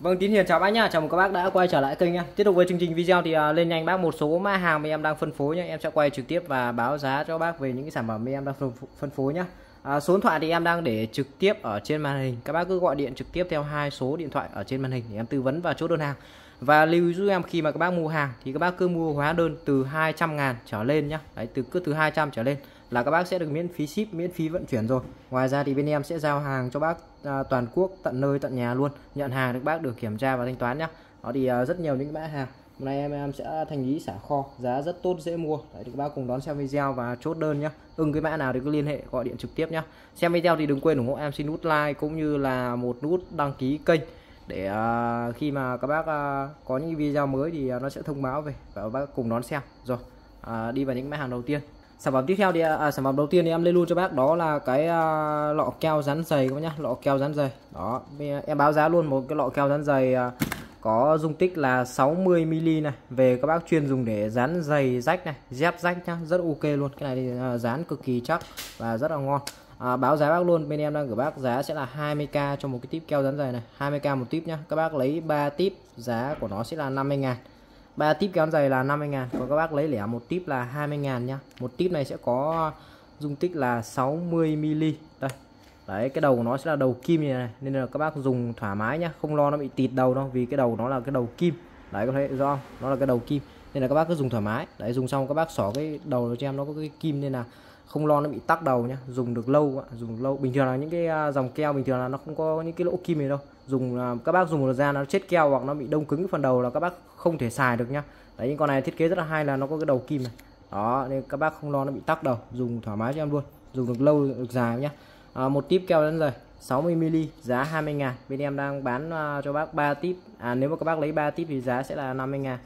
Vâng, Tín Hiền chào bác nhá, chào mừng các bác đã quay trở lại kênh nhá. Tiếp tục với chương trình video thì uh, lên nhanh bác một số mã hàng mà em đang phân phối nhá. Em sẽ quay trực tiếp và báo giá cho bác về những cái sản phẩm mà em đang phân phối nhá. À, số điện thoại thì em đang để trực tiếp ở trên màn hình. Các bác cứ gọi điện trực tiếp theo hai số điện thoại ở trên màn hình để em tư vấn và chốt đơn hàng. Và lưu ý giúp em khi mà các bác mua hàng thì các bác cứ mua hóa đơn từ 200 ngàn trở lên nhá. Đấy, từ cứ từ 200 trở lên là các bác sẽ được miễn phí ship, miễn phí vận chuyển rồi. Ngoài ra thì bên em sẽ giao hàng cho bác à, toàn quốc tận nơi tận nhà luôn. Nhận hàng được bác được kiểm tra và thanh toán nhá. Đó thì à, rất nhiều những mã hàng. Hôm nay em em sẽ thành lý xả kho, giá rất tốt dễ mua. Đấy thì các bác cùng đón xem video và chốt đơn nhá. Ưng cái mã nào thì cứ liên hệ gọi điện trực tiếp nhá. Xem video thì đừng quên ủng hộ em xin nút like cũng như là một nút đăng ký kênh để à, khi mà các bác à, có những video mới thì à, nó sẽ thông báo về và các bác cùng đón xem rồi đi vào những mã hàng đầu tiên sản phẩm tiếp theo thì à, sản phẩm đầu tiên thì em lên luôn cho bác đó là cái à, lọ keo rắn dày các bác nhá lọ keo rắn dày. Đó em báo giá luôn một cái lọ keo rắn dày à, có dung tích là 60 mm này. Về các bác chuyên dùng để dán giày rách này dép rách nhá rất ok luôn. Cái này thì à, dán cực kỳ chắc và rất là ngon. À, báo giá bác luôn bên em đang gửi bác giá sẽ là 20k cho một cái tip keo rắn dày này 20k một tip nhá. Các bác lấy 3 tip giá của nó sẽ là 50 ngàn ba tip kéo dày là 50 ngàn. Còn các bác lấy lẻ một tip là 20 ngàn nhá. một tip này sẽ có dung tích là 60 mm đây. Đấy, cái đầu của nó sẽ là đầu kim như này nên là các bác dùng thoải mái nhá. Không lo nó bị tịt đầu đâu, vì cái đầu nó là cái đầu kim. Đấy, có thấy rõ không? nó là cái đầu kim. Nên là các bác cứ dùng thoải mái. Đấy, dùng xong các bác xỏ cái đầu cho em, nó có cái kim nên là không lo nó bị tắc đầu nhá. Dùng được lâu dùng lâu. Bình thường là những cái à, dòng keo bình thường là nó không có những cái lỗ kim này đâu dùng à, các bác dùng một ra nó chết keo hoặc nó bị đông cứng phần đầu là các bác không thể xài được nhá. Đấy những con này thiết kế rất là hay là nó có cái đầu kim này. Đó nên các bác không lo nó bị tắc đầu dùng thoải mái cho em luôn. Dùng được lâu được dài nhá. À, một tip keo đến rồi. 60ml giá 20 ngàn. Bên em đang bán uh, cho bác 3 tip. À nếu mà các bác lấy 3 tip thì giá sẽ là 50 ngàn.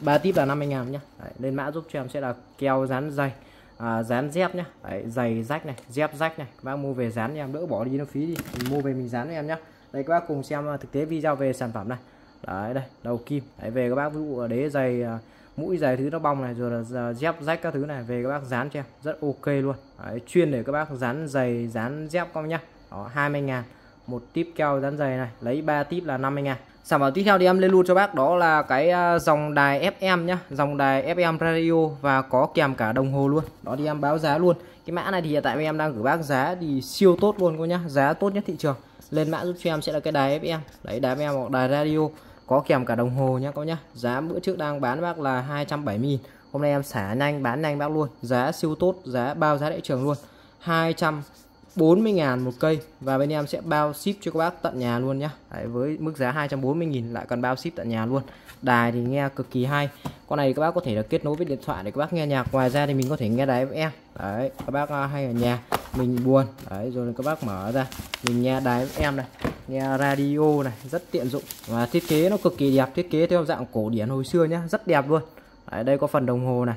Ba tip là 50 ngàn nhá. Đấy, lên mã giúp cho em sẽ là keo dán dày. À, dán dép nhá. Đấy, giày rách này dép rách này. Các bác mua về dán em đỡ bỏ đi nó phí đi. Mình mua về mình dán cho em nhá đây các bác cùng xem à, thực tế video về sản phẩm này. Đấy đây đầu kim. Đấy, về các bác ví dụ đế giày à, mũi giày thứ nó bong này rồi là dép rách các thứ này về các bác dán cho em. Rất ok luôn. Đấy, chuyên để các bác dán giày dán dép con nhá. Đó 20 ngàn. Một tip keo dán giày này lấy 3 tip là 50 ngàn. Sản phẩm tiếp theo thì em lên luôn cho bác đó là cái à, dòng đài FM nhá. Dòng đài FM radio và có kèm cả đồng hồ luôn. Đó thì em báo giá luôn. Cái mã này thì hiện tại em đang gửi bác giá thì siêu tốt luôn cô nhá giá tốt nhất thị trường lên mã giúp cho em sẽ là cái đài FM đấy đài FM hoặc đài radio có kèm cả đồng hồ nhá các nhá. Giá bữa trước đang bán bác là 270 000 hôm nay em xả nhanh bán nhanh bác luôn. Giá siêu tốt giá bao giá thị trường luôn. 240 ngàn một cây. Và bên em sẽ bao ship cho các bác tận nhà luôn nhá. Đấy, với mức giá 240 nghìn lại còn bao ship tận nhà luôn đài thì nghe cực kỳ hay. Con này các bác có thể là kết nối với điện thoại để các bác nghe nhạc ngoài ra thì mình có thể nghe đài FM đấy các bác à, hay ở nhà mình buồn. Đấy rồi các bác mở ra mình nghe đài FM này nghe radio này rất tiện dụng. Và thiết kế nó cực kỳ đẹp thiết kế theo dạng cổ điển hồi xưa nhá rất đẹp luôn. Đấy, đây có phần đồng hồ này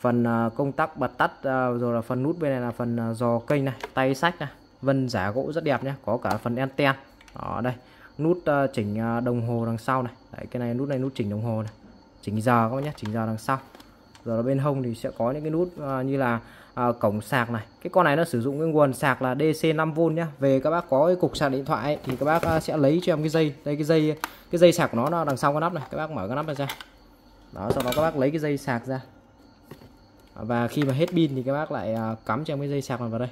phần à, công tắc bật tắt à, rồi là phần nút bên này là phần dò kênh này tay sách này vân giả gỗ rất đẹp nhé có cả phần anten. Đó đây nút uh, chỉnh uh, đồng hồ đằng sau này. Đấy, cái này nút này nút chỉnh đồng hồ này. Chỉnh giờ các bác nhé chỉnh giờ đằng sau. Rồi ở bên hông thì sẽ có những cái nút uh, như là uh, cổng sạc này. Cái con này nó sử dụng cái nguồn sạc là DC 5V nhá về các bác có cái cục sạc điện thoại ấy, thì các bác uh, sẽ lấy cho em cái dây. Đây cái dây cái dây sạc của nó nó đằng sau cái nắp này. Các bác mở cái nắp này ra. Đó sau đó các bác lấy cái dây sạc ra. Và khi mà hết pin thì các bác lại uh, cắm cho em cái dây sạc này vào đây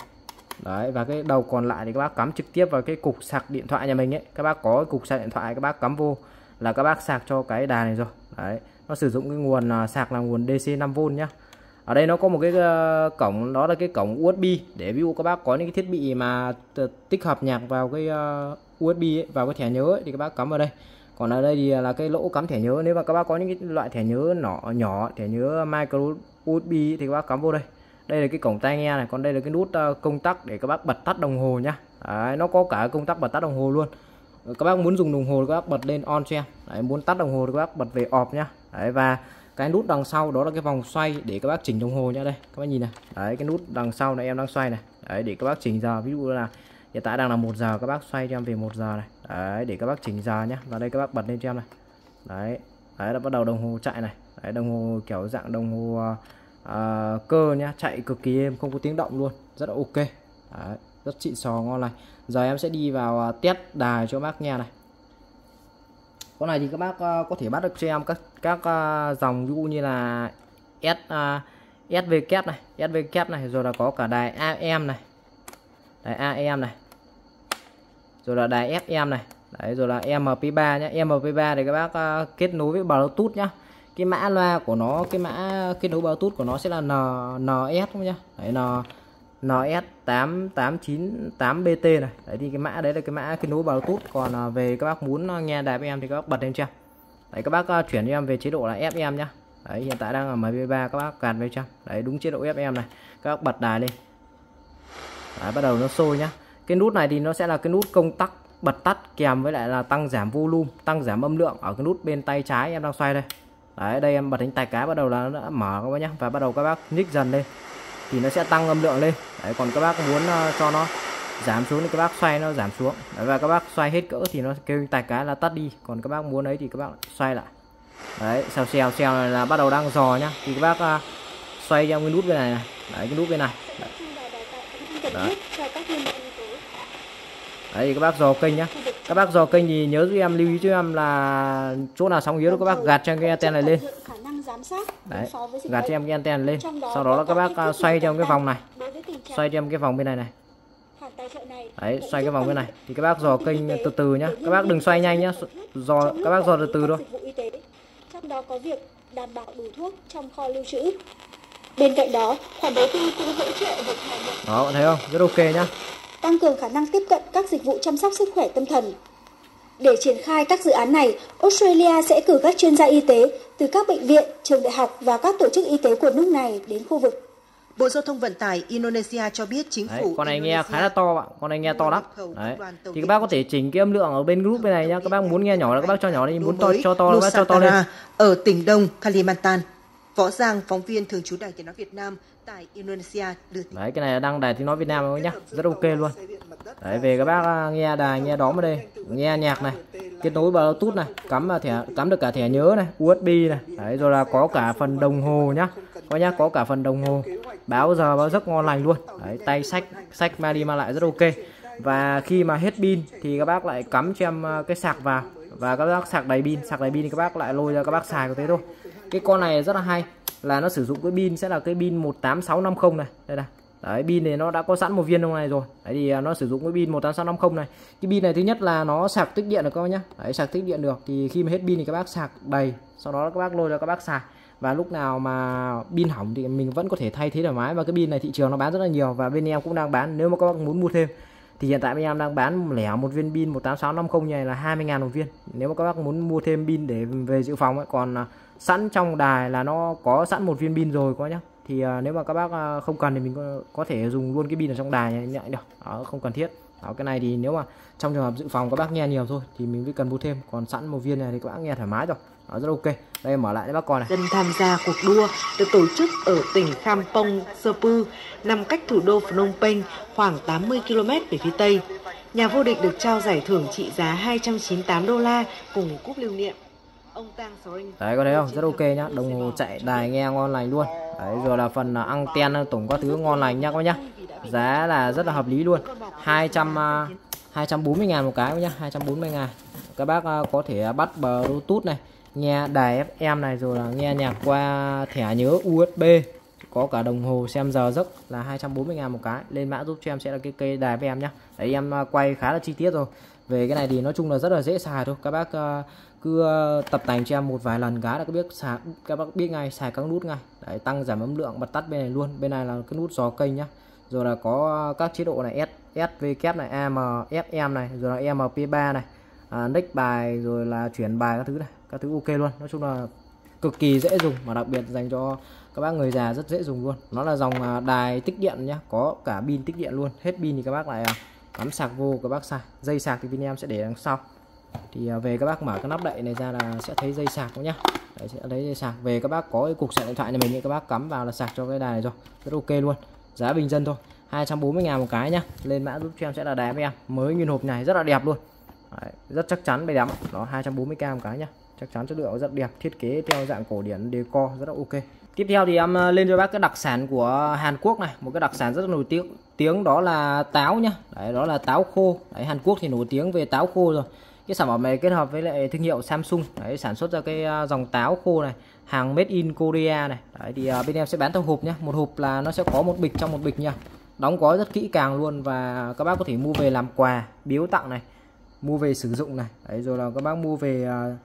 đấy và cái đầu còn lại thì các bác cắm trực tiếp vào cái cục sạc điện thoại nhà mình ấy. Các bác có cục sạc điện thoại các bác cắm vô là các bác sạc cho cái đài này rồi. Đấy nó sử dụng cái nguồn à, sạc là nguồn DC 5V nhá. Ở đây nó có một cái ờ, cổng đó là cái cổng USB để ví dụ các bác có những cái thiết bị mà tích hợp nhạc vào cái ờ, USB ấy, vào cái thẻ nhớ ấy, thì các bác cắm vào đây. Còn ở đây thì là cái lỗ cắm thẻ nhớ. Nếu mà các bác có những cái loại thẻ nhớ nhỏ nhỏ thẻ nhớ micro USB thì các bác cắm vô đây đây là cái cổng tai nghe này còn đây là cái nút công tắc để các bác bật tắt đồng hồ nhá Đấy, nó có cả công tắc bật tắt đồng hồ luôn các bác muốn dùng đồng hồ các bác bật lên on cho em Đấy, muốn tắt đồng hồ các bác bật về off nhá Đấy, và cái nút đằng sau đó là cái vòng xoay để các bác chỉnh đồng hồ nhá đây các bác nhìn này Đấy, cái nút đằng sau này em đang xoay này Đấy, để các bác chỉnh giờ ví dụ là hiện tại đang là một giờ các bác xoay cho em về một giờ này Đấy, để các bác chỉnh giờ nhá và đây các bác bật lên cho em này Đấy, Đấy là bắt đầu đồng hồ chạy này Đấy, đồng hồ kiểu dạng đồng hồ uh, Ờ, cơ nhá chạy cực kỳ êm không có tiếng động luôn rất là ok. Đấy, rất xịn sò ngon này. Giờ em sẽ đi vào uh, test đài cho bác nghe này. Con này thì các bác uh, có thể bắt được cho em các các uh, dòng dụ như là S uh, SVK này SVK này rồi là có cả đài AM này. Đài AM này. Rồi là đài FM này. Đấy rồi là MP3 nhé MP3 thì các bác uh, kết nối với Bluetooth nhá cái mã loa của nó cái mã kết nối Bluetooth của nó sẽ là N NS nhá? Đấy N NS8898BT này. Đấy thì cái mã đấy là cái mã kết nối Bluetooth còn à, về các bác muốn à, nghe đài em thì các bác bật lên cho em đấy các bác à, chuyển cho em về chế độ là FM nhá. Đấy hiện tại đang ở MP3 các bác gạt về cho đấy đúng chế độ FM này. Các bác bật đài lên. Đấy, bắt đầu nó sôi nhá. Cái nút này thì nó sẽ là cái nút công tắc bật tắt kèm với lại là tăng giảm volume tăng giảm âm lượng ở cái nút bên tay trái em đang xoay đây đấy đây em bật đánh tài cái bắt đầu là nó đã mở các bác nhá và bắt đầu các bác nhích dần lên. Thì nó sẽ tăng âm lượng lên. Đấy còn các bác muốn uh, cho nó giảm xuống thì các bác xoay nó giảm xuống. Đấy, và các bác xoay hết cỡ thì nó kêu tài cái là tắt đi. Còn các bác muốn ấy thì các bác xoay lại. Đấy xèo xèo xèo này là bắt đầu đang dò nhá. Thì các bác uh, xoay theo cái nút bên này này. Đấy cái nút bên này. Đấy. Đấy. Đấy các bác dò kênh nhá. Các bác dò kênh thì nhớ giúp em lưu ý cho em là chỗ nào sóng yếu các bác gạt cho cái anten này lên. Đấy gạt cho em cái anten lên. Sau đó là các bác uh, xoay trong cái vòng này. Xoay cho em cái vòng bên này này. Đấy xoay cái vòng bên này. Thì các bác dò kênh từ từ nhá. Các bác đừng xoay nhanh nhá. Dò các bác dò từ từ thôi. Trong đó có việc đảm bảo đủ thuốc trong kho lưu trữ. Bên cạnh đó khoản đầu tư cũng hỗ trợ nhận đó thấy không? Rất ok nhá tăng cường khả năng tiếp cận các dịch vụ chăm sóc sức khỏe tâm thần để triển khai các dự án này, Australia sẽ cử các chuyên gia y tế từ các bệnh viện, trường đại học và các tổ chức y tế của nước này đến khu vực. Bộ Giao thông Vận tải Indonesia cho biết chính Đấy, phủ con này nghe Indonesia khá là to bạn con này nghe to lắm Đấy. thì các bác có thể chỉnh cái âm lượng ở bên group bên này nhá các bác muốn nghe nhỏ là các bác cho nhỏ đi muốn to cho to là các bác cho to lên ở tỉnh Đông Kalimantan. Võ Giang, phóng viên thường trú Đài Tiếng nói Việt Nam tại Indonesia đưa tin. đấy cái này là đăng đài tiếng nói Việt Nam thôi nhá. Rất ok luôn. đấy về các bác uh, nghe đài nghe đóm ở đây. Nghe nhạc này kết nối bluetooth này cắm thẻ cắm được cả thẻ nhớ này USB này. Đấy rồi là có cả phần đồng hồ nhá. Có nhá có cả phần đồng hồ. Báo giờ báo giấc ngon lành luôn. Đấy tay sách sách mang đi mang lại rất ok. Và khi mà hết pin thì các bác lại cắm cho em uh, cái sạc vào. Và các bác sạc đầy pin sạc đầy pin thì các bác lại lôi ra các bác xài có thế thôi cái con này rất là hay, là nó sử dụng cái pin, sẽ là cái pin 18650 này. Đây này. Đấy, pin này nó đã có sẵn một viên trong này rồi. Đấy thì à, nó sử dụng cái pin 18650 này. Cái pin này thứ nhất là nó sạc tích điện được các bác nhá. Đấy, sạc tích điện được. Thì khi mà hết pin thì các bác sạc đầy, sau đó các bác lôi ra các bác sạc. Và lúc nào mà pin hỏng thì mình vẫn có thể thay thế thoải mái. Và cái pin này thị trường nó bán rất là nhiều và bên em cũng đang bán. Nếu mà các bác muốn mua thêm, thì hiện tại bên em đang bán lẻ một viên pin 18650 này là 20.000 một viên. Nếu mà các bác muốn mua thêm pin để về dự phòng ấy, còn à, sẵn trong đài là nó có sẵn một viên pin rồi quá nhá. Thì à, nếu mà các bác à, không cần thì mình có, có thể dùng luôn cái pin ở trong đài này nhận được đó, không cần thiết. Đó, cái này thì nếu mà trong trường hợp dự phòng các bác nghe nhiều thôi thì mình mới cần mua thêm. Còn sẵn một viên này thì các bác nghe thoải mái rồi. Đó, rất ok. Đây mở lại cho bác coi này. Dân tham gia cuộc đua được tổ chức ở tỉnh Kampong Serpu, nằm cách thủ đô Phnom Penh khoảng 80 km về phía tây. Nhà vô địch được trao giải thưởng trị giá 298 đô la cùng cúp lưu niệm. Đấy có thấy không? Rất ok nhá. đồng hồ chạy đài nghe ngon lành luôn. Đấy rồi là phần à, anten tổng các thứ ngon lành nhá các bác nhá. Giá là rất là hợp lý luôn. 200 uh, 240 ngàn một cái nhá. 240 ngàn. Các bác à, có thể bắt bluetooth này nghe đài FM này rồi là nghe nhạc qua thẻ nhớ USB có cả đồng hồ xem giờ giấc là 240 ngàn một cái. Lên mã giúp cho em sẽ là cái cây đài FM nhá. Đấy em à, quay khá là chi tiết rồi. Về cái này thì nói chung là rất là dễ xài thôi. Các bác à, cứ ờ, tập tành cho em một vài lần gái là các biết xài các bác biết ngay xài các nút ngay. Đấy tăng giảm âm lượng bật tắt bên này luôn. Bên này là cái nút dò kênh nhá. Rồi là có các chế độ này S SVK này AM FM này rồi là MP3 này à, nick bài rồi là chuyển bài các thứ này. Các thứ ok luôn. Nói chung là cực kỳ dễ dùng mà đặc biệt dành cho các bác người già rất dễ dùng luôn. Nó là dòng à, đài tích điện nhá. Có cả pin tích điện luôn. Hết pin thì các bác lại à, cắm sạc vô các bác sạc. Dây sạc thì bên em sẽ để đằng sau thì à, về các bác mở cái nắp đậy này ra là sẽ thấy dây sạc nhá. Đấy, sẽ lấy dây sạc. Về các bác có cái cục sạc điện thoại này mình thì các bác cắm vào là sạc cho cái đài này rồi. Rất ok luôn. Giá bình dân thôi. 240 ngàn một cái nhá. Lên mã giúp cho em sẽ là đài em. Mới nguyên hộp này rất là đẹp luôn. Đấy, rất chắc chắn bày đắm nó 240k một cái nhá. Chắc chắn chất lượng rất đẹp. Thiết kế theo dạng cổ điển decor rất là ok. Tiếp theo thì em à, lên cho bác cái đặc sản của Hàn Quốc này. Một cái đặc sản rất là nổi tiếng. Tiếng đó là táo nhá. Đấy đó là táo khô. Đấy Hàn Quốc thì nổi tiếng về táo khô rồi cái sản phẩm này kết hợp với lại thương hiệu Samsung. Đấy, sản xuất ra cái à, dòng táo khô này hàng made in Korea này. Đấy, thì à, bên em sẽ bán theo hộp nhé một hộp là nó sẽ có một bịch trong một bịch nha. Đóng gói rất kỹ càng luôn và các bác có thể mua về làm quà biếu tặng này mua về sử dụng này. Đấy rồi là các bác mua về à,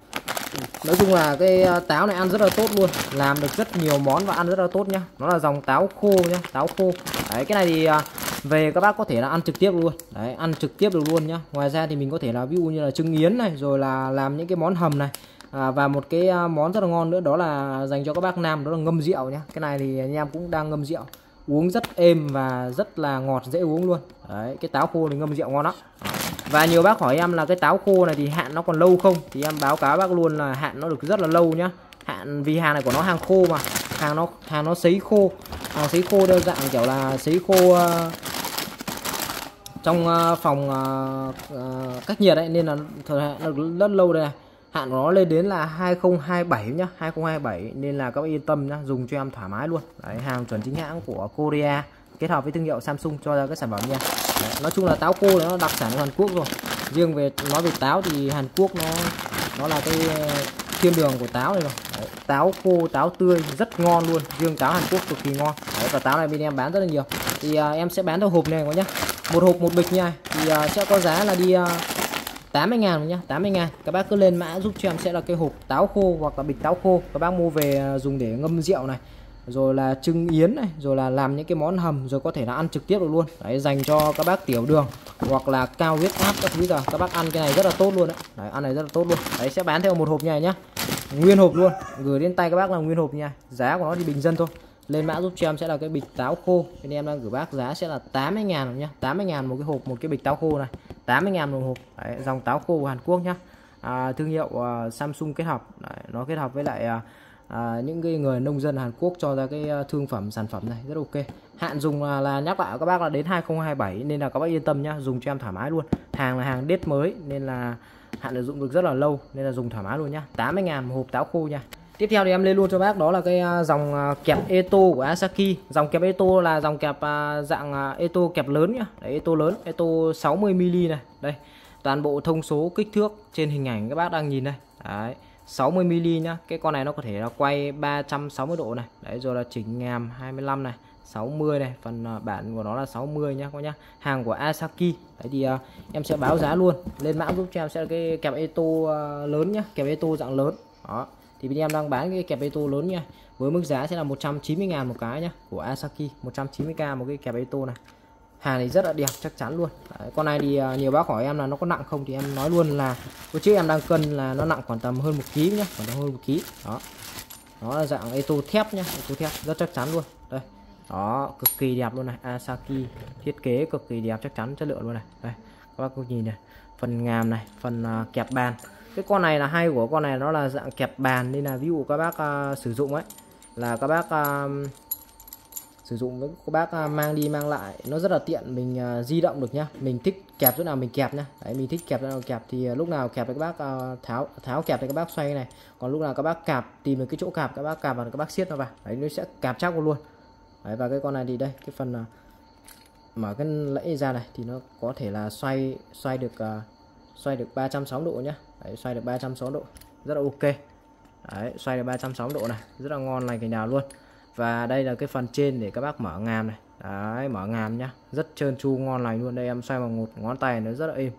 nói chung là cái à, táo này ăn rất là tốt luôn. Làm được rất nhiều món và ăn rất là tốt nhá. Nó là dòng táo khô nhá táo khô. Đấy cái này thì à, về các bác có thể là ăn trực tiếp luôn. Đấy ăn trực tiếp được luôn nhá. Ngoài ra thì mình có thể là ví dụ như là trứng yến này rồi là làm những cái món hầm này. À, và một cái à, món rất là ngon nữa đó là dành cho các bác nam đó là ngâm rượu nhá. Cái này thì anh em cũng đang ngâm rượu uống rất êm và rất là ngọt dễ uống luôn. Đấy cái táo khô thì ngâm rượu ngon lắm. Và nhiều bác hỏi em là cái táo khô này thì hạn nó còn lâu không? Thì em báo cáo bác luôn là hạn nó được rất là lâu nhá. Hạn vì hàng này của nó hàng khô mà hàng nó hàng nó sấy khô. Hàng sấy khô đơn dạng kiểu là sấy khô uh, trong uh, phòng uh, uh, cách nhiệt đấy nên là thời hạn được rất lâu đây này hạn của nó lên đến là 2027 nhá 2027 nên là các bạn yên tâm nhá dùng cho em thoải mái luôn. Đấy hàng chuẩn chính hãng của Korea kết hợp với thương hiệu Samsung cho ra cái sản phẩm nha. Đấy, nói chung là táo khô nó đặc sản của Hàn Quốc rồi. Riêng về nói về táo thì Hàn Quốc nó nó là cái ờ, thiên đường của táo này rồi. Đấy, táo khô táo tươi rất ngon luôn. Riêng táo Hàn Quốc cực kỳ ngon. Đấy, và táo này bên em bán rất là nhiều. Thì à, em sẽ bán theo hộp này có nhá. Một hộp một bịch nha. Thì à, sẽ có giá là đi à, 80 ngàn nhá 80 ngàn. Các bác cứ lên mã giúp cho em sẽ là cái hộp táo khô hoặc là bịch táo khô. Các bác mua về à, dùng để ngâm rượu này rồi là trưng yến này rồi là làm những cái món hầm rồi có thể là ăn trực tiếp được luôn. Đấy dành cho các bác tiểu đường hoặc là cao huyết áp các thứ giờ. Các bác ăn cái này rất là tốt luôn đấy, đấy ăn này rất là tốt luôn. Đấy sẽ bán theo một hộp như này nhá. Nguyên hộp luôn. Gửi đến tay các bác là nguyên hộp nha. Giá của nó thì bình dân thôi lên mã giúp cho em sẽ là cái bịch táo khô. Bên em đang gửi bác giá sẽ là 80 ngàn nhá. 80 ngàn một cái hộp một cái bịch táo khô này. 80 ngàn một hộp. Đấy, dòng táo khô của Hàn Quốc nhá. À, thương hiệu uh, Samsung kết hợp. Đấy, nó kết hợp với lại uh, à, những cái người nông dân Hàn Quốc cho ra cái à, thương phẩm sản phẩm này. Rất ok. Hạn dùng là, là nhắc lại các bác là đến 2027 nên là các bác yên tâm nhá. Dùng cho em thoải mái luôn. Hàng là hàng đết mới nên là hạn sử dụng được rất là lâu nên là dùng thoải mái luôn nhá. 80 ngàn một hộp táo khô nha. Tiếp theo thì em lên luôn cho bác đó là cái à, dòng à, kẹp Eto của Asaki. Dòng kẹp Eto là dòng kẹp à, dạng Eto kẹp lớn nhá. Đấy Eto lớn, Eto 60 mm này. Đây. Toàn bộ thông số kích thước trên hình ảnh các bác đang nhìn đây. Đấy. 60 mm nhá. Cái con này nó có thể là quay 360 độ này. Đấy rồi là chỉnh ngàm 25 này. 60 này, phần bản của nó là 60 nhá các nhá. Hàng của Asaki. Đấy thì uh, em sẽ báo giá luôn. Lên mã giúp cho em sẽ cái kẹp Eto uh, lớn nhá, kẹp Eto dạng lớn. Đó thì bên em đang bán cái kẹp Eto lớn nha. Với mức giá sẽ là 190 ngàn một cái nhá của Asaki. 190k một cái kẹp Eto này. Hàng này rất là đẹp chắc chắn luôn. Đấy, con này thì à, nhiều bác hỏi em là nó có nặng không thì em nói luôn là có chiếc em đang cân là nó nặng khoảng tầm hơn một ký nhá khoảng tầm hơn một ký. Đó. Nó là dạng Eto thép nhá Eto thép rất chắc chắn luôn. Đây. Đó cực kỳ đẹp luôn này Asaki. Thiết kế cực kỳ đẹp chắc chắn chất lượng luôn này. Đây các bác cùng nhìn này phần ngàm này phần uh, kẹp bàn cái con này là hay của con này nó là dạng kẹp bàn nên là ví dụ các bác uh, sử dụng ấy là các bác uh, sử dụng với các bác uh, mang đi mang lại. Nó rất là tiện mình uh, di động được nhá. Mình thích kẹp chỗ nào mình kẹp nhá. Đấy mình thích kẹp chỗ nào kẹp thì uh, lúc nào kẹp thì các bác uh, tháo tháo kẹp thì các bác xoay này. Còn lúc nào các bác cạp tìm được cái chỗ cạp các bác cạp vào các bác siết nó vào. Đấy nó sẽ cạp chắc luôn. Đấy và cái con này thì đây cái phần uh, mở cái lẫy ra này thì nó có thể là xoay xoay được uh, xoay được 360 độ nhá. Đấy, xoay được 360 độ. Rất là ok. Đấy, xoay được 360 độ này. Rất là ngon lành cái nào luôn. Và đây là cái phần trên để các bác mở ngàm này. Đấy, mở ngàm nhá. Rất trơn tru ngon lành luôn. Đây em xoay bằng một ngón tay nó rất là êm.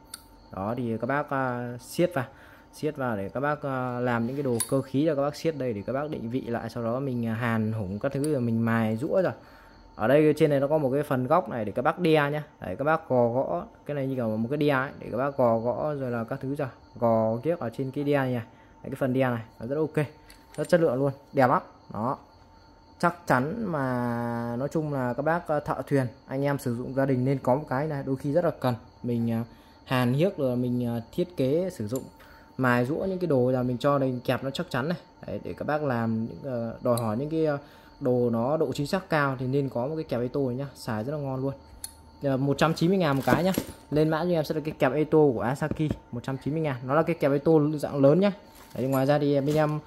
Đó thì các bác uh, siết vào. Siết vào để các bác uh, làm những cái đồ cơ khí cho các bác siết đây để các bác định vị lại. Sau đó mình à, hàn hủng các thứ rồi mình mài rũa rồi ở đây trên này nó có một cái phần góc này để các bác đe nhá. Đấy các bác gò gõ cái này như kiểu một cái đe ấy, để các bác gò gõ rồi là các thứ rồi gò kiếc ở trên cái đe này đấy, cái phần đe này nó rất ok rất chất lượng luôn đẹp lắm. Đó. Chắc chắn mà nói chung là các bác ờ, thợ thuyền anh em sử dụng gia đình nên có một cái này đôi khi rất là cần. Mình ờ, hàn hiếc rồi mình ờ, thiết kế sử dụng mài rũa những cái đồ là mình cho đây kẹp nó chắc chắn này. Đấy, để các bác làm những đòi hỏi những cái đồ nó độ chính xác cao thì nên có một cái kẹp Eto này nhá xài rất là ngon luôn. 190 ngàn một cái nhá. Lên mã cho em sẽ là cái kẹp Eto của Asaki 190 ngàn. Nó là cái kẹp Eto dạng lớn nhá. Đấy, ngoài ra thì bên em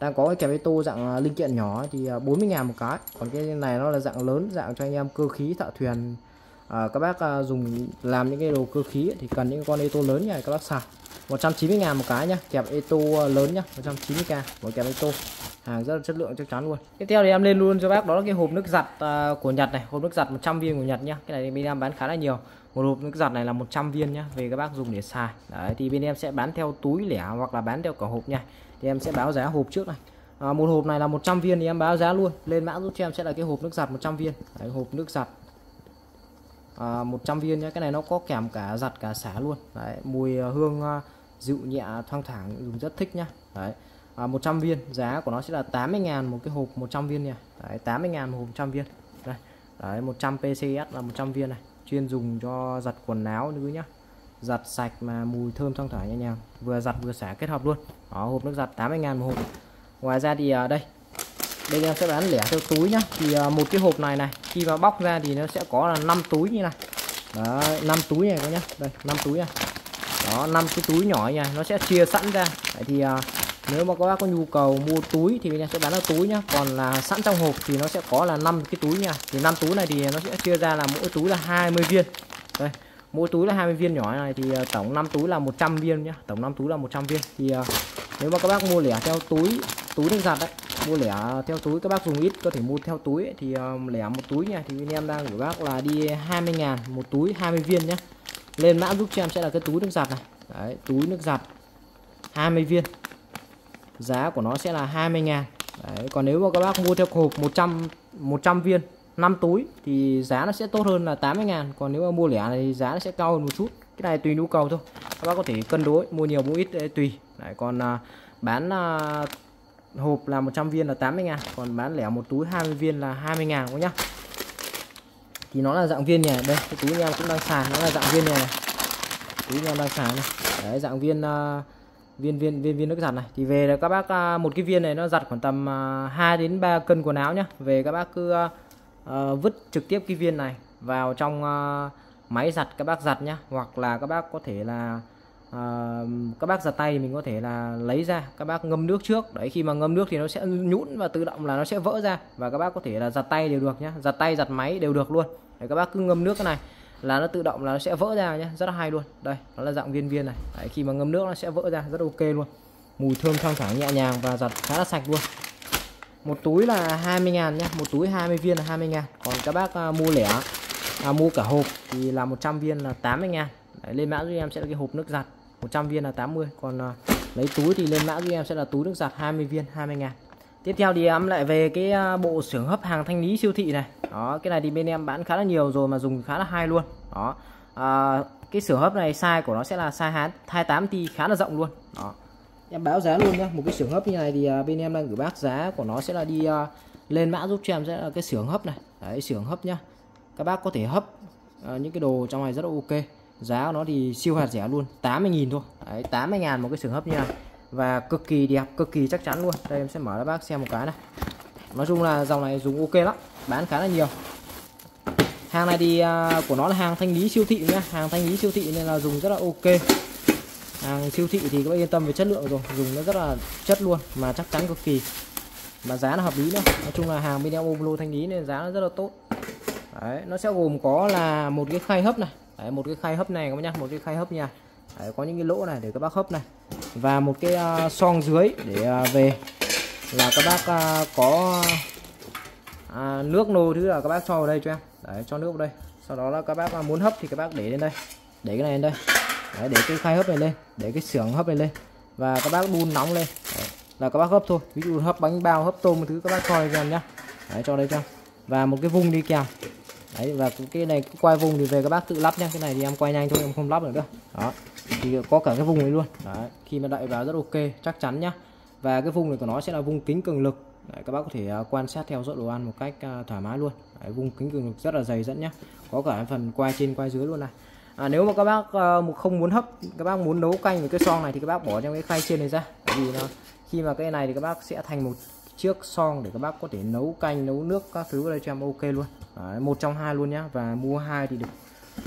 đang có cái kẹp Eto dạng à, linh kiện nhỏ thì à, 40 ngàn một cái. Còn cái này nó là dạng lớn dạng cho anh em cơ khí thợ thuyền à, các bác à, dùng làm những cái đồ cơ khí ấy, thì cần những con eto lớn nhỉ này các bác xài. 190 ngàn một cái nhá kẹp eto à, lớn nhá 190k một kẹp eto. Hàng rất là chất lượng chắc chắn luôn. Tiếp theo thì em lên luôn cho bác đó là cái hộp nước giặt à, của Nhật này hộp nước giặt 100 viên của Nhật nhá. Cái này bên em bán khá là nhiều. Một hộp nước giặt này là 100 viên nhá về các bác dùng để xài. Đấy thì bên em sẽ bán theo túi lẻ hoặc là bán theo cả hộp nha. Thì em sẽ báo giá hộp trước này. À, một hộp này là 100 viên thì em báo giá luôn. Lên mã giúp cho em sẽ là cái hộp nước giặt 100 viên. Đấy, hộp nước giặt à, 100 viên nhé cái này nó có kèm cả giặt cả xả luôn. Đấy, mùi à, hương à, dịu nhẹ thoang thoảng dùng rất thích nhá. Đấy à, 100 viên giá của nó sẽ là 80.000 một cái hộp 100 viên nha. Đấy, 80.000 một hộp 100 viên. Đây đấy 100 PCS là 100 viên này. Chuyên dùng cho giặt quần áo nữa nhá. Giặt sạch mà mùi thơm thoang thoảng nhẹ nhàng vừa giặt vừa xả kết hợp luôn. Đó hộp nước giặt 80.000 một hộp. Ngoài ra thì ở đây đây em sẽ bán lẻ theo túi nhá. Thì à, một cái hộp này này khi mà bóc ra thì nó sẽ có là 5 túi như này. Đấy 5 túi này các nhá. Đây 5 túi này. Đó 5 cái túi nhỏ nha nó sẽ chia sẵn ra. Đấy thì à, nếu mà các bác có nhu cầu mua túi thì mình sẽ bán ở túi nhá. Còn là sẵn trong hộp thì nó sẽ có là 5 cái túi nha thì 5 túi này thì nó sẽ chia ra là mỗi túi là 20 viên. Đây mỗi túi là 20 viên nhỏ này thì à, tổng 5 túi là 100 viên nhá. Tổng 5 túi là 100 viên. Thì à, nếu mà các bác mua lẻ theo túi túi nước giặt đấy mua lẻ theo túi các bác dùng ít có thể mua theo túi. Ấy, thì um, lẻ một túi nha thì bên em đang gửi bác là đi 20 ngàn một túi 20 viên nhé lên mã giúp cho em sẽ là cái túi nước giặt này. Đấy, túi nước giặt 20 viên. Giá của nó sẽ là 20 ngàn. Đấy, còn nếu mà các bác mua theo hộp 100 100 viên 5 túi thì giá nó sẽ tốt hơn là 80 ngàn. Còn nếu mà mua lẻ này thì giá nó sẽ cao hơn một chút. Cái này tùy nhu cầu thôi. Các bác có thể cân đối mua nhiều mua ít đấy, tùy. Đấy, còn à, bán à, hộp là 100 viên là 80 ngàn còn bán lẻ một túi 20 viên là 20 ngàn các nhá. Thì nó là dạng viên nhỉ đây cái túi em cũng đang xài nó là dạng viên này, này. túi em đang xài này. Đấy dạng viên uh, viên viên viên viên nước giặt này. Thì về là các bác uh, một cái viên này nó giặt khoảng tầm ờ, uh, 2 đến 3 cân quần áo nhá. Về các bác cứ uh, uh, vứt trực tiếp cái viên này vào trong uh, máy giặt các bác giặt nhá. Hoặc là các bác có thể là à, các bác giặt tay mình có thể là lấy ra các bác ngâm nước trước. Đấy khi mà ngâm nước thì nó sẽ nhũn và tự động là nó sẽ vỡ ra và các bác có thể là giặt tay đều được nhé giặt tay giặt máy đều được luôn. Đấy, các bác cứ ngâm nước cái này là nó tự động là nó sẽ vỡ ra nhé rất là hay luôn. Đây nó là dạng viên viên này. Đấy, khi mà ngâm nước nó sẽ vỡ ra rất ok luôn. Mùi thơm thoang thoảng nhẹ nhàng và giặt khá là sạch luôn. Một túi là 20 ngàn nhé một túi 20 viên là 20 ngàn. Còn các bác à, mua lẻ à, mua cả hộp thì là 100 viên là 80 ngàn. Đấy, lên mã giúp em sẽ là cái hộp nước giặt. 100 viên là 80 còn uh, lấy túi thì lên mã giúp em sẽ là túi nước giặt 20 viên 20 ngàn. Tiếp theo thì à, em lại về cái uh, bộ xưởng hấp hàng thanh lý siêu thị này. Đó cái này thì bên em bán khá là nhiều rồi mà dùng khá là hay luôn. Đó à, cái xưởng hấp này size của nó sẽ là size 28 t khá là rộng luôn. Đó. Em báo giá luôn nhá một cái xưởng hấp như này thì uh, bên em đang gửi bác giá của nó sẽ là đi uh, lên mã giúp cho em sẽ là cái xưởng hấp này. Đấy xưởng hấp nhá. Các bác có thể hấp uh, những cái đồ trong này rất là ok giá của nó thì siêu hạt rẻ luôn 80.000 thôi. Đấy 80 ngàn một cái sừng hấp như này và cực kỳ đẹp cực kỳ chắc chắn luôn. Đây em sẽ mở cho bác xem một cái này. Nói chung là dòng này dùng ok lắm bán khá là nhiều. Hàng này thì uh, của nó là hàng thanh lý siêu thị nhá hàng thanh lý siêu thị nên là dùng rất là ok. Hàng siêu thị thì các bạn yên tâm về chất lượng rồi dùng nó rất là chất luôn mà chắc chắn cực kỳ. Mà giá nó hợp lý nữa. Nói chung là hàng bên em ôm lô thanh lý nên giá nó rất là tốt. Đấy, nó sẽ gồm có là một cái khay hấp này Đấy, một cái khay hấp này các bác nhá một cái khay hấp nha. Đấy, có những cái lỗ này để các bác hấp này. Và một cái uh, son dưới để uh, về. Là các bác uh, có uh, nước nô thứ là các bác cho vào đây cho em. Đấy, cho nước vào đây. Sau đó là các bác muốn hấp thì các bác để lên đây. Để cái này lên đây. Đấy, để cái khay hấp này lên. Để cái xưởng hấp này lên. Và các bác đun nóng lên. Đấy, là các bác hấp thôi. Ví dụ hấp bánh bao hấp tôm một thứ các bác cho đây cho em nhá. Đấy, cho đây cho và một cái vung đi kèm đấy và cái này quay vùng thì về các bác tự lắp nhá. Cái này thì em quay nhanh thôi em không lắp được nữa đó thì có cả cái vùng này luôn. Đấy khi mà đậy vào rất ok chắc chắn nhá. Và cái vùng này của nó sẽ là vùng kính cường lực. Đấy, các bác có thể à, quan sát theo dõi đồ ăn một cách à, thoải mái luôn. Đấy, vùng kính cường lực rất là dày dẫn nhá. Có cả phần quay trên quay dưới luôn này. À, nếu mà các bác uh, không muốn hấp các bác muốn nấu canh với cái son này thì các bác bỏ trong cái khay trên này ra. Bởi vì nó khi mà cái này thì các bác sẽ thành một chiếc son để các bác có thể nấu canh nấu nước các thứ đây cho em ok luôn. Đấy, một trong hai luôn nhá. Và mua hai thì được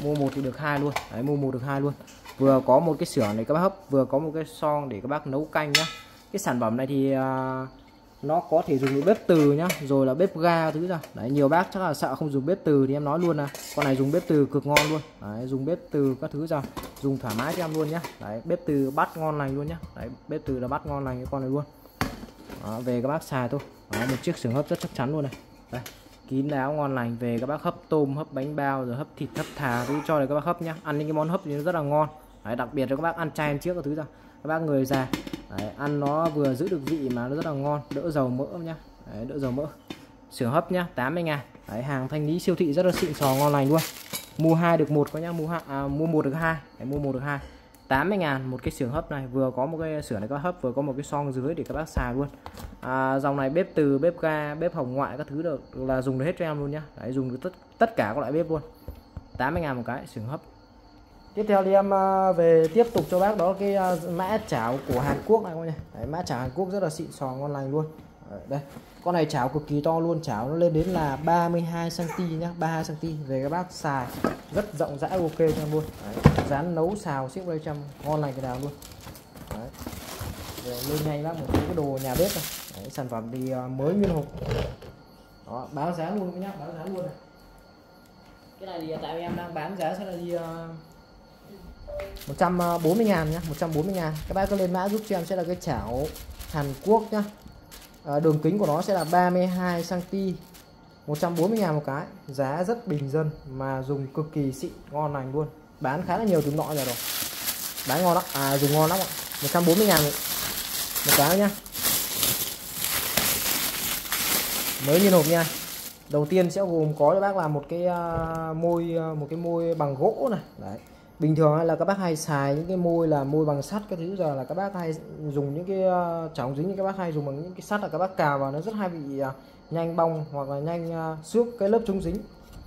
mua một thì được hai luôn. Đấy, mua một được hai luôn. Vừa có một cái xưởng để các bác hấp vừa có một cái son để các bác nấu canh nhá. Cái sản phẩm này thì uh, nó có thể dùng bếp từ nhá. Rồi là bếp ga thứ ra đấy nhiều bác chắc là sợ không dùng bếp từ thì em nói luôn là con này dùng bếp từ cực ngon luôn. Đấy, dùng bếp từ các thứ ra dùng thoải mái cho em luôn nhá. Đấy bếp từ bắt ngon lành luôn nhá. Đấy bếp từ là bắt ngon lành cái con này luôn đó, về các bác xài thôi. Đó, một chiếc xưởng hấp rất chắc chắn luôn này. Đây kín đáo ngon lành. Về các bác hấp tôm hấp bánh bao rồi hấp thịt hấp thà cứ cho này các bác hấp nhá. Ăn những cái món hấp thì nó rất là ngon. Đấy, đặc biệt cho các bác ăn chay ăn trước các thứ ra. Các bác người già đấy, ăn nó vừa giữ được vị mà nó rất là ngon. Đỡ dầu mỡ nhá. Đấy, đỡ dầu mỡ. Xưởng hấp nhá 80 ngàn. Đấy, hàng thanh lý siêu thị rất là xịn sò ngon lành luôn. Mua hai được một có nhá mua hai, à, mua một được hai. Mua một được hai. 80 ngàn một cái xưởng hấp này vừa có một cái xưởng này có hấp vừa có một cái son dưới để các bác xài luôn. À, dòng này bếp từ bếp ga bếp hồng ngoại các thứ được là dùng được hết cho em luôn nhá. Đấy dùng được tất tất cả các loại bếp luôn. 80 ngàn một cái xưởng hấp. Tiếp theo thì em à, về tiếp tục cho bác đó cái à, mã chảo của Hàn Quốc này các Đấy, mã chảo Hàn Quốc rất là xịn sò ngon lành luôn. Đấy, đây con này chảo cực kỳ to luôn chảo nó lên đến là 32 cm nhá 32 cm về các bác xài rất rộng rãi ok cho em luôn. Đấy, dán nấu xào xiếc đây trăm ngon lành cái nào luôn. Đấy. Rồi lên nhanh bác một cái đồ nhà bếp này. Đấy, sản phẩm thì à, mới nguyên hộp. Đó báo giá luôn nhá báo giá luôn này. Cái này thì tại em đang bán giá sẽ là đi à, uh, 140 à, ngàn nhá 140 ngàn. Các bác cứ lên mã giúp cho em sẽ là cái chảo Hàn Quốc nhá à, đường kính của nó sẽ là 32 cm 140 ngàn một cái. Giá rất bình dân mà dùng cực kỳ xịn ngon lành luôn. Bán khá là nhiều từ nọ rồi. Rồi bán ngon lắm. À dùng ngon lắm ạ. 140 ngàn một cái nhá. Mới như hộp nha. Đầu tiên sẽ gồm có cho bác là một cái ờ, môi ờ, một cái môi bằng gỗ này. Đấy bình thường là các bác hay xài những cái môi là môi bằng sắt các thứ giờ là các bác hay dùng những cái ờ, uh, chảo dính như các bác hay dùng bằng những cái sắt là các bác cào vào nó rất hay bị ờ, nhanh bong hoặc là nhanh ờ, xước cái lớp chống dính.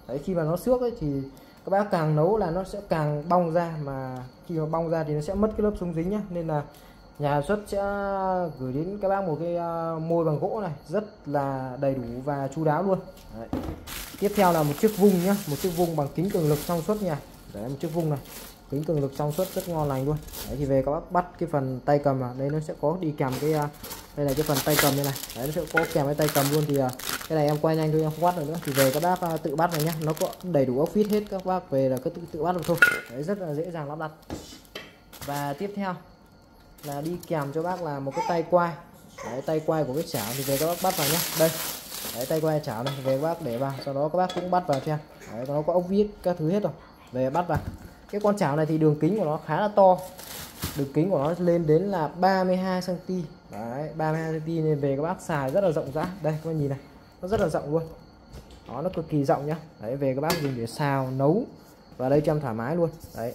Đấy khi mà nó xước ấy thì các bác càng nấu là nó sẽ càng bong ra mà khi mà bong ra thì nó sẽ mất cái lớp chống dính nhá. Nên là nhà xuất sẽ gửi đến các bác một cái môi bằng gỗ này rất là đầy đủ và chu đáo luôn. Đấy. tiếp theo là một chiếc vung nhá một chiếc vung bằng kính cường lực trong suốt nha để một chiếc vung này. Kính cường lực trong suốt rất ngon lành luôn. Đấy thì về các bác bắt cái phần tay cầm à đây nó sẽ có đi kèm cái à, đây là cái phần tay cầm như này. Đấy nó sẽ có kèm cái tay cầm luôn thì à, cái này em quay nhanh thôi em không bắt được nữa. Thì về các bác à, tự bắt này nhá nó có đầy đủ ốc vít hết các bác về là cứ tự, tự bắt được thôi. Đấy rất là dễ dàng lắp đặt. Và tiếp theo là đi kèm cho bác là một cái tay quay đấy, tay quay của cái chảo thì về các bác bắt vào nhé đây. Đấy, tay quay chảo này về các bác để vào sau đó các bác cũng bắt vào cho em. Đấy, nó có ốc vít các thứ hết rồi về bắt vào. Cái con chảo này thì đường kính của nó khá là to. Đường kính của nó lên đến là 32 cm đấy 32 cm nên về các bác xài rất là rộng rãi. Đây, các bạn nhìn này. Nó rất là rộng luôn. Đó, nó cực kỳ rộng nhá. Đấy, về các bác dùng để xào, nấu. Và đây cho em thoải mái luôn. Đấy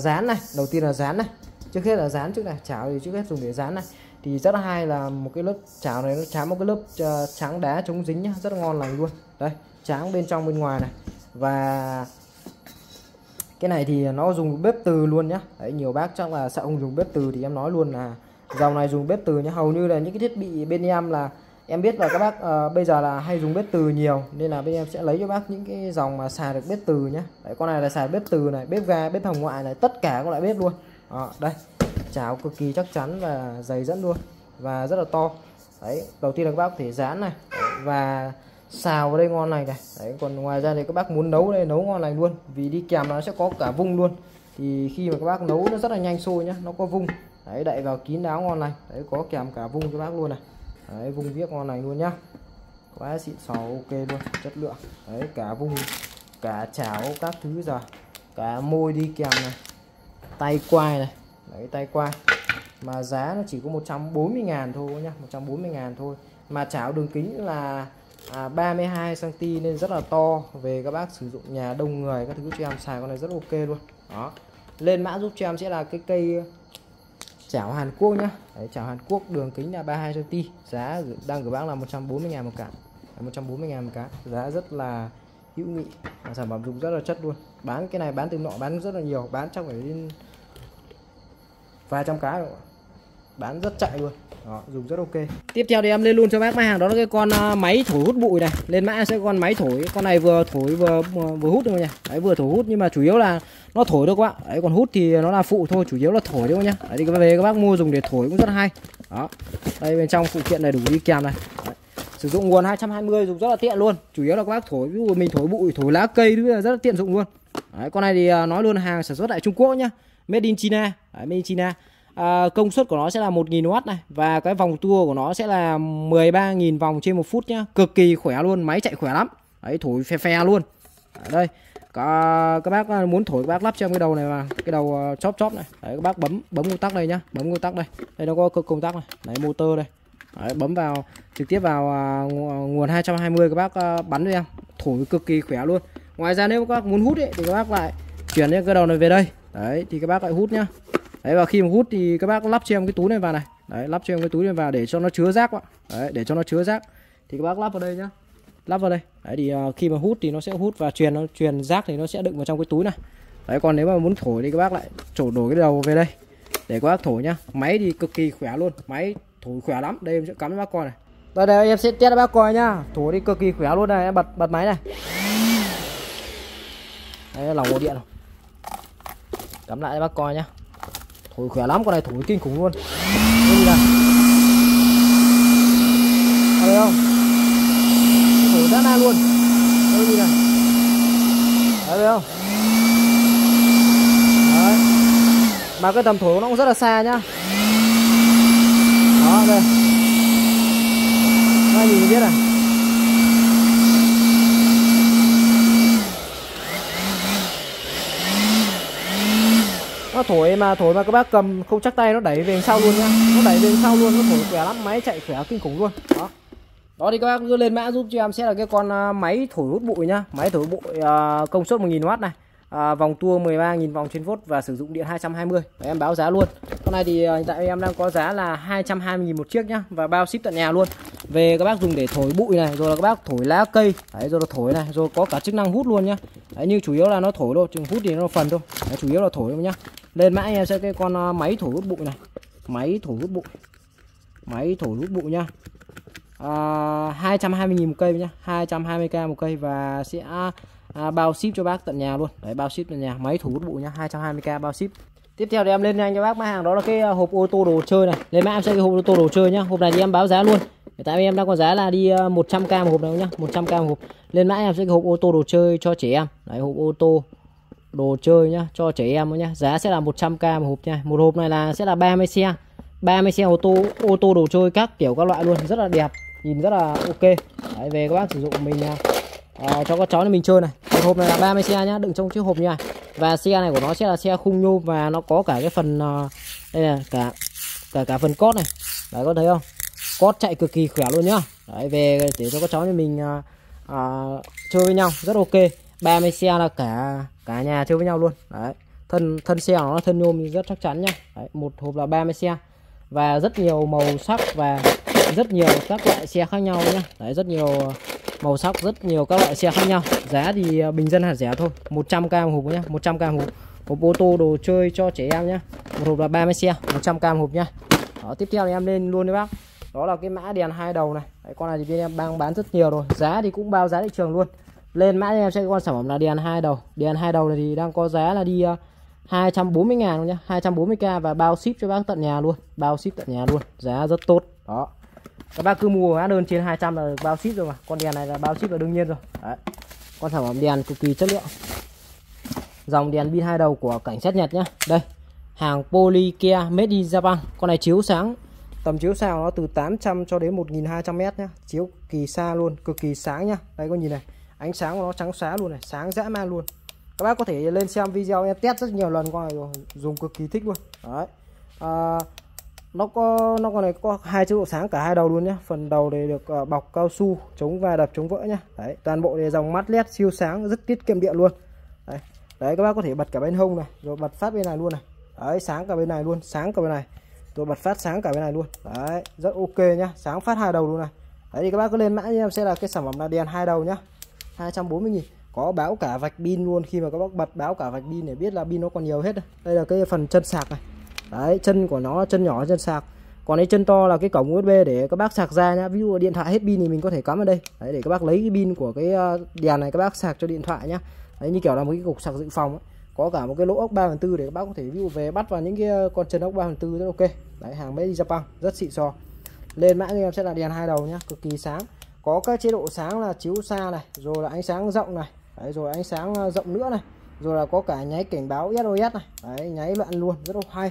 dán này. Đầu tiên là dán này. Trước hết là dán trước này. Chảo thì trước hết dùng để dán này. Thì rất là hay là một cái lớp chảo này, nó cháo một cái lớp ờ, trắng đá chống dính nhá. Rất là ngon lành luôn. Đây trắng bên trong bên ngoài này. Và cái này thì nó dùng bếp từ luôn nhá. Đấy nhiều bác chắc là sợ không dùng bếp từ thì em nói luôn là dòng này dùng bếp từ nhá. Hầu như là những cái thiết bị bên em là em biết là các bác uh, bây giờ là hay dùng bếp từ nhiều nên là bên em sẽ lấy cho bác những cái dòng mà xài được bếp từ nhá. Đấy con này là xài bếp từ này bếp ga bếp hồng ngoại này tất cả các loại bếp luôn. Đó, đây cháo cực kỳ chắc chắn và dày dẫn luôn và rất là to. Đấy đầu tiên là các bác có thể dán này. Và xào ở đây ngon này này. Đấy, còn ngoài ra thì các bác muốn nấu đây, nấu ngon lành luôn. Vì đi kèm nó sẽ có cả vung luôn. Thì khi mà các bác nấu nó rất là nhanh sôi nhá, nó có vung. Đấy, đậy vào kín đáo ngon này. Đấy, có kèm cả vung cho bác luôn này. Đấy, vung viết ngon này luôn nhá. Quá xịn sò ok luôn, chất lượng. Đấy, cả vung, cả chảo, các thứ giờ. Cả môi đi kèm này. Tay quai này. Đấy, tay quai. Mà giá nó chỉ có 140 ngàn thôi nhá 140 ngàn thôi. Mà chảo đường kính là à, 32 cm nên rất là to. Về các bác sử dụng nhà đông người các thứ cho em xài con này rất ok luôn. Đó. Lên mã giúp cho em sẽ là cái cây uh, chảo Hàn Quốc nhá. Đấy, chảo Hàn Quốc đường kính là 32 cm giá đang của bác là 140 ngàn một cả 140 ngàn một cái giá rất là hữu nghị. Sản phẩm dùng rất là chất luôn. Bán cái này bán từ nọ bán rất là nhiều. Bán trong phải đến vài trăm cái rồi bán rất chạy luôn. Đó, dùng rất ok. Tiếp theo thì em lên luôn cho bác. Máy hàng đó là cái con à, máy thổi hút bụi này. Lên mã sẽ con máy thổi. Con này vừa thổi vừa ờ, vừa hút thôi nha đấy vừa thổi hút nhưng mà chủ yếu là nó thổi được quá. Đấy còn hút thì nó là phụ thôi chủ yếu là thổi đúng không nhá. Đấy thì về các bác mua dùng để thổi cũng rất hay. Đó. Đây bên trong phụ kiện này đủ đi kèm này. Đấy. sử dụng nguồn 220 dùng rất là tiện luôn. Chủ yếu là các bác thổi ví dụ mình thổi bụi thổi lá cây rất là tiện dụng luôn. Đấy, con này thì à, nói luôn hàng sản xuất tại Trung Quốc nhá. Made in China. Đấy, made in China à, công suất của nó sẽ là 1.000W này và cái vòng tua của nó sẽ là 13.000 vòng trên một phút nhá. Cực kỳ khỏe luôn máy chạy khỏe lắm. Đấy thổi phe phe luôn. Ở đây các, các bác à, muốn thổi các bác lắp cho cái đầu này vào cái đầu ờ, chóp chóp này. Đấy các bác bấm bấm công tắc đây nhá bấm công tắc đây. Đây nó có công tắc này. Đấy motor đây. Đấy, bấm vào trực tiếp vào uh, nguồn 220 các bác uh, bắn cho em. Thổi cực kỳ khỏe luôn. Ngoài ra nếu các bác muốn hút ấy, thì các bác lại chuyển cái đầu này về đây. Đấy thì các bác lại hút nhá đấy và khi mà hút thì các bác lắp cho em cái túi này vào này. Đấy lắp cho em cái túi này vào để cho nó chứa rác ạ. Đấy để cho nó chứa rác. Thì các bác lắp vào đây nhá. Lắp vào đây. Đấy thì uh, khi mà hút thì nó sẽ hút và truyền nó truyền rác thì nó sẽ đựng vào trong cái túi này. Đấy còn nếu mà muốn thổi thì các bác lại trổ đổ cái đầu về đây. Để các bác thổi nhá. Máy thì cực kỳ khỏe luôn. Máy thổi khỏe lắm. Đây em sẽ cắm cho bác coi này. Đây đây em sẽ test cho bác coi nhá. Thổi đi cực kỳ khỏe luôn này. Em bật bật máy này. Đấy lòng ổ điện rồi. Cắm lại cho bác coi nhá thổi khỏe lắm, con này thổi kinh khủng luôn. Đây là thấy không thổi rất là luôn. Đây gì này thấy không? Đấy. Mà cái tầm thổi nó cũng rất là xa nhá. Đó, đây. Các nhìn biết này thổi mà thổi mà các bác cầm không chắc tay nó đẩy về sau luôn nhá. Nó đẩy về sau luôn nó thổi khỏe lắm máy chạy khỏe kinh khủng luôn. Đó. Đó thì các bác cứ lên mã giúp cho em sẽ là cái con à, máy thổi hút bụi nhá. Máy thổi bụi uh, công suất 1000W này. À, vòng tua 13.000 vòng trên phút và sử dụng điện 220 Đấy, em báo giá luôn. Con này thì à, hiện tại em đang có giá là 220.000 một chiếc nhá và bao ship tận nhà luôn. Về các bác dùng để thổi bụi này rồi là các bác thổi lá cây. Đấy, rồi là thổi này rồi có cả chức năng hút luôn nhá. Đấy, nhưng chủ yếu là nó thổi thôi chừng hút thì nó phần thôi. Đấy, chủ yếu là thổi thôi nhá lên mã em sẽ cái con à, máy thổi hút bụi này. Máy thổi hút bụi. Máy thổi hút bụi nhá. À, 220.000 một cây nhá. 220k một cây và sẽ à, bao ship cho bác tận nhà luôn. Đấy bao ship tận nhà. Máy thủ hút bụi nhá. 220k bao ship. Tiếp theo thì em lên nhanh cho bác. Mã hàng đó là cái à, hộp ô tô đồ chơi này. Lên mã em sẽ cái hộp ô tô đồ chơi nhá. Hộp này thì em báo giá luôn. Tại vì em đang có giá là đi à, 100k một hộp đâu nhá. 100k một hộp. Lên mã em sẽ cái hộp ô tô đồ chơi cho trẻ em. Đấy hộp ô tô đồ chơi nhá cho trẻ em nhá. Giá sẽ là 100k một hộp nha. Một hộp này là sẽ là 30 xe. 30 xe ô tô ô tô đồ chơi các kiểu các loại luôn. Rất là đẹp nhìn rất là ok. Đấy, về các bác sử dụng mình à, cho các cháu này mình chơi này. Một hộp này là 30 xe nhá đựng trong chiếc hộp như này và xe này của nó sẽ là xe khung nhôm và nó có cả cái phần ờ, đây là cả cả cả phần cốt này. Đấy có thấy không? Cốt chạy cực kỳ khỏe luôn nhá. Đấy về để cho các cháu như mình à, à, chơi với nhau. Rất ok. 30 xe là cả cả nhà chơi với nhau luôn. Đấy. Thân thân xe nó thân nhôm rất chắc chắn nhá đấy, một hộp là 30 xe. Và rất nhiều màu sắc và rất nhiều các loại xe khác nhau nhá. Đấy rất nhiều màu sắc rất nhiều các loại xe khác nhau. Giá thì à, bình dân hạt rẻ thôi. 100k một hộp nhá 100k một hộp. Hộp ô tô đồ chơi cho trẻ em nhá. Một hộp là 30 xe 100k một hộp nhá. Đó tiếp theo thì em lên luôn đấy bác. Đó là cái mã đèn hai đầu này. Đấy, con này thì bên em đang bán rất nhiều rồi. Giá thì cũng bao giá thị trường luôn lên mã em sẽ con sản phẩm là đèn hai đầu. Đèn hai đầu này thì đang có giá là đi à, 240 ngàn luôn nhá. 240k và bao ship cho bác tận nhà luôn. Bao ship tận nhà luôn. Giá rất tốt. Đó. Các bác cứ mua hóa đơn trên 200 là bao ship rồi mà. Con đèn này là bao ship là đương nhiên rồi. Đấy. Con sản phẩm đèn cực kỳ chất lượng dòng đèn pin hai đầu của cảnh sát Nhật nhá. Đây. Hàng Polycare made in Japan. Con này chiếu sáng. Tầm chiếu sao nó từ 800 cho đến 1200 mét nhá. Chiếu kỳ xa luôn. Cực kỳ sáng nhá. Đây, có nhìn này ánh sáng của nó trắng xóa luôn này sáng dã man luôn. Các bác có thể lên xem video em test rất nhiều lần qua này rồi dùng cực kỳ thích luôn. Đấy. À, nó có nó còn này có hai chế độ sáng cả hai đầu luôn nhé phần đầu thì được uh, bọc cao su chống va đập chống vỡ nhá. Đấy toàn bộ thì dòng mắt led siêu sáng rất tiết kiệm điện luôn. Đấy. Đấy các bác có thể bật cả bên hông này rồi bật phát bên này luôn này. Đấy sáng cả bên này luôn sáng cả bên này. Rồi bật phát sáng cả bên này luôn. Đấy rất ok nhá sáng phát hai đầu luôn này. Đấy thì các bác cứ lên mã cho em sẽ là cái sản phẩm là đèn hai đầu nhá. 240 nghìn. Có báo cả vạch pin luôn, khi mà các bác bật báo cả vạch pin để biết là pin nó còn nhiều hết đây là cái phần chân sạc này. Đấy, chân của nó, chân nhỏ, chân sạc. Còn cái chân to là cái cổng USB để các bác sạc ra nhá. Ví dụ điện thoại hết pin thì mình có thể cắm ở đây. Đấy, để các bác lấy cái pin của cái ờ, đèn này các bác sạc cho điện thoại nhá. Đấy, như kiểu là một cái cục sạc dự phòng ấy. có cả một cái lỗ ốc 3 phần tư để các bác có thể ví dụ về bắt vào những cái ờ, con chân ốc 3 phần tư rất ok. Đấy, hàng made in Japan, rất xịn sò lên mã cho em sẽ là đèn hai đầu nhá, cực kỳ sáng có các chế độ sáng là chiếu xa này rồi là ánh sáng rộng này. Đấy, rồi ánh sáng ờ, rộng nữa này. Rồi là có cả nháy cảnh báo SOS này. Đấy, nháy loạn luôn rất hay.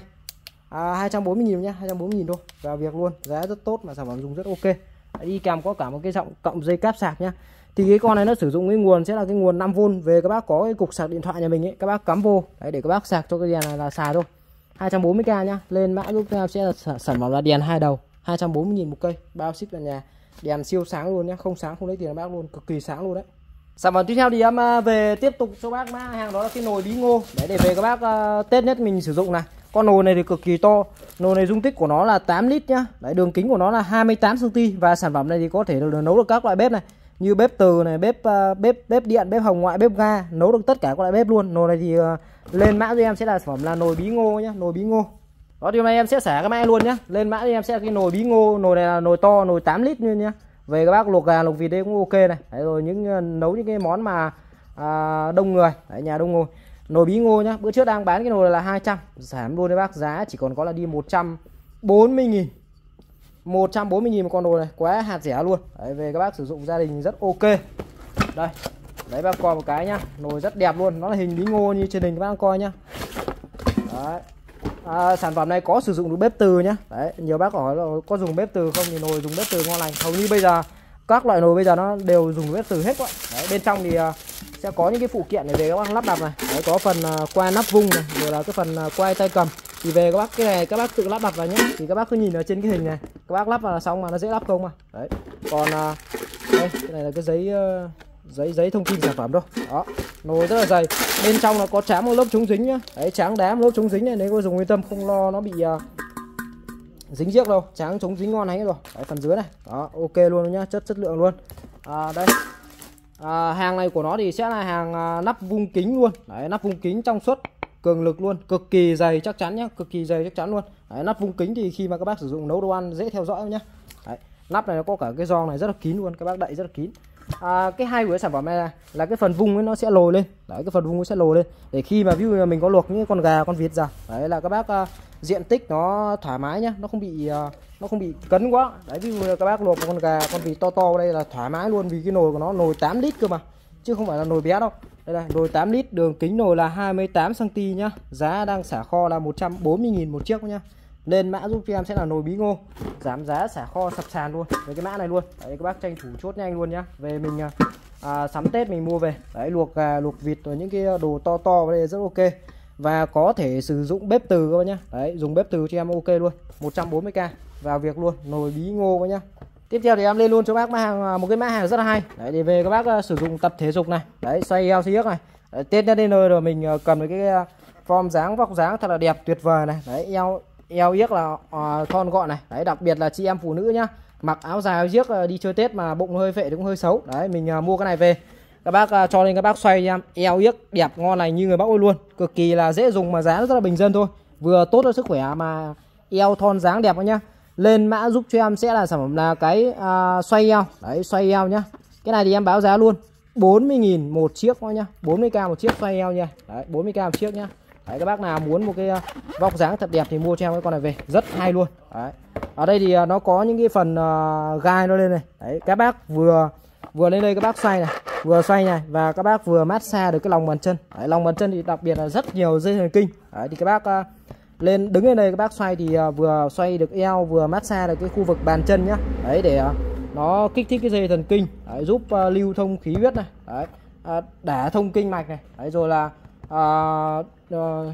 À, 240 000 nhá 240 000 thôi. Vào việc luôn giá rất tốt mà sản phẩm dùng rất ok. Đấy, đi kèm có cả một cái giọng cộng dây cáp sạc nhá. Thì cái con này nó sử dụng cái nguồn sẽ là cái nguồn 5V về các bác có cái cục sạc điện thoại nhà mình ấy các bác cắm vô. Đấy để các bác sạc cho cái đèn này là xài thôi. 240k nhá lên mã giúp em sẽ là sản phẩm là đèn hai đầu. 240 000 một cây bao ship là nhà đèn siêu sáng luôn nhé không sáng không lấy tiền bác luôn cực kỳ sáng luôn đấy. Sản phẩm tiếp theo thì em về tiếp tục cho bác mã hàng đó là cái nồi bí ngô. Để để về các bác uh, tết nhất mình sử dụng này. Con nồi này thì cực kỳ to nồi này dung tích của nó là 8 lít nhá. Đấy đường kính của nó là 28 cm và sản phẩm này thì có thể được nấu được các loại bếp này như bếp từ này bếp uh, bếp bếp điện bếp hồng ngoại bếp ga nấu được tất cả các loại bếp luôn. Nồi này thì uh, lên mã cho em sẽ là sản phẩm là nồi bí ngô nhá nồi bí ngô đó thì hôm nay em sẽ xả cái mã luôn nhá. Lên mã thì em sẽ cái nồi bí ngô nồi này là nồi to nồi 8 lít như nhá. Về các bác luộc gà luộc vịt đây cũng ok này. Đấy, rồi những ờ, nấu những cái món mà à, đông người. Đấy, nhà đông ngồi. Nồi bí ngô nhá. Bữa trước đang bán cái nồi là 200 giảm luôn đấy bác. Giá chỉ còn có là đi 140 nghìn. 140 nghìn một con nồi này. Quá hạt rẻ luôn. Đấy, về các bác sử dụng gia đình rất ok. Đây. Đấy bác coi một cái nhá. Nồi rất đẹp luôn. Nó là hình bí ngô như trên hình các bác coi nhá. Đấy à, sản phẩm này có sử dụng được bếp từ nhé, đấy nhiều bác hỏi là có dùng bếp từ không? Thì nồi dùng bếp từ ngon lành. Hầu như bây giờ các loại nồi bây giờ nó đều dùng bếp từ hết các đấy, bên trong thì uh, sẽ có những cái phụ kiện này về các bác lắp đặt này. Đấy, có phần uh, nắp vung này rồi là cái phần uh, tay cầm. Thì về các bác cái này các bác tự lắp đặt vào nhé thì các bác cứ nhìn ở trên cái hình này. Các bác lắp vào là xong mà nó dễ lắp không mà. Đấy còn uh, đây cái này là cái giấy uh, giấy giấy thông tin sản phẩm đâu. Đó nồi rất là dày. Bên trong nó có tráng một lớp chống dính nhá. Đấy tráng đá một lớp chống dính này nếu có dùng yên tâm không lo nó bị uh, dính chiếc đâu. Tráng chống dính ngon hay rồi. Đấy, phần dưới này. Đó ok luôn nhá. Chất chất lượng luôn. À, đây. À, hàng này của nó thì sẽ là hàng à, nắp vung kính luôn. Đấy nắp vung kính trong suốt cường lực luôn. Cực kỳ dày chắc chắn nhá. Cực kỳ dày chắc chắn luôn. Đấy, nắp vung kính thì khi mà các bác sử dụng nấu đồ ăn dễ theo dõi nhá. Đấy, nắp này nó có cả cái giòn này rất là kín luôn. Các bác đậy rất là kín à, cái hai của cái sản phẩm này là, là cái phần vung ấy nó sẽ lồi lên. Đấy cái phần vung nó sẽ lồi lên. Để khi mà ví dụ mình có luộc những con gà con vịt ra. Đấy là các bác uh, diện tích nó thoải mái nhá. Nó không bị uh, nó không bị cấn quá. Đấy ví dụ các bác luộc một con gà con vịt to to đây là thoải mái luôn vì cái nồi của nó nồi 8 lít cơ mà. Chứ không phải là nồi bé đâu. Đây là nồi 8 lít đường kính nồi là 28 cm nhá. Giá đang xả kho là 140.000 một chiếc nhá lên mã giúp cho em sẽ là nồi bí ngô. Giảm giá xả kho sập sàn luôn. Với cái mã này luôn. Đấy các bác tranh thủ chốt nhanh luôn nhá. Về mình à, à sắm tết mình mua về. Đấy luộc gà luộc vịt rồi những cái đồ to to đây rất ok. Và có thể sử dụng bếp từ các bác nhá. Đấy dùng bếp từ cho em ok luôn. 140k vào việc luôn. Nồi bí ngô các nhá. Tiếp theo thì em lên luôn cho bác mã hàng à, một cái mã hàng rất là hay. Đấy để về các bác uh, sử dụng tập thể dục này. Đấy xoay eo xiếc này. Đấy, tết đến nơi rồi mình uh, cầm được cái uh, form dáng vóc dáng thật là đẹp tuyệt vời này. Đấy eo eo yếc là uh, thon gọn này. Đấy đặc biệt là chị em phụ nữ nhá mặc áo dài áo yếc uh, đi chơi tết mà bụng hơi vệ cũng hơi xấu. Đấy mình uh, mua cái này về. Các bác uh, cho lên các bác xoay em eo yếc đẹp ngon này như người bác ơi luôn. Cực kỳ là dễ dùng mà giá rất là bình dân thôi. Vừa tốt cho sức khỏe mà eo thon dáng đẹp nhá. Lên mã giúp cho em sẽ là sản phẩm là cái uh, xoay eo. Đấy xoay eo nhá. Cái này thì em báo giá luôn. 40.000 một chiếc thôi nhá. 40k một chiếc xoay eo nha. Đấy 40k một chiếc nhá đấy các bác nào muốn một cái ờ, vóc dáng thật đẹp thì mua cho em cái con này về. Rất hay luôn. Đấy. Ở đây thì ờ, nó có những cái phần uh, gai nó lên này. Đấy các bác vừa vừa lên đây các bác xoay này vừa xoay này và các bác vừa massage được cái lòng bàn chân. Đấy, lòng bàn chân thì đặc biệt là rất nhiều dây thần kinh. Đấy, thì các bác uh, lên đứng lên đây các bác xoay thì uh, vừa xoay được eo vừa massage được cái khu vực bàn chân nhá. Đấy để uh, nó kích thích cái dây thần kinh. Đấy, giúp uh, lưu thông khí huyết này. Đấy uh, để thông kinh mạch này. Đấy rồi là uh, uh,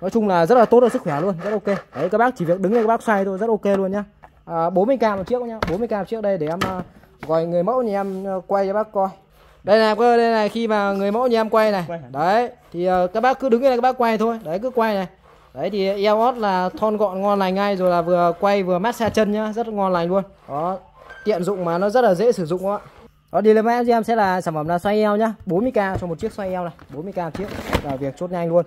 nói chung là rất là tốt cho sức khỏe luôn rất ok. Đấy các bác chỉ việc đứng đây các bác xoay thôi rất ok luôn nhá. À, 40k một chiếc nhá 40k một chiếc đây để em uh, gọi người mẫu nhà em uh, quay cho bác coi. Đây này cơ đây này khi mà người mẫu nhà em quay này. Đấy thì uh, các bác cứ đứng đây các bác quay thôi. Đấy cứ quay này. Đấy thì eo ót là thon gọn ngon lành ngay rồi là vừa quay vừa massage chân nhá rất ngon lành luôn. Đó tiện dụng mà nó rất là dễ sử dụng đó đó đi lên mã em sẽ là sản phẩm là xoay eo nhá. 40k cho một chiếc xoay eo này. 40k một chiếc. Là việc chốt nhanh luôn.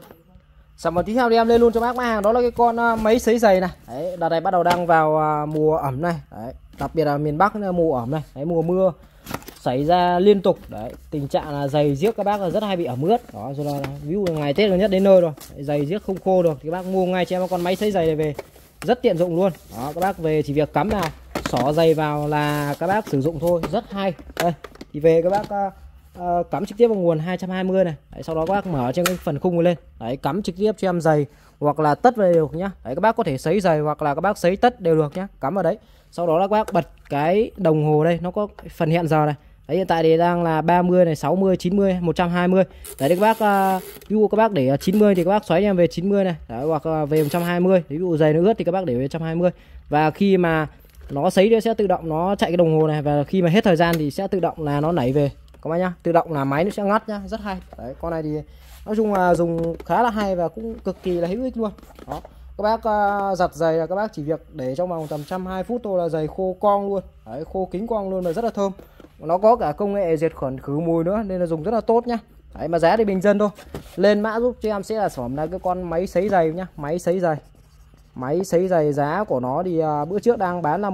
Sản phẩm tiếp theo thì em lên luôn cho bác mã hàng đó là cái con à, máy sấy giày này. Đấy, đợt này bắt đầu đang vào à, mùa ẩm này. Đấy, đặc biệt là miền bắc mùa ẩm này. Đấy, mùa mưa xảy ra liên tục. Đấy, tình trạng là giày giếc các bác là rất hay bị ẩm ướt. Đó, rồi là, ví dụ ngày tết gần nhất đến nơi rồi. Giày giếc không khô được thì các bác mua ngay cho em con máy sấy giày này về rất tiện dụng luôn. Đó các bác về chỉ việc cắm vào xỏ giày vào là các bác sử dụng thôi rất hay. Đây thì về các bác uh, uh, cắm trực tiếp vào nguồn 220 này. Đấy, sau đó các bác mở trên cái phần khung lên. Đấy cắm trực tiếp cho em giày hoặc là tất về được nhá. Đấy các bác có thể sấy giày hoặc là các bác sấy tất đều được nhá. Cắm vào đấy. Sau đó là các bác bật cái đồng hồ đây nó có phần hẹn giờ này đấy hiện tại thì đang là 30 này 60 90 120 đấy các bác uh, ví dụ các bác để à, 90 thì các bác xoáy em về 90 này. Đấy, hoặc uh, về 120 ví dụ giày nó ướt thì các bác để về 120 và khi mà nó sấy nó sẽ tự động nó chạy cái đồng hồ này. Và khi mà hết thời gian thì sẽ tự động là nó nảy về. Các bác nhá tự động là máy nó sẽ ngắt nhá rất hay. Đấy con này thì nói chung là dùng khá là hay và cũng cực kỳ là hữu ích luôn. Đó các bác uh, giặt giày là các bác chỉ việc để trong vòng tầm trăm hai phút thôi là giày khô cong luôn. Đấy, khô kính cong luôn và rất là thơm nó có cả công nghệ diệt khuẩn khử mùi nữa nên là dùng rất là tốt nhá. Đấy mà giá thì bình dân thôi. Lên mã giúp cho em sẽ là sản phẩm là cái con máy sấy giày nhá máy sấy giày. Máy sấy giày giá của nó thì à, bữa trước đang bán là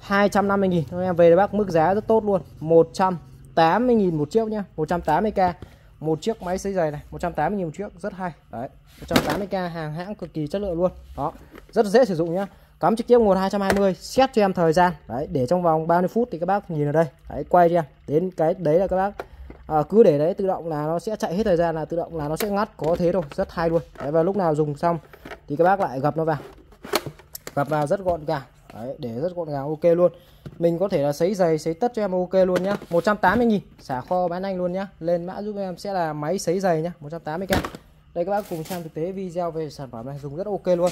250 nghìn. Thôi em về bác mức giá rất tốt luôn. 180 nghìn một chiếc nhá 180k một chiếc máy sấy giày này 180 nghìn một chiếc rất hay. Đấy 180k hàng hãng cực kỳ chất lượng luôn. Đó rất dễ sử dụng nhá cắm trực tiếp nguồn 220 xét cho em thời gian. Đấy để trong vòng 30 phút thì các bác nhìn ở đây. Đấy quay cho em. Đến cái đấy là các bác à, cứ để đấy tự động là nó sẽ chạy hết thời gian là tự động là nó sẽ ngắt. Có thế thôi rất hay luôn. Đấy, và lúc nào dùng xong thì các bác lại gập nó vào. Gập vào rất gọn gàng. Đấy, để rất gọn gàng ok luôn. Mình có thể là sấy giày sấy tất cho em ok luôn nhá. 180 nghìn xả kho bán anh luôn nhá. Lên mã giúp em sẽ là máy sấy giày nhá 180k đây các bác cùng xem thực tế video về sản phẩm này dùng rất ok luôn.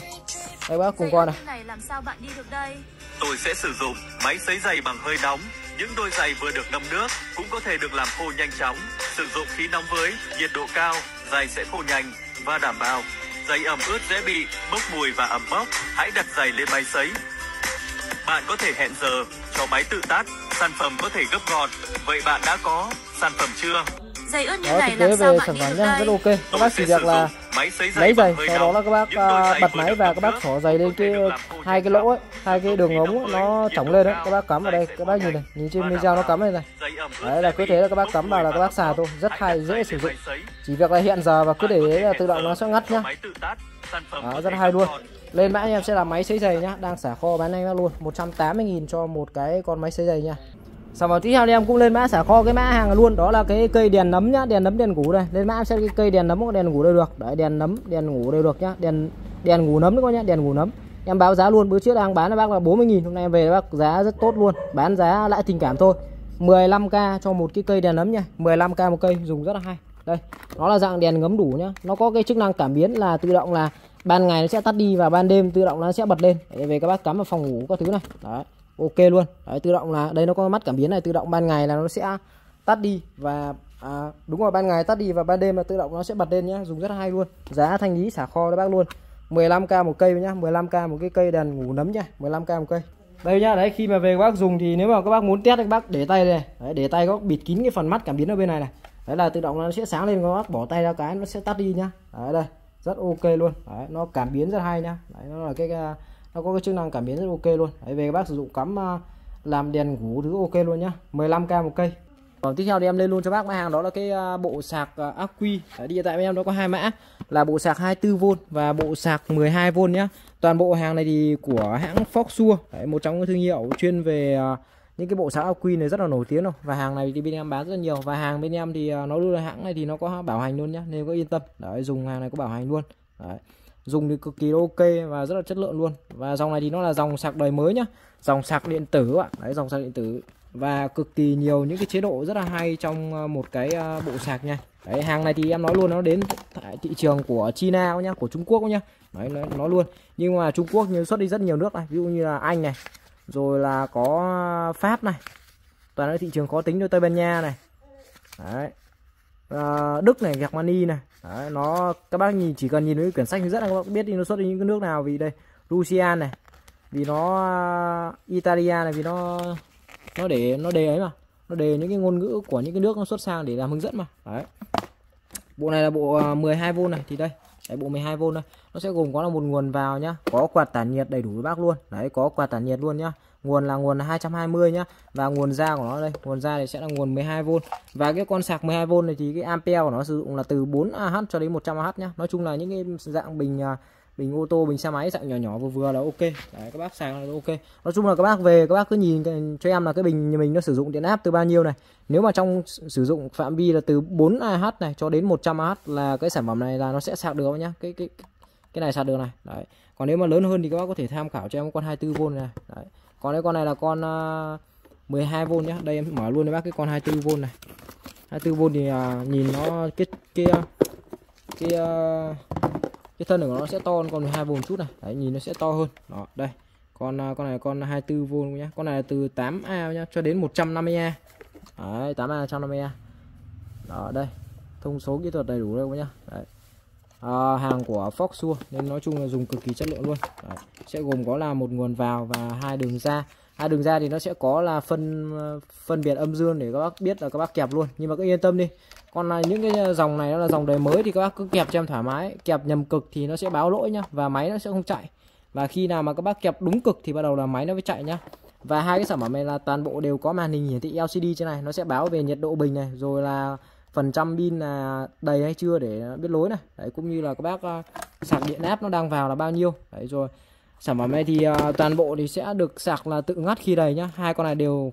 Đây các bác cùng coi này làm sao bạn đi được đây? Tôi sẽ sử dụng máy sấy giày bằng hơi nóng. Những đôi giày vừa được ngâm nước cũng có thể được làm khô nhanh chóng. Sử dụng khí nóng với nhiệt độ cao giày sẽ khô nhanh và đảm bảo. Giày ẩm ướt dễ bị bốc mùi và ẩm mốc. Hãy đặt giày lên máy sấy bạn có thể hẹn giờ cho máy tự tắt. Sản phẩm có thể gấp gọn. Vậy bạn đã có sản phẩm chưa Giày ướt như đó này thực làm sao về sản phẩm nhá rất ok. Các bác chỉ việc là lấy giày sau đó là các bác uh, bật máy và các bác xỏ giày lên cái hai cái lỗ ấy hai cái đường ống ấy, nó chỏng lên đấy các bác cắm vào đây các bác nhìn này nhìn trên video nó cắm đây này. đấy là cứ thế là các bác cắm vào là các bác xài thôi rất hay dễ sử dụng. chỉ việc là hiện giờ và cứ để đấy là tự động nó sẽ ngắt nhá. đó, rất hay luôn. lên mã em sẽ là máy sấy giày nhá đang xả kho bán anh luôn. 180.000 cho một cái con máy sấy giày nha sản phẩm tiếp theo thì em cũng lên mã xả kho cái mã hàng luôn, đó là cái cây đèn nấm nhá, đèn nấm, đèn ngủ đây. Lên mã em sẽ cái cây đèn nấm có đèn ngủ đây được. Đấy, đèn nấm, đèn ngủ đây được nhá. Đèn đèn ngủ nấm nữa nhá, đèn ngủ nấm. Em báo giá luôn, bữa trước đang bán cho bác là 40.000 hôm nay em về bác giá rất tốt luôn. Bán giá lại tình cảm thôi. 15k cho một cái cây đèn nấm nha 15k một cây, dùng rất là hay. Đây, nó là dạng đèn ngấm đủ nhá. Nó có cái chức năng cảm biến là tự động là ban ngày nó sẽ tắt đi và ban đêm tự động nó sẽ bật lên. Để về các bác cắm vào phòng ngủ các thứ này. Đấy ok luôn. Đấy, tự động là đây nó có mắt cảm biến này tự động ban ngày là nó sẽ tắt đi và à, đúng rồi ban ngày tắt đi và ban đêm là tự động nó sẽ bật lên nhá. Dùng rất hay luôn. Giá thanh lý xả kho đó bác luôn. 15k một cây nhá 15k một cái cây đèn ngủ nấm nhá 15k một cây. Đây nhá đấy khi mà về bác dùng thì nếu mà các bác muốn test các bác để tay đây đấy, để tay các bịt kín cái phần mắt cảm biến ở bên này này. Đấy là tự động nó sẽ sáng lên các bác bỏ tay ra cái nó sẽ tắt đi nhá. Đấy đây rất ok luôn. Đấy, nó cảm biến rất hay nhá. Đấy, nó là cái à, nó có cái chức năng cảm biến rất ok luôn. Đấy, về các bác sử dụng cắm à, làm đèn ngủ thứ ok luôn nhá. 15k một cây. Còn tiếp theo thì em lên luôn cho bác. Mã hàng đó là cái à, bộ sạc à, ắc quy. Đấy, đi tại bên em nó có hai mã là bộ sạc 24V và bộ sạc 12V nhá. Toàn bộ hàng này thì của hãng Foxua đấy, một trong những thương hiệu chuyên về những cái bộ sạc ắc quy này rất là nổi tiếng rồi và hàng này thì bên em bán rất nhiều. Và hàng bên em thì nó đưa hãng này thì nó có bảo hành luôn nhá nên có yên tâm. Đấy dùng hàng này có bảo hành luôn. Đấy dùng thì cực kỳ ok và rất là chất lượng luôn. Và dòng này thì nó là dòng sạc đời mới nhá. Dòng sạc điện tử ạ. Đấy dòng sạc điện tử. Và cực kỳ nhiều những cái chế độ rất là hay trong ờ, một cái ờ, bộ sạc nha. Đấy hàng này thì em nói luôn nó đến tại thị trường của China nhá của Trung Quốc nhá. Đấy nó, nó luôn. Nhưng mà Trung Quốc như xuất đi rất nhiều nước này. Ví dụ như là Anh này rồi là có Pháp này. Toàn là thị trường khó tính cho Tây Ban Nha này. Đấy. À, Đức này Germany này. Đấy, nó các bác nhìn chỉ cần nhìn với quyển sách hướng dẫn là các bác biết đi nó xuất đi những cái nước nào vì đây Russia này vì nó à, Italia này vì nó nó để nó đề ấy mà nó đề những cái ngôn ngữ của những cái nước nó xuất sang để làm hướng dẫn mà. Đấy. Bộ này là bộ à, 12V này thì đây đấy, bộ 12V này nó sẽ gồm có là một nguồn vào nhá có quạt tản nhiệt đầy đủ với bác luôn. Đấy có quạt tản nhiệt luôn nhá nguồn là nguồn 220 nhá. Và nguồn ra của nó đây, nguồn ra thì sẽ là nguồn 12V và cái con sạc 12V này thì cái ampere của nó sử dụng là từ 4Ah cho đến 100Ah nhá. Nói chung là những cái dạng bình à, bình ô tô, bình xe máy, dạng nhỏ nhỏ vừa vừa là ok. Đấy, các bác sạc là ok. Nói chung là các bác về, các bác cứ nhìn cho em là cái bình nhà mình nó sử dụng điện áp từ bao nhiêu này. Nếu mà trong sử dụng phạm vi là từ 4 Ah này cho đến 100 Ah là cái sản phẩm này là nó sẽ sạc được nhá. Cái cái cái này sạc được này. Đấy. Còn nếu mà lớn hơn thì các bác có thể tham khảo cho em con 24V này. Đấy còn cái con này là con à, uh, 12V nhá. Đây em mở luôn cho bác cái con 24V này. 24V thì uh, nhìn nó cái à, cái cái uh, cái thân của nó sẽ to hơn con 12V chút này. Đấy nhìn nó sẽ to hơn. Đó đây. Con con này con 24V nhá. Con này là từ 8A nhá cho đến 150A đấy 8A 150A đó đây. Thông số kỹ thuật đầy đủ đây các nhá. Đấy à, hàng của Foxua nên nói chung là dùng cực kỳ chất lượng luôn. Đấy. sẽ gồm có là một nguồn vào và hai đường ra. Hai đường ra thì nó sẽ có là phân phân biệt âm dương để các bác biết là các bác kẹp luôn. Nhưng mà cứ yên tâm đi. Còn là những cái dòng này nó là dòng đời mới thì các bác cứ kẹp cho em thoải mái. Kẹp nhầm cực thì nó sẽ báo lỗi nhá và máy nó sẽ không chạy. Và khi nào mà các bác kẹp đúng cực thì bắt đầu là máy nó mới chạy nhá. Và hai cái sản phẩm này là toàn bộ đều có màn hình hiển thị LCD trên này. Nó sẽ báo về nhiệt độ bình này rồi là phần trăm pin là đầy hay chưa để biết lối này. Đấy cũng như là các bác à, sạc điện áp nó đang vào là bao nhiêu. Đấy rồi sản phẩm này thì uh, toàn bộ thì sẽ được sạc là tự ngắt khi đầy nhá. Hai con này đều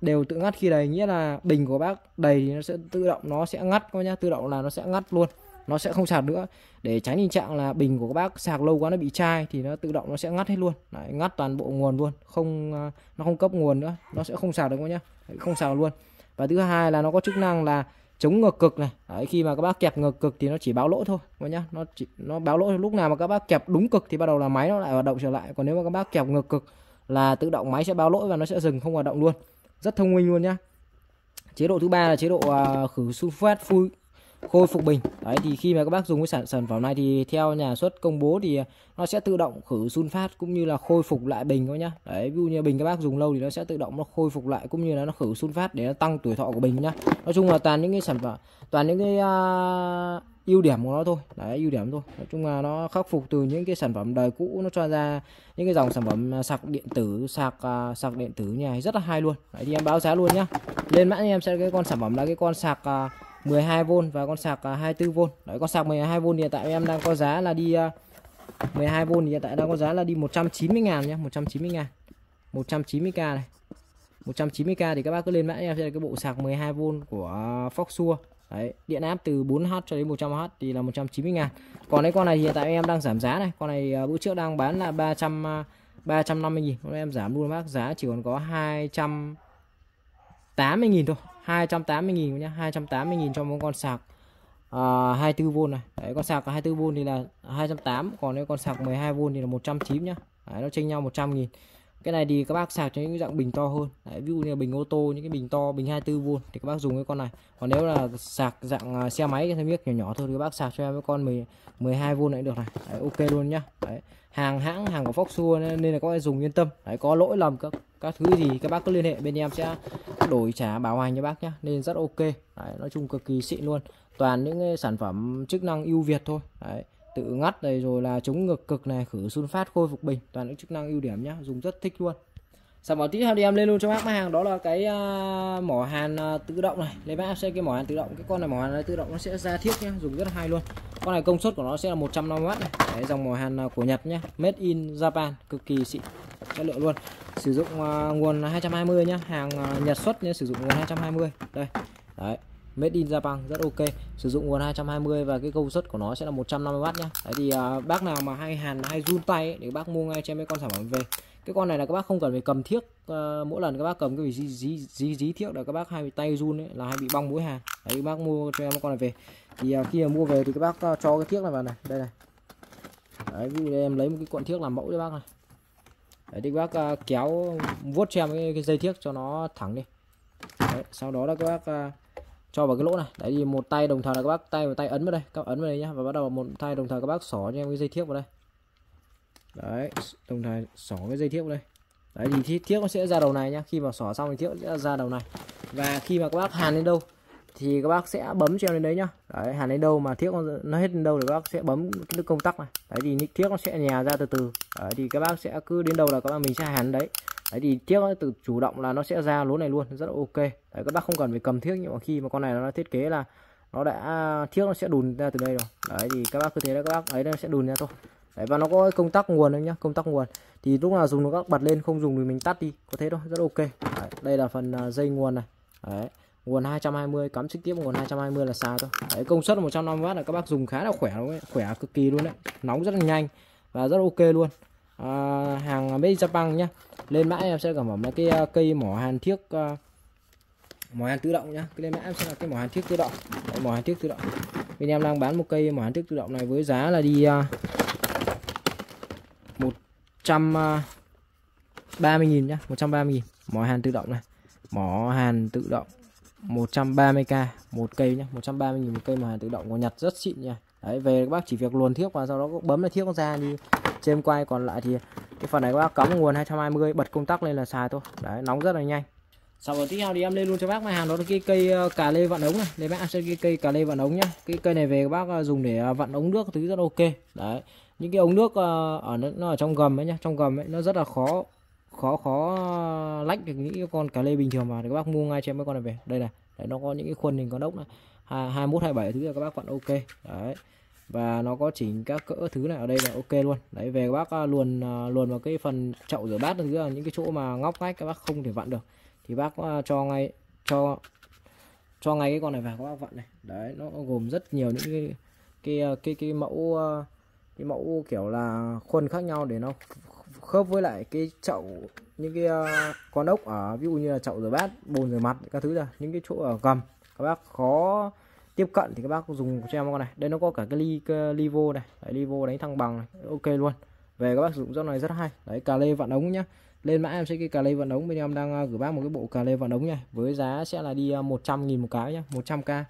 đều tự ngắt khi đầy nghĩa là bình của bác đầy thì nó sẽ tự động nó sẽ ngắt coi nhá tự động là nó sẽ ngắt luôn. Nó sẽ không sạc nữa. Để tránh tình trạng là bình của các bác sạc lâu quá nó bị chai thì nó tự động nó sẽ ngắt hết luôn. Đấy, ngắt toàn bộ nguồn luôn không à, nó không cấp nguồn nữa nó sẽ không sạc được nhá. Không sạc luôn. Và thứ hai là nó có chức năng là chống ngược cực này. Đấy, khi mà các bác kẹp ngược cực thì nó chỉ báo lỗi thôi các nhá. Nó chỉ nó báo lỗi lúc nào mà các bác kẹp đúng cực thì bắt đầu là máy nó lại hoạt động trở lại. Còn nếu mà các bác kẹp ngược cực là tự động máy sẽ báo lỗi và nó sẽ dừng không hoạt động luôn. Rất thông minh luôn nhá. Chế độ thứ ba là chế độ uh, khử sulfat full khôi phục bình. Đấy thì khi mà các bác dùng cái sản sản phẩm này thì theo nhà xuất công bố thì à, nó sẽ tự động khử sun phát cũng như là khôi phục lại bình các nhá. Đấy ví dụ như bình các bác dùng lâu thì nó sẽ tự động nó khôi phục lại cũng như là nó khử sun phát để nó tăng tuổi thọ của bình nhá. Nói chung là toàn những cái sản phẩm toàn những cái uh, ưu điểm của nó thôi. Đấy ưu điểm thôi. Nói chung là nó khắc phục từ những cái sản phẩm đời cũ nó cho ra những cái dòng sản phẩm à, sạc điện tử sạc uh, sạc điện tử nhà rất là hay luôn. Đấy thì em báo giá luôn nhá. Lên mã em sẽ cái con sản phẩm là cái con sạc uh, 12V và con sạc à, 24V đấy con sạc 12V hiện tại em đang có giá là đi à, 12V thì hiện tại đang có giá là đi 190 ngàn nhé 190 ngàn. 190k này. 190k thì các bác cứ lên mã em sẽ là cái bộ sạc 12V của Foxua Đấy, điện áp từ 4H cho đến 100H thì là 190 ngàn. Còn cái con này hiện tại em đang giảm giá này. Con này à, bữa trước đang bán là 300 350 nghìn. Hôm em giảm luôn bác giá chỉ còn có 280 nghìn thôi. 280.000 nhá 280.000 cho một con sạc. À, uh, 24V này. Đấy con sạc 24V thì là 208 còn nếu con sạc 12V thì là 190 nhá. Đấy, nó chênh nhau 100.000 cái này thì các bác sạc cho những dạng bình to hơn. Đấy, ví dụ như là bình ô tô những cái bình to bình 24V thì các bác dùng cái con này. Còn nếu là sạc dạng à, xe máy cái miếc nhỏ nhỏ thôi thì các bác sạc cho em cái con 10, 12V này được này. Đấy, ok luôn nhá. Đấy hàng hãng hàng của Foxua nên, nên là các bác dùng yên tâm. Đấy có lỗi lầm các các thứ gì các bác cứ liên hệ bên em sẽ đổi trả bảo hành cho bác nhé nên rất ok. Đấy, nói chung cực kỳ xịn luôn. Toàn những sản phẩm chức năng ưu việt thôi. Đấy tự ngắt này rồi là chống ngược cực này khử sun phát khôi phục bình. Toàn những chức năng ưu điểm nhá dùng rất thích luôn sản phẩm tiếp theo thì em lên luôn cho bác. Hàng đó là cái uh, mỏ hàn uh, tự động này. Lấy bác xem cái mỏ hàn tự động. Cái con này mỏ hàn tự động nó sẽ ra thiết nhé, dùng rất hay luôn. Con này công suất của nó sẽ là 150W này. Cái dòng mỏ hàn uh, của Nhật nhé, made in Japan cực kỳ xịn chất lượng luôn. Sử dụng uh, nguồn 220 nhá. Hàng uh, Nhật xuất nhé, sử dụng nguồn 220 đây đấy. Made in Japan rất ok. Sử dụng nguồn 220 và cái công suất của nó sẽ là 150W nhá. Đấy thì uh, bác nào mà hay hàn hay run tay ấy, thì bác mua ngay cho mấy con sản phẩm về cái con này là các bác không cần phải cầm thiếc uh, mỗi lần các bác cầm cái dí dí dí dí thiếc là các bác hay bị tay run ấy là hay bị bong mũi hàn. Đấy các bác mua cho em con này về. Thì uh, khi mà mua về thì các bác uh, cho cái thiếc này vào này đây này. Đấy ví dụ em lấy một cái cuộn thiếc làm mẫu cho bác này. Đấy thì các bác uh, kéo vuốt cho em cái, cái dây thiếc cho nó thẳng đi. Đấy, sau đó là các bác uh, cho vào cái lỗ này. Đấy thì một tay đồng thời là các bác tay và tay ấn vào đây. Các bác ấn vào đây nhá và bắt đầu một tay đồng thời các bác xỏ cho em cái dây thiếc vào đây đấy, đồng thời xỏ cái dây thiếc đây. Đấy, thì thiếc nó sẽ ra đầu này nhá. Khi mà xỏ xong thì thiếc sẽ ra đầu này. Và khi mà các bác hàn lên đâu, thì các bác sẽ bấm treo lên đấy nhá. Đấy, hàn đến đâu mà thiếc nó hết đến đâu thì các bác sẽ bấm cái nút công tắc này. Đấy, thì thiếc nó sẽ nhà ra từ từ. Đấy, thì các bác sẽ cứ đến đâu là các bác mình sẽ hàn đấy. Đấy, thì thiếc nó tự chủ động là nó sẽ ra lúa này luôn, rất là ok. Đấy, các bác không cần phải cầm thiếc nhưng mà khi mà con này nó thiết kế là nó đã thiếc nó sẽ đùn ra từ đây rồi. Đấy, thì các bác cứ thế đấy, các bác ấy nó sẽ đùn ra thôi đấy và nó có công tắc nguồn đấy nhá công tắc nguồn. Thì lúc nào dùng nó các bật lên không dùng thì mình tắt đi có thế thôi rất ok. Đấy, đây là phần à, dây nguồn này. Đấy nguồn 220 cắm trực tiếp nguồn 220 là xài thôi. Đấy công suất 150W là các bác dùng khá là khỏe luôn ấy. khỏe cực kỳ luôn đấy nóng rất là nhanh và rất ok luôn. À, hàng made Japan nhá lên mã em sẽ cảm ơn cái à, cây mỏ hàn thiếc uh, à, mỏ hàn tự động nhá. Cái lên mã em sẽ là cái mỏ hàn thiếc tự động. Đấy, mỏ hàn thiếc tự động. Bên em đang bán một cây mỏ hàn thiếc tự động này với giá là đi uh, 130 nghìn nhá 130 nghìn. Mỏ hàn tự động này. Mỏ hàn tự động 130k một cây nhá 130 nghìn một cây mỏ hàn tự động của Nhật, rất xịn nha. Đấy, về các bác chỉ việc luồn thiếc và sau đó bấm là thiếc nó ra như trên quay, còn lại thì cái phần này các bác cắm nguồn 220 bật công tắc lên là xài thôi. Đấy, nóng rất là nhanh. Sau đó tiếp theo thì em lên luôn cho bác mai hàng đó là cái cây ờ, cà lê vặn ống này. Lấy bác sẽ cái cây cà lê vặn ống nhá. Cái cây này về các bác ờ, dùng để ờ, vặn ống nước, thứ rất ok. Đấy những cái ống nước ờ, ở nó, nó ở trong gầm ấy nhá trong gầm ấy nó rất là khó khó khó lách được những cái con cá lê bình thường mà thì các bác mua ngay cho mấy con này về. Đây này đấy, nó có những cái khuôn hình con ốc này. Hai mốt hai bảy thứ là các bác vặn ok. Đấy. Và nó có chỉnh các cỡ thứ này ở đây là ok luôn. Đấy về các bác ờ, luồn ờ, luồn vào cái phần chậu rửa bát thứ là những cái chỗ mà ngóc ngách các bác không thể vặn được. Thì bác cho ngay cho cho ngay cái con này vào các bác vặn này. Đấy nó gồm rất nhiều những cái cái cái cái mẫu cái mẫu kiểu là khuôn khác nhau để nó khớp với lại cái chậu những cái ờ, con ốc ở ví dụ như là chậu rửa bát bồn rửa mặt các thứ là những cái chỗ ở gầm. Các bác khó tiếp cận thì các bác dùng cho em con này. Đây nó có cả cái ly cái livo này. Đấy, livo đánh thăng bằng này ok luôn. Về các bác sử dụng con này rất hay. Đấy cà lê vặn ống nhá. Lên mã em sẽ cái cà lê vặn ống bên em đang ờ, gửi bác một cái bộ cà lê vặn ống nha. Với giá sẽ là đi ờ, 100 nghìn một cái nhá 100k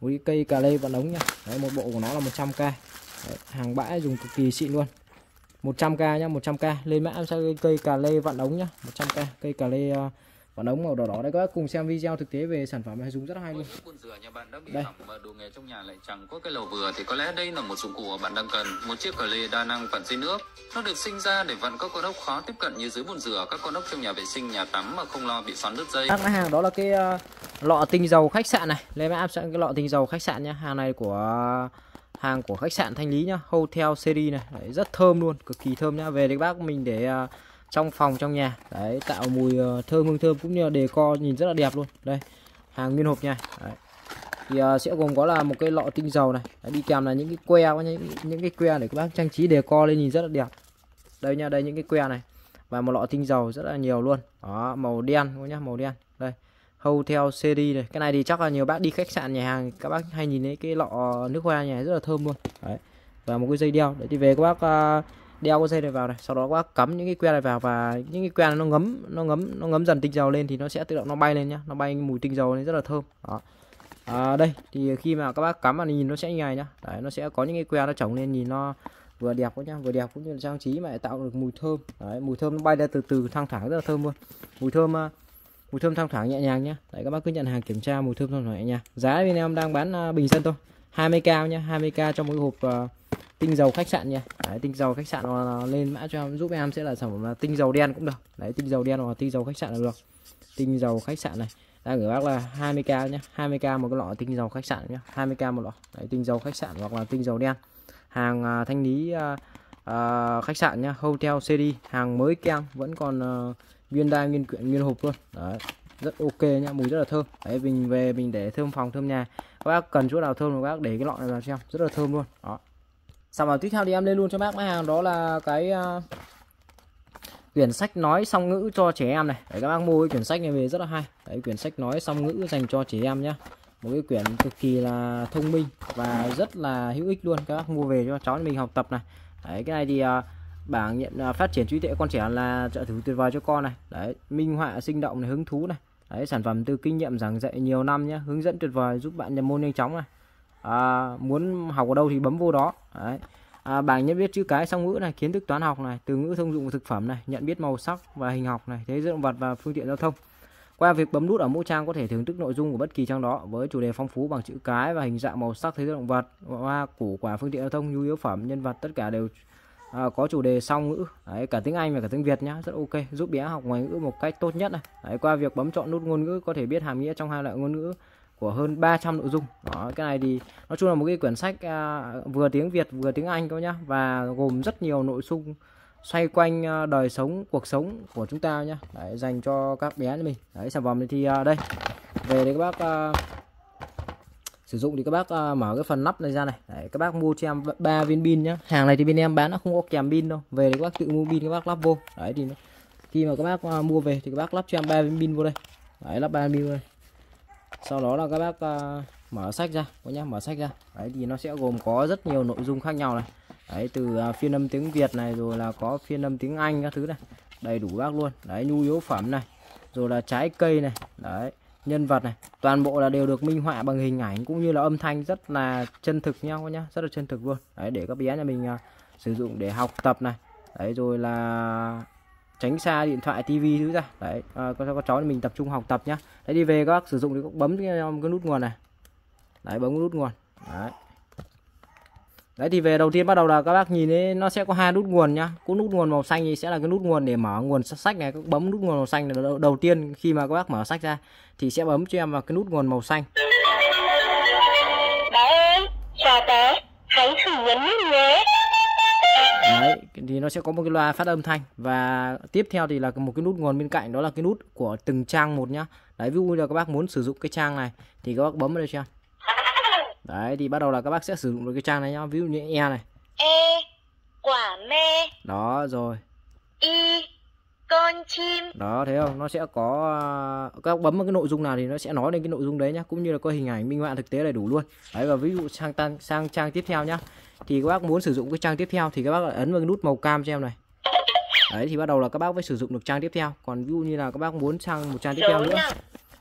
một cây cà lê vặn ống nha. Đấy, một bộ của nó là 100k đấy, hàng bãi dùng cực kỳ xịn luôn. 100k nhá 100k lên mã em sẽ cây cà lê vặn ống nhá 100k cây cà lê uh, vặn ống màu đỏ đỏ đây các bác. Cùng xem video thực tế về sản phẩm này dùng rất hay luôn. Mà đồ nghề trong nhà lại chẳng có cái lầu vừa thì có lẽ đây là một dụng cụ mà bạn đang cần. Một chiếc cà lê đa năng vặn dây nước. Nó được sinh ra để vặn các con ốc khó tiếp cận như dưới bồn rửa các con ốc trong nhà vệ sinh nhà tắm mà không lo bị xoắn đứt dây. Các hàng đó là cái uh, lọ tinh dầu khách sạn này. Lên mã áp sẽ cái lọ tinh dầu khách sạn nhá. Hàng này của hàng của khách sạn thanh lý nhá hotel series này Đấy, rất thơm luôn cực kỳ thơm nhá. Về đấy bác mình để uh, trong phòng trong nhà đấy tạo mùi uh, thơm hương thơm cũng như là đề co nhìn rất là đẹp luôn. Đây hàng nguyên hộp nha đấy. thì uh, sẽ gồm có là một cái lọ tinh dầu này đấy, đi kèm là những cái que những, những cái que để các bác trang trí đề co lên nhìn rất là đẹp. Đây nha đây những cái que này. Và một lọ tinh dầu rất là nhiều luôn. Đó màu đen nhá màu đen đây hotel series này. Cái này thì chắc là nhiều bác đi khách sạn nhà hàng các bác hay nhìn thấy cái lọ nước hoa nhà rất là thơm luôn. Đấy. Và một cái dây đeo. Để thì về các bác à, đeo cái dây này vào này. Sau đó các bác cắm những cái que này vào và những cái que này nó ngấm nó ngấm nó ngấm dần tinh dầu lên thì nó sẽ tự động nó bay lên nhá. Nó bay mùi tinh dầu lên rất là thơm. Đó. À, đây thì khi mà các bác cắm vào nhìn nó sẽ như này nhá. Đấy nó sẽ có những cái que nó trồng lên nhìn nó vừa đẹp quá nhá vừa đẹp cũng như là trang trí mà lại tạo được mùi thơm. Đấy mùi thơm nó bay ra từ từ thăng thẳng rất là thơm luôn. Mùi thơm à, mùi thơm thoang thoảng nhẹ nhàng nhá. Đấy các bác cứ nhận hàng kiểm tra mùi thơm thoang thoảng nhẹ nhàng. Giá bên em đang bán uh, bình dân thôi. 20k nhá 20k trong mỗi hộp uh, tinh dầu khách sạn nha. Đấy, tinh dầu khách sạn lên mã cho em giúp em sẽ là sản phẩm là tinh dầu đen cũng được. Đấy tinh dầu đen hoặc tinh dầu khách sạn là được. Tinh dầu khách sạn này. Đang gửi bác là 20k nhé 20k một cái lọ tinh dầu khách sạn nhé 20k một lọ. Đấy, tinh dầu khách sạn hoặc là tinh dầu đen. Hàng uh, thanh lý uh, uh, khách sạn nhá hotel cd hàng mới keng vẫn còn uh, viên đai nguyên quyện nguyên hộp luôn. Đấy rất ok nhá mùi rất là thơm. Đấy mình về mình để thơm phòng thơm nhà. Các bác cần chỗ nào thơm thì các bác để cái lọ này vào xem rất là thơm luôn. Đó. Sản phẩm tiếp theo thì em lên luôn cho bác máy hàng đó là cái uh, quyển sách nói song ngữ cho trẻ em này. Để các bác mua cái quyển sách này về rất là hay. Đấy quyển sách nói song ngữ dành cho trẻ em nhá. Một cái quyển cực kỳ là thông minh và rất là hữu ích luôn. Các bác mua về cho cháu mình học tập này. Đấy cái này thì uh, bảng nhận uh, à, phát triển trí tuệ con trẻ là trợ thủ tuyệt vời cho con này. Đấy minh họa sinh động này hứng thú này. Đấy sản phẩm từ kinh nghiệm giảng dạy nhiều năm nhé hướng dẫn tuyệt vời giúp bạn nhập môn nhanh chóng này. À, muốn học ở đâu thì bấm vô đó. Đấy. À, bảng nhận biết chữ cái song ngữ này kiến thức toán học này từ ngữ thông dụng của thực phẩm này nhận biết màu sắc và hình học này thế giới động vật và phương tiện giao thông. Qua việc bấm nút ở mỗi trang có thể thưởng thức nội dung của bất kỳ trang đó với chủ đề phong phú bằng chữ cái và hình dạng màu sắc thế giới động vật. Hoa củ quả phương tiện giao thông nhu yếu phẩm nhân vật tất cả đều à, có chủ đề song ngữ. Đấy, cả tiếng Anh và cả tiếng Việt nhá rất ok. Giúp bé học ngoại ngữ một cách tốt nhất này. Đấy, qua việc bấm chọn nút ngôn ngữ có thể biết hàm nghĩa trong hai loại ngôn ngữ của hơn 300 nội dung. Đó cái này thì nói chung là một cái quyển sách à, vừa tiếng Việt vừa tiếng Anh thôi nhá và gồm rất nhiều nội dung xoay quanh à, đời sống cuộc sống của chúng ta nhá. Đấy, dành cho các bé như mình. Đấy sản phẩm này thì à, đây. Về đấy các bác à, sử dụng thì các bác uh, mở cái phần nắp này ra này. Đấy, các bác mua cho em ba viên pin nhá. Hàng này thì bên em bán nó không có kèm pin đâu. Về thì các bác tự mua pin các bác lắp vô. Đấy thì khi mà các bác uh, mua về thì các bác lắp cho em ba viên pin vô đây. Đấy lắp ba viên pin vô đây. Sau đó là các bác uh, mở sách ra có nhá mở sách ra. Đấy thì nó sẽ gồm có rất nhiều nội dung khác nhau này. Đấy từ uh, phiên âm tiếng Việt này rồi là có phiên âm tiếng Anh các thứ này. Đầy đủ bác luôn. Đấy nhu yếu phẩm này rồi là trái cây này. Đấy nhân vật này. Toàn bộ là đều được minh họa bằng hình ảnh cũng như là âm thanh rất là chân thực nhau nhá rất là chân thực luôn. Đấy để các bé nhà mình uh, sử dụng để học tập này. Đấy rồi là tránh xa điện thoại tivi thứ ra. Đấy à, có cho các mình tập trung học tập nhá. Đấy đi về các bác sử dụng thì cũng bấm cái, cái nút nguồn này. Đấy bấm cái nút nguồn. Đấy đấy thì về đầu tiên bắt đầu là các bác nhìn thấy nó sẽ có hai nút nguồn nhá. Cú nút nguồn màu xanh thì sẽ là cái nút nguồn để mở nguồn sách này các bấm nút nguồn màu xanh là đầu, đầu tiên khi mà các bác mở sách ra thì sẽ bấm cho em vào cái nút nguồn màu xanh. Bé chào bé, hãy thử nhấn nút nhé. đấy thì nó sẽ có một cái loa phát âm thanh. Và tiếp theo thì là một cái nút nguồn bên cạnh đó là cái nút của từng trang một nhá. Đấy ví dụ như là các bác muốn sử dụng cái trang này thì các bác bấm vào đây cho em đấy thì bắt đầu là các bác sẽ sử dụng được cái trang này nhá. Ví dụ như e này. E, quả me, đó rồi. Y, con chim, đó thấy không? Nó sẽ có à, các bác bấm vào cái nội dung nào thì nó sẽ nói lên cái nội dung đấy nhá cũng như là có hình ảnh minh họa thực tế đầy đủ luôn. Đấy và ví dụ sang tăng sang trang tiếp theo nhá. Thì các bác muốn sử dụng cái trang tiếp theo thì các bác ấn vào cái nút màu cam cho em này. Đấy thì bắt đầu là các bác mới sử dụng được trang tiếp theo. Còn ví dụ như là các bác muốn sang một trang tiếp theo nữa.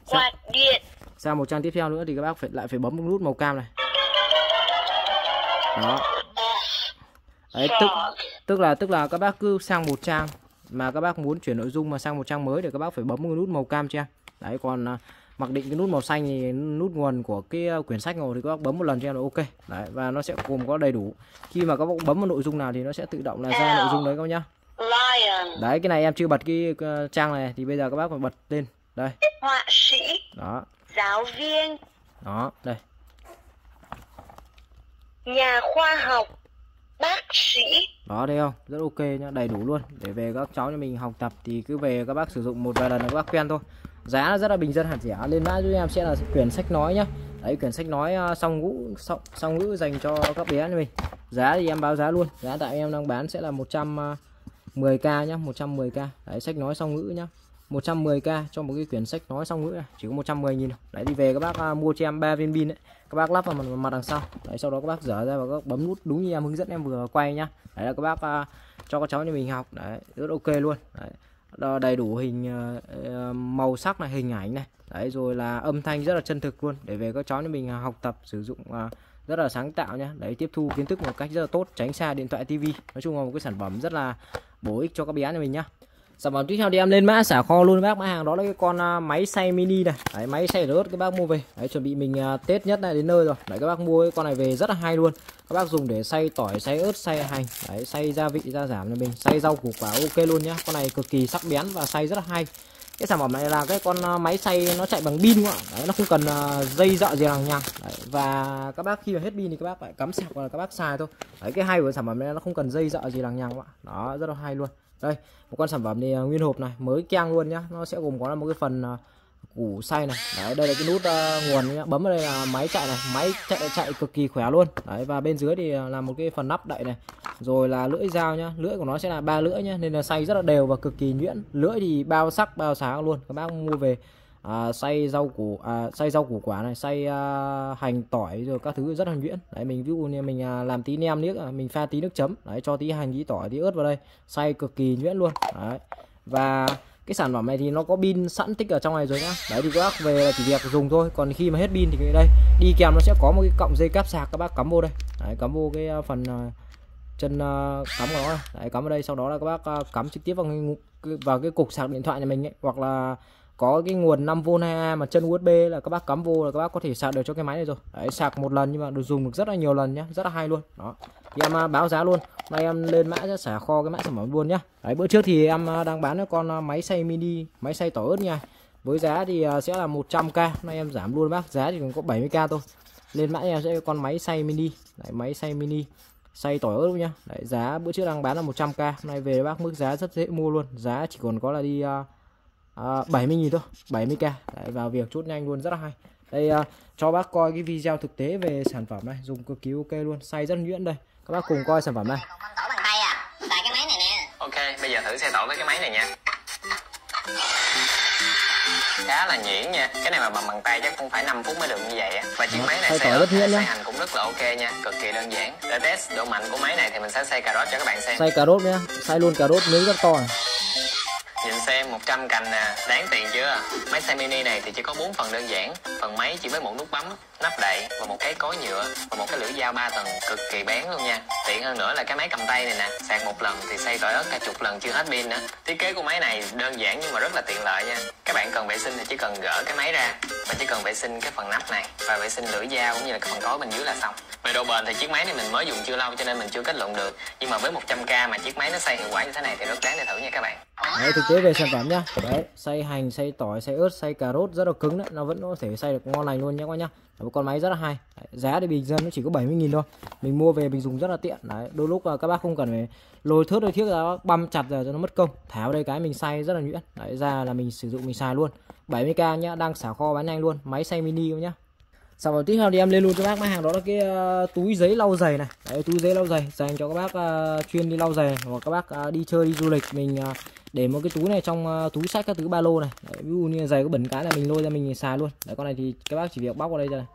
quạt điện, sang một trang tiếp theo nữa thì các bác phải lại phải bấm một nút màu cam này. Đó. Đấy tức tức là tức là các bác cứ sang một trang mà các bác muốn chuyển nội dung mà sang một trang mới thì các bác phải bấm cái nút màu cam cho em đấy còn à, mặc định cái nút màu xanh thì nút nguồn của cái à, quyển sách rồi thì các bác bấm một lần cho em là ok. Đấy và nó sẽ gồm có đầy đủ. Khi mà các bác bấm một nội dung nào thì nó sẽ tự động là ra nội dung đấy các bác nhá. Đấy cái này em chưa bật cái à, trang này thì bây giờ các bác phải bật lên đây. Họa sĩ, đó giáo viên, đó đây. Nhà khoa học, bác sĩ, đó thấy không? Rất ok nhá đầy đủ luôn. Để về các cháu cho mình học tập thì cứ về các bác sử dụng một vài lần là các bác quen thôi. Giá rất là bình dân hạt rẻ lên mã cho em sẽ là quyển sách nói nhá. Đấy quyển sách nói uh, song ngữ song, song ngữ dành cho các bé như mình. Giá thì em báo giá luôn. Giá tại em đang bán sẽ là 110k nhá 110k đấy sách nói song ngữ nhá 110k cho một cái quyển sách nói xong nữa chỉ có 110 nghìn đấy đi về các bác à, mua cho em 3 viên pin đấy các bác lắp vào mặt, mặt đằng sau. Đấy sau đó các bác dở ra và các bấm nút đúng như em hướng dẫn em vừa quay nhá. Đấy là các bác à, cho các cháu như mình học. Đấy rất ok luôn. Đấy. Đó, đầy đủ hình ờ, ờ, màu sắc này hình ảnh này. Đấy rồi là âm thanh rất là chân thực luôn. Để về các cháu như mình à, học tập sử dụng rất là sáng tạo nhá. Đấy tiếp thu kiến thức một cách rất là tốt tránh xa điện thoại tivi nói chung là một cái sản phẩm rất là bổ ích cho các bé nhà mình nhá sản phẩm tiếp theo thì em lên mã xả kho luôn bác. Mã hàng đó là cái con à, máy xay mini này. Đấy, máy xay rớt các bác mua về. Đấy chuẩn bị mình à, uh, tết nhất này đến nơi rồi. Đấy các bác mua cái con này về rất là hay luôn. Các bác dùng để xay tỏi xay ớt xay hành. Đấy xay gia vị gia giảm cho mình xay rau củ quả ok luôn nhá. Con này cực kỳ sắc bén và xay rất là hay. Cái sản phẩm này là cái con à, máy xay nó chạy bằng pin ạ đấy nó không cần uh, dây dợ gì lằng nhằng đấy, và các bác khi mà hết pin thì các bác phải cắm sạc và các bác xài thôi. Đấy cái hay của sản phẩm này nó không cần dây dợ gì lằng nhằng ạ đó rất là hay luôn đây một con sản phẩm thì à, nguyên hộp này mới keng luôn nhá. Nó sẽ gồm có là một cái phần à, củ xay này. Đấy đây là cái nút uh, nguồn nhá. bấm vào đây là máy chạy này máy chạy chạy cực kỳ khỏe luôn. Đấy và bên dưới thì là một cái phần nắp đậy này. Rồi là lưỡi dao nhá. Lưỡi của nó sẽ là ba lưỡi nhá nên là xay rất là đều và cực kỳ nhuyễn. Lưỡi thì bao sắc bao sáng luôn. Các bác mua về à, xay rau củ à, xay rau củ quả này xay à, hành tỏi rồi các thứ rất là nhuyễn đấy mình ví dụ như mình à, làm tí nem nước à, mình pha tí nước chấm. Đấy cho tí hành tí tỏi tí ớt vào đây. Xay cực kỳ nhuyễn luôn. Đấy. Và cái sản phẩm này thì nó có pin sẵn tích ở trong này rồi nhá. Đấy thì các bác về là chỉ việc dùng thôi. Còn khi mà hết pin thì đây đi kèm nó sẽ có một cái cọng dây cáp sạc các bác cắm vô đây. Đấy, cắm vô cái à, phần à, chân à, cắm của nó này. đấy cắm vào đây sau đó là các bác cắm trực tiếp vào cái, vào cái cục sạc điện thoại nhà mình ấy hoặc là có cái nguồn 5V 2A mà chân USB là các bác cắm vô là các bác có thể sạc được cho cái máy này rồi. Đấy sạc một lần nhưng mà được dùng được rất là nhiều lần nhá rất là hay luôn. Đó. Thì em à, báo giá luôn. Nay em lên mã sẽ xả kho cái mã sản phẩm luôn nhá. Đấy bữa trước thì em à, đang bán cái con à, máy xay mini máy xay tỏi ớt nha. Với giá thì sẽ là 100k nay em giảm luôn bác giá thì còn có 70k thôi. Lên mã em sẽ con máy xay mini. Đấy, máy xay mini xay tỏi ớt nhá. Đấy, giá bữa trước đang bán là 100k hôm nay về bác mức giá rất dễ mua luôn. Giá chỉ còn có là đi uh, uh, 70 nghìn thôi 70k đấy, vào việc chút nhanh luôn rất là hay. Đây uh, cho bác coi cái video thực tế về sản phẩm này dùng cực kỳ ok luôn xay rất nhuyễn đây. Các bác cùng coi sản phẩm này. À ok bây giờ thử xay tỏi với cái máy này nha. Khá là nhuyễn nha. Cái này mà bằng bằng tay chắc cũng phải 5 phút mới được như vậy á. Và chiếc máy này xay, rất nhuyễn xay hành cũng rất là ok nha. Cực kỳ đơn giản. Để test độ mạnh của máy này thì mình sẽ xay cà rốt cho các bạn xem. Xay cà rốt nhá. Xay luôn cà rốt miếng rất to này Nhìn xem 100 cành nè, đáng tiền chưa? Máy xe mini này thì chỉ có 4 phần đơn giản Phần máy chỉ với một nút bấm, nắp đậy và một cái cối nhựa Và một cái lưỡi dao 3 tầng cực kỳ bén luôn nha. Tiện hơn nữa là cái máy cầm tay này nè. Sạc một lần thì xay tỏi ớt cả chục lần chưa hết pin nữa. Thiết kế của máy này đơn giản nhưng mà rất là tiện lợi nha. Các bạn cần vệ sinh thì chỉ cần gỡ cái máy ra Và chỉ cần vệ sinh cái phần nắp này Và vệ sinh lưỡi dao cũng như là cái phần cối bên dưới là xong. Về độ bền thì chiếc máy này mình mới dùng chưa lâu cho nên mình chưa kết luận được. Nhưng mà với 100k mà chiếc máy nó xay hiệu quả như thế này thì rất đáng để thử nha các bạn. Đấy, thực tế về sản phẩm nhá. Đấy xay hành xay tỏi xay ớt xay cà rốt rất là cứng đấy nó vẫn có thể xay được ngon lành luôn nhé các nhá một con máy rất là hay. Đấy, giá thì bình dân nó chỉ có 70.000 thôi. Mình mua về mình dùng rất là tiện. Đấy đôi lúc là các bác không cần phải lôi thớt đôi thiết ra băm chặt ra cho nó mất công. Tháo đây cái mình xay rất là nhuyễn. Đấy ra là mình sử dụng mình xài luôn. 70k nhá đang xả kho bán nhanh luôn. Máy xay mini nhá. Sản phẩm tiếp theo thì em lên luôn cho bác. Mã hàng đó là cái uh, túi giấy lau giày này. Đấy túi giấy lau giày dành cho các bác uh, chuyên đi lau giày hoặc các bác uh, đi chơi đi du lịch. Mình uh, để một cái túi này trong ờ, túi sách các thứ ba lô này. Đấy, ví dụ như giày có bẩn cái là mình lôi ra mình xài luôn. Đấy con này thì các bác chỉ việc bóc vào đây ra này.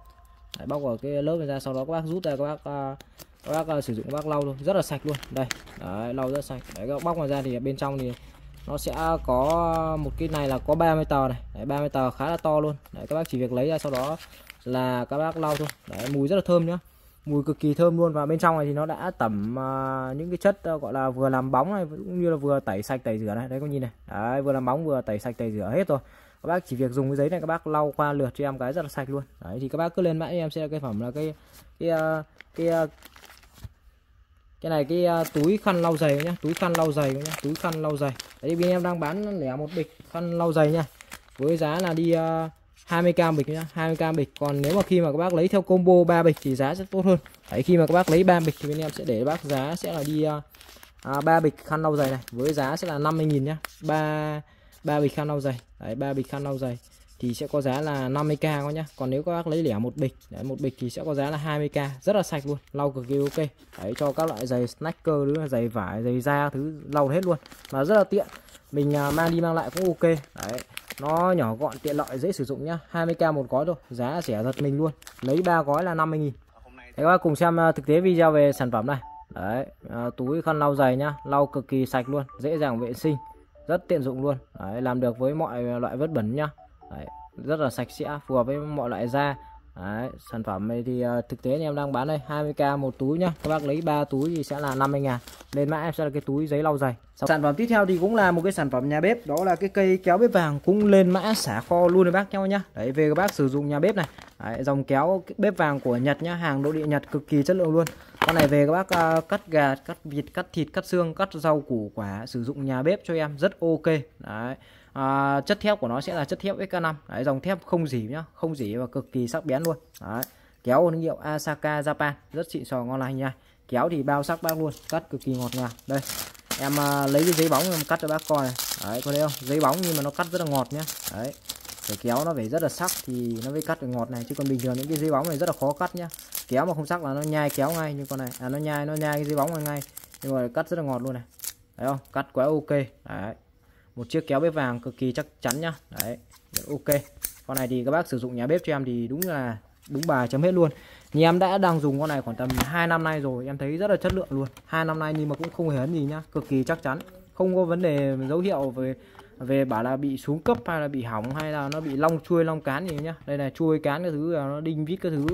Đấy, bóc vào cái lớp này ra sau đó các bác rút ra các bác ờ, các bác ờ, sử dụng các bác lau luôn rất là sạch luôn. Đây đấy, lau rất sạch. Đấy các bác bóc ngoài ra thì bên trong thì nó sẽ có một cái này là có 30 tờ này. Đấy, 30 tờ khá là to luôn. Đấy, các bác chỉ việc lấy ra sau đó là các bác lau thôi. Đấy, mùi rất là thơm nhá mùi cực kỳ thơm luôn. Và bên trong này thì nó đã tẩm uh, những cái chất uh, gọi là vừa làm bóng này cũng như là vừa tẩy sạch tẩy rửa này. Đấy có nhìn này. Đấy, vừa làm bóng vừa tẩy sạch tẩy rửa hết rồi. Các bác chỉ việc dùng cái giấy này các bác lau qua lượt cho em cái rất là sạch luôn. Đấy thì các bác cứ lên mã em sẽ cái phẩm là cái cái à, cái cái này cái uh, túi khăn lau giày nhá. Túi khăn lau giày nhá túi khăn lau giày. Đấy bên em đang bán lẻ một bịch khăn lau giày nha với giá là đi uh, 20k bịch nhá 20k bịch. Còn nếu mà khi mà các bác lấy theo combo 3 bịch thì giá sẽ tốt hơn. Đấy khi mà các bác lấy 3 bịch thì bên em sẽ để bác giá sẽ là đi uh, à, à 3 bịch khăn lau giày này với giá sẽ là 50.000 nhá. 3 3 bịch khăn lau giày. Đấy 3 bịch khăn lau giày thì sẽ có giá là 50k các nhá. Còn nếu các bác lấy lẻ một bịch đấy, một bịch thì sẽ có giá là 20k rất là sạch luôn lau cực kỳ ok. Đấy cho các loại giày snacker nữa giày vải giày da thứ lau hết luôn. Và rất là tiện mình uh, mang đi mang lại cũng ok. Đấy nó nhỏ gọn tiện lợi dễ sử dụng nhá. 20k một gói thôi giá rẻ giật mình luôn. Lấy ba gói là 50 nghìn. Thế các bác cùng xem à, thực tế video về sản phẩm này. Đấy à, túi khăn lau giày nhá lau cực kỳ sạch luôn dễ dàng vệ sinh rất tiện dụng luôn. Đấy, làm được với mọi loại vết bẩn nhá. Đấy, rất là sạch sẽ phù hợp với mọi loại da. Đấy, sản phẩm này thì uh, thực tế em đang bán đây 20k một túi nhá. Các bác lấy 3 túi thì sẽ là 50 ngàn. Lên mã em sẽ là cái túi giấy lau giày. Sản phẩm tiếp theo thì cũng là một cái sản phẩm nhà bếp đó là cái cây kéo bếp vàng cũng lên mã xả kho luôn đấy bác nhau nhá. Đấy về các bác sử dụng nhà bếp này. Đấy, dòng kéo bếp vàng của Nhật nhá hàng nội địa Nhật cực kỳ chất lượng luôn. Con này về các bác uh, cắt gà cắt vịt cắt thịt cắt xương cắt rau củ quả sử dụng nhà bếp cho em rất ok. Đấy à, chất thép của nó sẽ là chất thép XK5 đấy, dòng thép không dỉ nhá không dỉ và cực kỳ sắc bén luôn. Đấy. kéo thương hiệu Asaka Japan rất xịn sò ngon lành nha. Kéo thì bao sắc bác luôn cắt cực kỳ ngọt ngào. Đây em à, lấy cái giấy bóng em cắt cho bác coi này. Đấy có thấy không? Giấy bóng nhưng mà nó cắt rất là ngọt nhá. Đấy phải kéo nó phải rất là sắc thì nó mới cắt được ngọt này chứ còn bình thường những cái giấy bóng này rất là khó cắt nhá. Kéo mà không sắc là nó nhai kéo ngay như con này. À nó nhai nó nhai cái giấy bóng này ngay. Nhưng mà cắt rất là ngọt luôn này. Thấy không? Cắt quá ok. Đấy một chiếc kéo bếp vàng cực kỳ chắc chắn nhá. Đấy ok. Con này thì các bác sử dụng nhà bếp cho em thì đúng là đúng bà chấm hết luôn. Nhà em đã đang dùng con này khoảng tầm 2 năm nay rồi, em thấy rất là chất lượng luôn. Hai năm nay nhưng mà cũng không hề hấn gì nhá, cực kỳ chắc chắn. Không có vấn đề dấu hiệu về về bảo là bị xuống cấp hay là bị hỏng hay là nó bị long chuôi long cán gì nhá. Đây là chuôi cán cái thứ à, nó đinh vít cái thứ.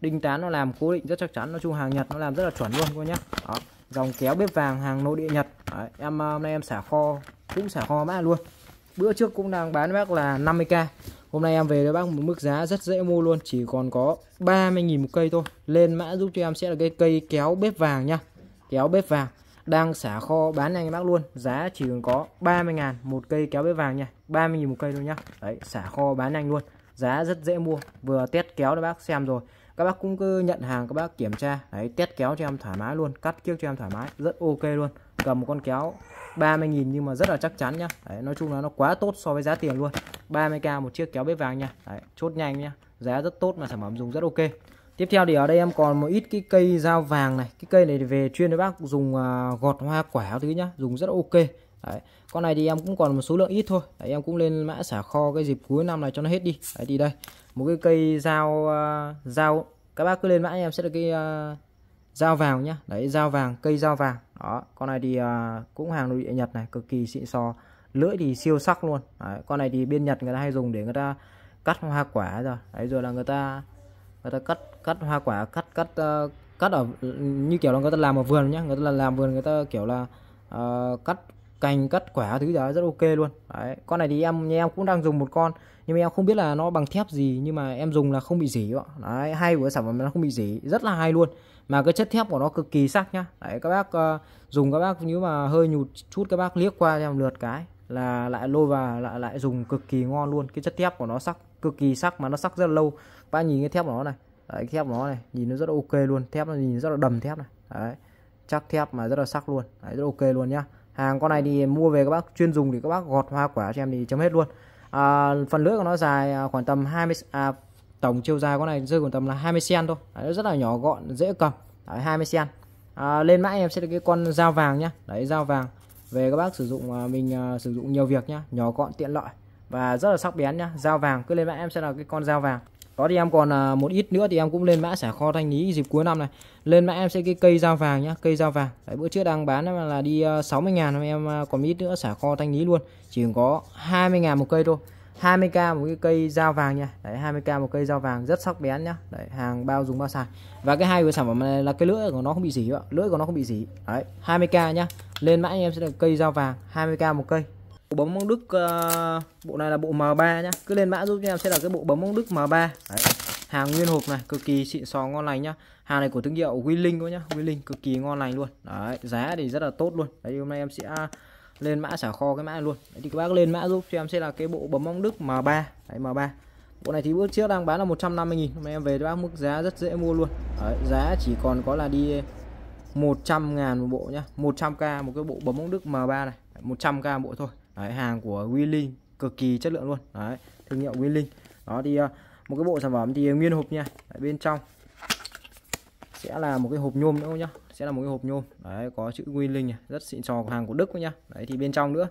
Đinh tán nó làm cố định rất chắc chắn. Nói chung hàng nhật nó làm rất là chuẩn luôn các nhá. Đó dòng kéo bếp vàng hàng nội địa nhật. Đấy, em ờ, hôm nay em xả kho cũng xả kho mã luôn. Bữa trước cũng đang bán bác là 50k hôm nay em về với bác một mức giá rất dễ mua luôn chỉ còn có 30.000 một cây thôi. Lên mã giúp cho em sẽ là cái cây kéo bếp vàng nha. Kéo bếp vàng. Đang xả kho bán nhanh bác luôn giá chỉ còn có 30 ngàn một cây kéo bếp vàng nha. 30.000 một cây thôi nhá. Đấy xả kho bán nhanh luôn. Giá rất dễ mua. Vừa test kéo cho bác xem rồi các bác cũng cứ nhận hàng các bác kiểm tra. Đấy test kéo cho em thoải mái luôn cắt kiếc cho em thoải mái rất ok luôn. Cầm một con kéo 30.000 nhưng mà rất là chắc chắn nhá. Đấy, nói chung là nó quá tốt so với giá tiền luôn. 30k một chiếc kéo bếp vàng nha đấy, chốt nhanh nhá. Giá rất tốt mà sản phẩm dùng rất ok. Tiếp theo thì ở đây em còn một ít cái cây dao vàng này. Cái cây này về chuyên với bác dùng à, gọt hoa quả thứ nhá dùng rất ok. Đấy. con này thì em cũng còn một số lượng ít thôi. Đấy, em cũng lên mã xả kho cái dịp cuối năm này cho nó hết đi. Đấy thì đây một cái cây dao uh, dao các bác cứ lên mã em sẽ được cái uh, dao vàng nhá. Đấy dao vàng cây dao vàng. Đó con này thì uh, cũng hàng nội địa nhật này cực kỳ xịn sò lưỡi thì siêu sắc luôn. Đấy, con này thì bên nhật người ta hay dùng để người ta cắt hoa quả rồi. Đấy rồi là người ta người ta cắt cắt hoa quả cắt cắt uh, cắt ở như kiểu là người ta làm ở vườn nhá. Người ta làm vườn người ta kiểu là uh, cắt cành cắt quả thứ đó rất ok luôn. Đấy con này thì em như em cũng đang dùng một con nhưng mà em không biết là nó bằng thép gì nhưng mà em dùng là không bị dỉ đấy hay của sản phẩm nó không bị dỉ rất là hay luôn. Mà cái chất thép của nó cực kỳ sắc nhá. Đấy các bác uh, dùng các bác nếu mà hơi nhụt chút các bác liếc qua em lượt cái là lại lôi và lại lại dùng cực kỳ ngon luôn. Cái chất thép của nó sắc cực kỳ sắc mà nó sắc rất là lâu. Các bác nhìn cái thép của nó này. Đấy, cái thép của nó này nhìn nó rất là ok luôn. Thép nó nhìn rất là đầm thép này. Đấy chắc thép mà rất là sắc luôn. Đấy, rất ok luôn nhá. Hàng con này thì mua về các bác chuyên dùng thì các bác gọt hoa quả cho em thì chấm hết luôn à, phần lưỡi của nó dài à, khoảng tầm 20 à, tổng chiều dài con này rơi khoảng tầm là 20 cm thôi. Đấy, rất là nhỏ gọn dễ cầm. Đấy, 20 cm à, lên mã em sẽ được cái con dao vàng nhá. Đấy dao vàng. Về các bác sử dụng à, mình à, sử dụng nhiều việc nhá. Nhỏ gọn tiện lợi. Và rất là sắc bén nhá. Dao vàng cứ lên mã em sẽ là cái con dao vàng đó thì em còn à, một ít nữa thì em cũng lên mã xả kho thanh lý dịp cuối năm này. Lên mã em sẽ cái cây dao vàng nhá cây dao vàng. Đấy, bữa trước đang bán là đi à, 60 ngàn em à, còn ít nữa xả kho thanh lý luôn. Chỉ có 20 ngàn một cây thôi. 20k một cái cây dao vàng nha. Đấy 20k một cây dao vàng rất sắc bén nhá. Đấy hàng bao dùng bao xài. Và cái hai cái sản phẩm này là cái lưỡi của nó không bị dỉ lưỡi của nó không bị dỉ. Đấy 20k nhá. Lên mã em sẽ được cây dao vàng 20k một cây bộ bấm bóng đức uh, ờ, bộ này là bộ M3 nhá. Cứ lên mã giúp cho em sẽ là cái bộ bấm bóng đức M3 đấy. hàng nguyên hộp này cực kỳ xịn sò ngon lành nhá. Hàng này của thương hiệu Winlink thôi nhá. Winlink cực kỳ ngon lành luôn. Đấy giá thì rất là tốt luôn. Đấy hôm nay em sẽ lên mã xả kho cái mã này luôn. Đấy, thì các bác lên mã giúp cho em sẽ là cái bộ bấm bóng đức M3 đấy M3 bộ này thì bước trước đang bán là 150 000 mà em về cho bác mức giá rất dễ mua luôn. Đấy, giá chỉ còn có là đi 100 ngàn một bộ nhá. 100k một cái bộ bấm bóng đức M3 này. 100k bộ thôi đấy, hàng của Winlink cực kỳ chất lượng luôn. Đấy thương hiệu Winlink đó thì ờ, một cái bộ sản phẩm thì nguyên hộp nha. Đấy, bên trong sẽ là một cái hộp nhôm nữa nhá. Sẽ là một cái hộp nhôm. Đấy có chữ Winlink rất xịn sò của hàng của Đức nhá. Đấy thì bên trong nữa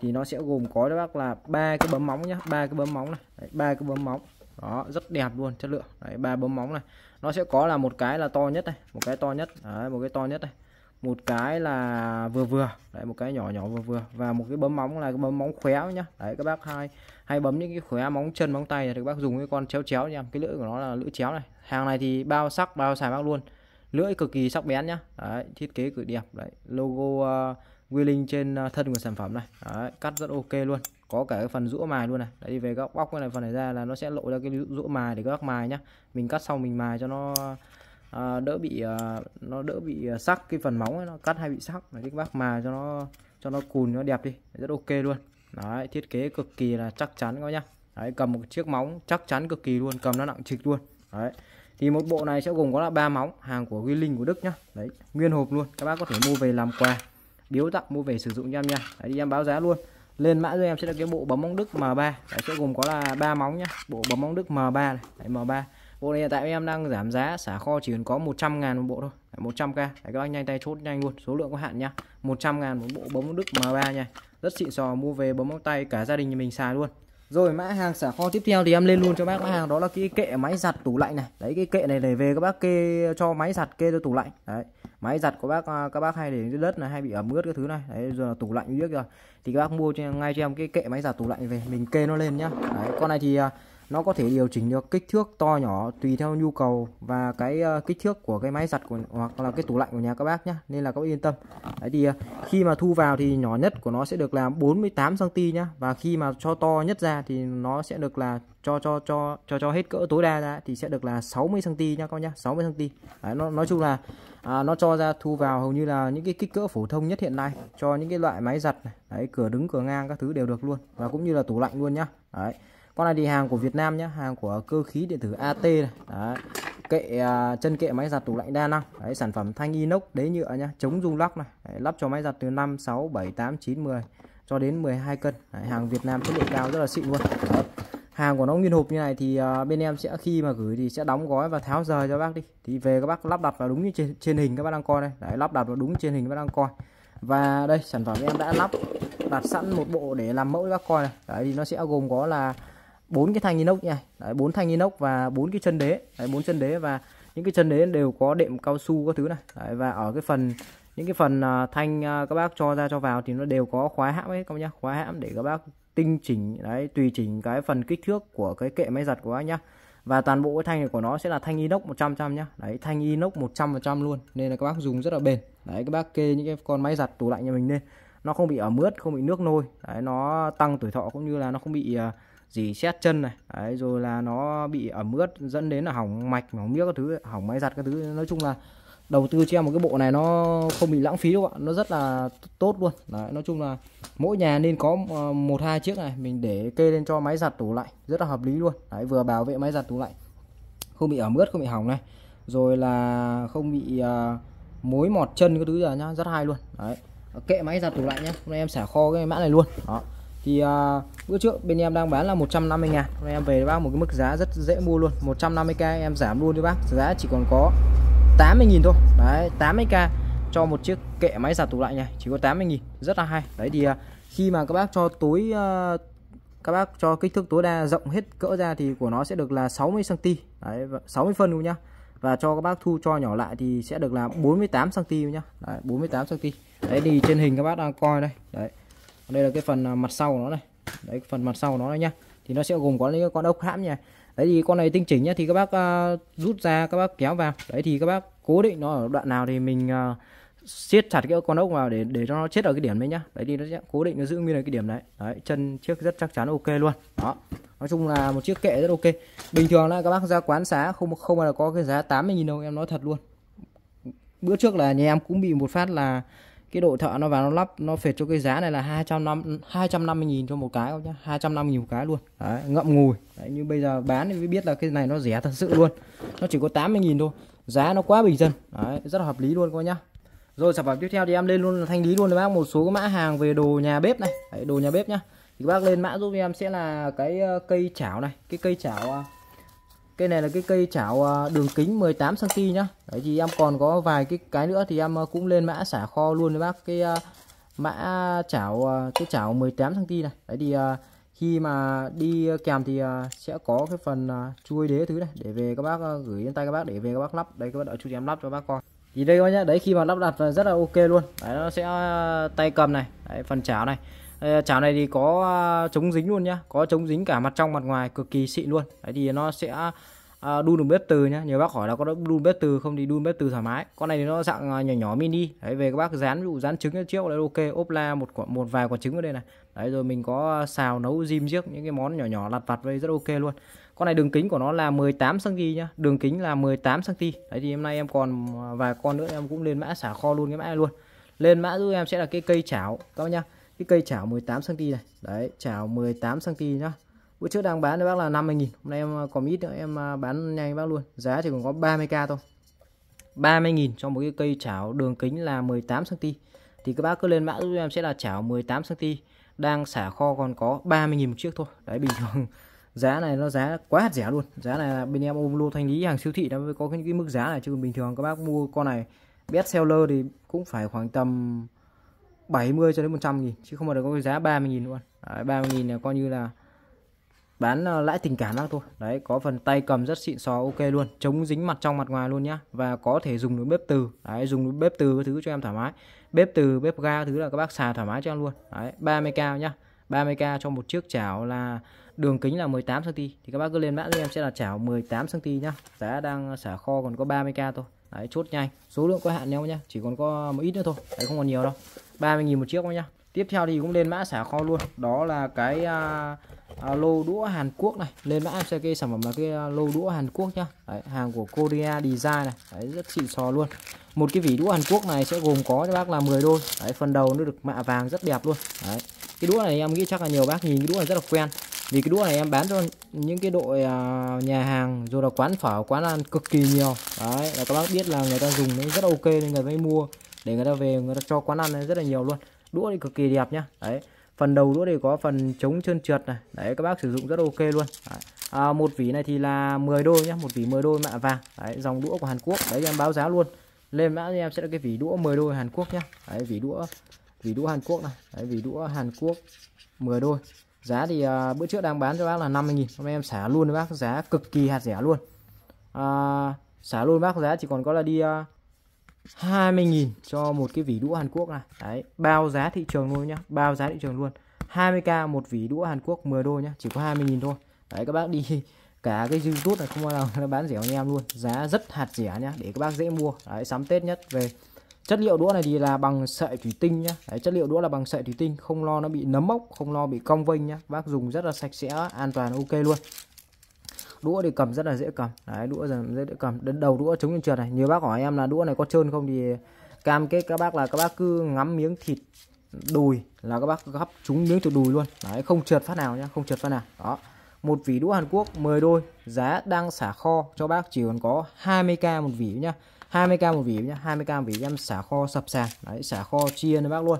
thì nó sẽ gồm có các bác là ba cái bấm móng nhá. Ba cái bấm móng này. Ba cái bấm móng. Đó rất đẹp luôn chất lượng. Đấy ba bấm móng này. Nó sẽ có là một cái là to nhất này. Một cái to nhất. Đấy, một cái to nhất này một cái là vừa vừa đấy một cái nhỏ nhỏ vừa vừa. Và một cái bấm móng là cái bấm móng khéo nhá. Đấy các bác hay hay bấm những cái khóe móng chân móng tay thì các bác dùng cái con chéo chéo nha. Cái lưỡi của nó là lưỡi chéo này. Hàng này thì bao sắc bao xài bác luôn. Lưỡi cực kỳ sắc bén nhá. Đấy, thiết kế cực đẹp. Đấy logo uh, Wheeling trên uh, thân của sản phẩm này. Đấy, cắt rất ok luôn. Có cả cái phần rũa mài luôn này. Đấy về góc bóc cái này phần này ra là nó sẽ lộ ra cái rũa mài để các bác mài nhá. Mình cắt xong mình mài cho nó à, đỡ bị à, nó đỡ bị ờ, sắc cái phần móng ấy, nó cắt hay bị sắc. Để các bác mà cho nó cho nó cùn nó đẹp đi rất ok luôn. Đấy thiết kế cực kỳ là chắc chắn các nhá. Đấy cầm một chiếc móng chắc chắn cực kỳ luôn cầm nó nặng trịch luôn. Đấy thì một bộ này sẽ gồm có là ba móng hàng của Wheeling của Đức nhá. Đấy nguyên hộp luôn các bác có thể mua về làm quà biếu tặng mua về sử dụng cho em nha. Đấy, em báo giá luôn. Lên mã cho em sẽ là cái bộ bấm móng Đức M3 đấy, sẽ gồm có là ba móng nhá bộ bấm móng Đức M3 này. Đấy, M3 bộ này hiện tại em đang giảm giá xả kho chỉ còn có 100 ngàn một bộ thôi 100k đấy, các bác nhanh tay chốt nhanh luôn số lượng có hạn nhá 100 ngàn một bộ bấm Đức M3 nha rất xịn sò mua về bấm móng tay cả gia đình nhà mình xài luôn rồi mã hàng xả kho tiếp theo thì em lên luôn cho bác mã hàng đó là cái kệ máy giặt tủ lạnh này. Đấy cái kệ này để về các bác kê cho máy giặt kê cho tủ lạnh. Đấy. Máy giặt của bác à, các bác hay để dưới đất này hay bị ẩm ướt cái thứ này. Đấy giờ là tủ lạnh biết rồi. Thì các bác mua cho ngay cho em cái kệ máy giặt tủ lạnh về mình kê nó lên nhá. Đấy con này thì à, nó có thể điều chỉnh được kích thước to nhỏ tùy theo nhu cầu và cái uh, kích thước của cái máy giặt của hoặc là cái tủ lạnh của nhà các bác nhé nên là các bác yên tâm. Đấy thì uh, khi mà thu vào thì nhỏ nhất của nó sẽ được là 48 cm nhá. Và khi mà cho to nhất ra thì nó sẽ được là cho cho cho cho cho hết cỡ tối đa ra thì sẽ được là 60 cm nhá các nhá. 60 cm đấy, nó nói chung là à, nó cho ra thu vào hầu như là những cái kích cỡ phổ thông nhất hiện nay cho những cái loại máy giặt này. Đấy cửa đứng cửa ngang các thứ đều được luôn và cũng như là tủ lạnh luôn nhá. Đấy con này thì hàng của Việt Nam nhé hàng của cơ khí điện tử AT này. Đấy. kệ à, chân kệ máy giặt tủ lạnh đa năng. Đấy sản phẩm thanh inox đế nhựa nhá chống rung lắc này. Đấy, lắp cho máy giặt từ 5 6 7 8 9 10 cho đến 12 cân. Đấy, hàng Việt Nam chất lượng cao rất là xịn luôn. Đấy. hàng của nó nguyên hộp như này thì à, bên em sẽ khi mà gửi thì sẽ đóng gói và tháo rời cho bác đi. Thì về các bác lắp đặt vào đúng như trên, trên hình các bác đang coi đây. Đấy lắp đặt vào đúng trên hình các bác đang coi. Và đây sản phẩm em đã lắp đặt sẵn một bộ để làm mẫu cho bác coi này. Đấy thì nó sẽ gồm có là bốn cái thanh inox nha. Đấy bốn thanh inox và bốn cái chân đế. Đấy bốn chân đế và những cái chân đế đều có đệm cao su các thứ này. Đấy, và ở cái phần những cái phần uh, thanh uh, các bác cho ra cho vào thì nó đều có khóa hãm ấy các bác nhá. Khóa hãm để các bác tinh chỉnh đấy tùy chỉnh cái phần kích thước của cái kệ máy giặt của bác nhá. Và toàn bộ cái thanh này của nó sẽ là thanh inox 100 trăm nhá. Đấy thanh inox 100 trăm luôn nên là các bác dùng rất là bền. Đấy các bác kê những cái con máy giặt tủ lạnh nhà mình lên. Nó không bị ẩm ướt không bị nước nôi. Đấy nó tăng tuổi thọ cũng như là nó không bị uh, dì xét chân này. Đấy, rồi là nó bị ẩm ướt dẫn đến là hỏng mạch hỏng miếc các thứ hỏng máy giặt các thứ. Nói chung là đầu tư cho em một cái bộ này nó không bị lãng phí đâu ạ. Nó rất là tốt luôn. Đấy, nói chung là mỗi nhà nên có ờ, một hai chiếc này mình để kê lên cho máy giặt tủ lạnh rất là hợp lý luôn. Đấy, vừa bảo vệ máy giặt tủ lạnh không bị ẩm ướt không bị hỏng này. Rồi là không bị uh, mối mọt chân cái thứ giờ nhá rất hay luôn. Đấy kệ máy giặt tủ lạnh nhá hôm nay em xả kho cái mã này luôn. Đó thì uh, bữa trước bên em đang bán là 150 ngàn. Hôm nay em về bác một cái mức giá rất dễ mua luôn. 150k em giảm luôn đi bác. Giá chỉ còn có 80.000 thôi. Đấy 80k cho một chiếc kệ máy giặt tủ lạnh này. Chỉ có 80.000 rất là hay. Đấy thì uh, khi mà các bác cho tối uh, à, các bác cho kích thước tối đa rộng hết cỡ ra thì của nó sẽ được là 60 cm đấy 60 phân luôn nhá. Và cho các bác thu cho nhỏ lại thì sẽ được là 48 cm nhá. Đấy, 48 cm đấy thì trên hình các bác đang coi đây. Đấy đây là à, cái phần mặt sau của nó này. Đấy phần mặt sau của nó đây nhá. Thì nó sẽ gồm có những con ốc hãm nha. Đấy thì con này tinh chỉnh nhá thì các bác uh, rút ra các bác kéo vào. Đấy thì các bác cố định nó ở đoạn nào thì mình uh, siết chặt cái con ốc vào để để cho nó chết ở cái điểm đấy nhá. Đấy thì nó sẽ cố định nó giữ nguyên ở cái điểm đấy. Đấy chân chiếc rất chắc chắn ok luôn. Đó. Nói chung là một chiếc kệ rất ok. Bình thường là các bác ra quán xá không không bao giờ có cái giá 80.000 đâu em nói thật luôn. Bữa trước là nhà em cũng bị một phát là cái đội thợ nó vào nó lắp nó phệt cho cái giá này là 250 250 nghìn cho một cái không nhá 250 nghìn một cái luôn. Đấy, ngậm ngùi. Đấy, như bây giờ bán thì mới biết là cái này nó rẻ thật sự luôn. Nó chỉ có 80 nghìn thôi giá nó quá bình dân. Đấy, rất là hợp lý luôn các bác nhá. Rồi sản phẩm tiếp theo thì em lên luôn thanh lý luôn cho bác. Một số cái mã hàng về đồ nhà bếp này. Đấy, đồ nhà bếp nhá. Thì bác lên mã giúp em sẽ là cái ờ, cây chảo này. Cái cây chảo à, ờ, cây này là cái cây chảo à, đường kính 18 cm nhá. Đấy thì em còn có vài cái cái nữa thì em à, cũng lên mã xả kho luôn với bác. Cái à, mã chảo cái chảo 18 cm này. Đấy thì khi mà đi kèm thì sẽ có cái phần chuôi đế thứ này để về các bác gửi lên tay các bác để về các bác lắp. Đây các bác đợi chú em lắp cho bác coi. Thì đây các bác nhá đấy khi mà lắp đặt rất là ok luôn. Đấy nó sẽ tay cầm này đấy, phần chảo này. Ờ, chảo này thì có chống dính luôn nhá. Có chống dính cả mặt trong mặt ngoài cực kỳ xịn luôn. Đấy thì nó sẽ à, đun được bếp từ nhá. Nhiều bác hỏi là có đun bếp từ không? Thì đun bếp từ thoải mái. Con này thì nó dạng à, nhỏ nhỏ mini. Đấy về các bác dán ví dụ dán trứng trước là ok. Ốp la một quả, một vài quả trứng ở đây này. Đấy rồi mình có xào nấu diêm riếc những cái món nhỏ nhỏ lặt vặt đây rất ok luôn. Con này đường kính của nó là 18 cm nhá. Đường kính là 18 cm đấy thì hôm nay em còn à, vài con nữa em cũng lên mã xả kho luôn cái mã này luôn. Lên mã giúp em sẽ là cái cây chảo. Các bác nhá. Cái cây chảo 18 cm này. Đấy chảo 18 cm nhá bữa trước đang bán cho bác là 50 nghìn hôm nay em ờ, còn ít nữa em ờ, bán nhanh bác luôn. Giá chỉ còn có 30k thôi. 30 nghìn cho một cái cây chảo đường kính là 18 cm thì các bác cứ lên mã giúp em sẽ là chảo 18 cm đang xả kho còn có 30 nghìn một chiếc thôi. Đấy bình thường giá này nó giá quá rẻ luôn. Giá này là bên em ôm lô thanh lý hàng siêu thị nó mới có những cái mức giá này. Chứ bình thường các bác mua con này best seller thì cũng phải khoảng tầm 70 cho đến 100 nghìn chứ không bao giờ có cái giá 30 nghìn luôn. Đấy, 30 nghìn là coi như là bán ờ, lãi tình cảm đó thôi. Đấy có phần tay cầm rất xịn sò ok luôn. Chống dính mặt trong mặt ngoài luôn nhá. Và có thể dùng được bếp từ. Đấy dùng bếp từ thứ cho em thoải mái. Bếp từ bếp ga thứ là các bác xài thoải mái cho em luôn. Đấy 30k nhá. 30k cho một chiếc chảo là đường kính là 18 cm thì các bác cứ lên mã cho em sẽ là chảo 18 cm nhá. Giá đang xả kho còn có 30k thôi. Đấy chốt nhanh. Số lượng có hạn nhau nhá. Chỉ còn có một ít nữa thôi. Đấy không còn nhiều đâu. 30.000 một chiếc thôi nhá. Tiếp theo thì cũng lên mã xả kho luôn. Đó là cái uh, à, lô đũa Hàn Quốc này. Lên mã em sẽ cái sản phẩm là cái à, lô đũa Hàn Quốc nhá. Đấy, hàng của Korea Design này. Đấy, rất xịn sò luôn. Một cái vỉ đũa Hàn Quốc này sẽ gồm có cho bác là 10 đôi. Đấy, phần đầu nó được mạ vàng rất đẹp luôn. Đấy. cái đũa này em nghĩ chắc là nhiều bác nhìn cái đũa này rất là quen. Vì cái đũa này em bán cho những cái đội à, nhà hàng rồi là quán phở quán ăn cực kỳ nhiều. Đấy là các bác biết là người ta dùng nó rất ok nên người ta mới mua để người ta về người ta cho quán ăn rất là nhiều luôn. Đũa thì cực kỳ đẹp nhá. Đấy phần đầu đũa thì có phần chống trơn trượt này. Đấy các bác sử dụng rất ok luôn. Đấy. À, một vỉ này thì là 10 đôi nhé một vỉ 10 đôi mạ vàng. Đấy dòng đũa của Hàn Quốc. Đấy em báo giá luôn. Lên mã em sẽ là cái vỉ đũa 10 đôi Hàn Quốc nhé đấy vỉ đũa vỉ đũa Hàn Quốc này. Đấy vỉ đũa Hàn Quốc 10 đôi. Giá thì à, bữa trước đang bán cho bác là 50.000 hôm nay em xả luôn bác giá cực kỳ hạt rẻ luôn. À, xả luôn bác giá chỉ còn có là đi à, 20.000 cho một cái vỉ đũa Hàn Quốc này. Đấy bao giá thị trường luôn nhá bao giá thị trường luôn. 20k một vỉ đũa Hàn Quốc 10 đô nhá chỉ có 20.000 thôi. Đấy các bác đi cả cái YouTube này không bao giờ nó bán rẻ anh em luôn. Giá rất hạt rẻ nhá để các bác dễ mua. Đấy sắm Tết nhất về. Chất liệu đũa này thì là bằng sợi thủy tinh nhá. Đấy, chất liệu đũa là bằng sợi thủy tinh không lo nó bị nấm mốc không lo bị cong vênh nhá. Bác dùng rất là sạch sẽ an toàn ok luôn đũa thì cầm rất là dễ cầm. Đấy, đũa rất dễ cầm. Đến đầu đũa chống lên trượt này. Nhiều bác hỏi em là đũa này có trơn không? Thì cam kết các bác là các bác cứ ngắm miếng thịt đùi là các bác gắp trúng miếng thịt đùi luôn. Đấy, không trượt phát nào nhá, không trượt phát nào. Đó. Một vỉ đũa Hàn Quốc 10 đôi, giá đang xả kho cho bác, chỉ còn có 20k một vỉ nhá. 20k một vỉ nhá 20k một vỉ em xả kho sập sàn. Đấy, xả kho chia cho bác luôn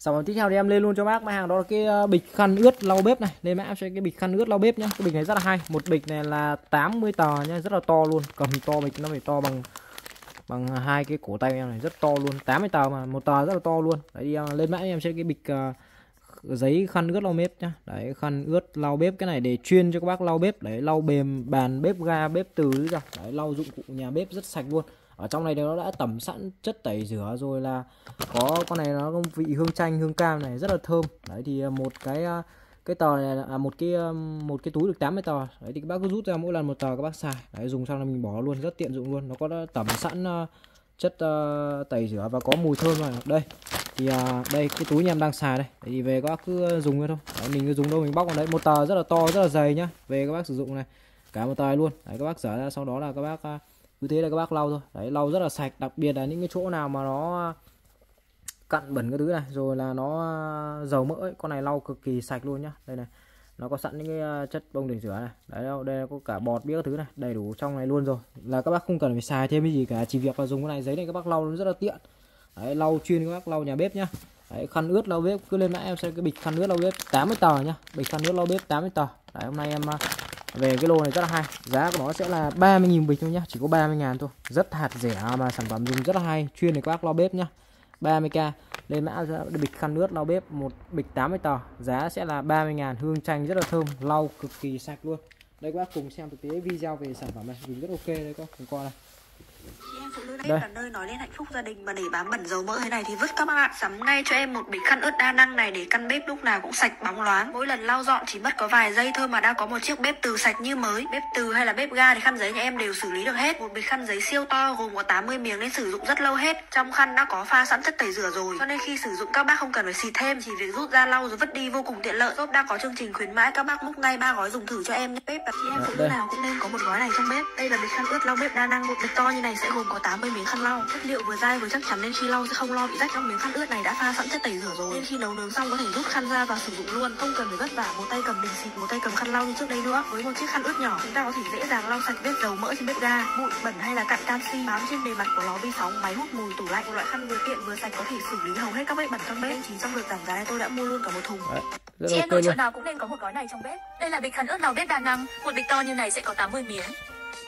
sản phẩm tiếp theo thì em lên luôn cho bác. Mã hàng đó là cái ờ, bịch khăn ướt lau bếp này. Lên mã cho cái bịch khăn ướt lau bếp nhá. Cái bịch này rất là hay. Một bịch này là 80 tờ nhá. Rất là to luôn. Cầm to bịch nó phải to bằng bằng hai cái cổ tay em này. Rất to luôn. 80 tờ mà. Một tờ rất là to luôn. Đấy ờ, lên mã em sẽ cái bịch uh, giấy khăn ướt lau bếp nhá. Đấy khăn ướt lau bếp. Cái này để chuyên cho các bác lau bếp. Đấy lau bềm bàn bếp ga bếp từ ra đấy lau dụng cụ nhà bếp rất sạch luôn ở trong này nó đã tẩm sẵn chất tẩy rửa rồi là có con này nó có vị hương chanh hương cam này rất là thơm. Đấy thì à, một cái à, cái tờ này là à, một cái một cái túi được 80 tờ. Đấy thì các bác cứ rút ra mỗi lần một tờ các bác xài. Đấy dùng xong là mình bỏ luôn rất tiện dụng luôn. Nó có tẩm sẵn chất uh, tẩy rửa và có mùi thơm rồi đây thì uh, đây cái túi nhà em đang xài đây. Thì về các bác cứ dùng thôi. Đấy, mình cứ dùng đâu mình bóc vào đấy. Một tờ rất là to rất là dày nhá. Về các bác sử dụng này. Cả một tờ luôn. Đấy các bác rửa ra sau đó là các bác uh, cứ thế là các bác lau thôi. Đấy, lau rất là sạch, đặc biệt là những cái chỗ nào mà nó cặn bẩn cái thứ này, rồi là nó à, dầu mỡ ấy. con này lau cực kỳ sạch luôn nhá. Đây này, nó có sẵn những cái à, chất bông để rửa này. Đấy đâu đây có cả bọt biết các thứ này, đầy đủ trong này luôn rồi. Là các bác không cần phải xài thêm cái gì cả, chỉ việc là dùng cái này, giấy này các bác lau nó rất là tiện. Đấy, lau chuyên các bác lau nhà bếp nhá. Đấy, khăn ướt lau bếp, cứ lên nãy em sẽ cái bịch khăn ướt lau bếp 80 tờ nhá. Bịch khăn ướt lau bếp 80 tờ. Đấy, hôm nay em à, về cái lô này rất là hay. Giá của nó sẽ là 30.000 bịch thôi nhá. Chỉ có 30.000 thôi. Rất hạt rẻ mà sản phẩm dùng rất là hay. Chuyên để các bác lau bếp nhá. 30k lên mã bịch khăn nước lau bếp một bịch 80 tờ. Giá sẽ là 30.000 hương chanh rất là thơm, lau cực kỳ sạch luôn. Đây các bác cùng xem thực tế video về sản phẩm này. Dùng rất ok đây các cùng coi này phụ nữ đây. là nơi nói lên hạnh phúc gia đình mà để bám bẩn dầu mỡ thế này thì vứt các bạn ạ. Sắm ngay cho em một bịch khăn ướt đa năng này để căn bếp lúc nào cũng sạch bóng loáng. Mỗi lần lau dọn chỉ mất có vài giây thôi mà đã có một chiếc bếp từ sạch như mới. Bếp từ hay là bếp ga thì khăn giấy nhà em đều xử lý được hết. Một bịch khăn giấy siêu to gồm có 80 miếng nên sử dụng rất lâu hết. Trong khăn đã có pha sẵn chất tẩy rửa rồi. Cho nên khi sử dụng các bác không cần phải xịt thêm chỉ việc rút ra lau rồi vứt đi vô cùng tiện lợi. Shop đang có chương trình khuyến mãi các bác múc ngay ba gói dùng thử cho em bếp và chị em phụ nữ nào cũng nên có một gói này trong bếp. Đây là bịch khăn ướt lau bếp đa năng. Một bịch to như này sẽ gồm có 80 miếng khăn lau. Chất liệu vừa dai vừa chắc chắn nên khi lau sẽ không lo bị rách trong miếng khăn ướt này đã pha sẵn chất tẩy rửa rồi. Nên khi nấu nướng xong có thể rút khăn ra và sử dụng luôn. Không cần phải vất vả một tay cầm bình xịt một tay cầm khăn lau như trước đây nữa. Với một chiếc khăn ướt nhỏ chúng ta có thể dễ dàng lau sạch vết dầu mỡ trên bếp ga bụi bẩn hay là cặn canxi bám trên bề mặt của lò vi sóng máy hút mùi tủ lạnh. Một loại khăn vừa tiện vừa sạch có thể xử lý hầu hết các vết bẩn trong bếp. Chỉ trong đợt giảm giá này tôi đã mua luôn cả một thùng. Chị em nội trợ nào cũng nên có một gói này trong bếp. Đây là bịch khăn ướt lau bếp đa năng, một bịch to như này sẽ có 80 miếng.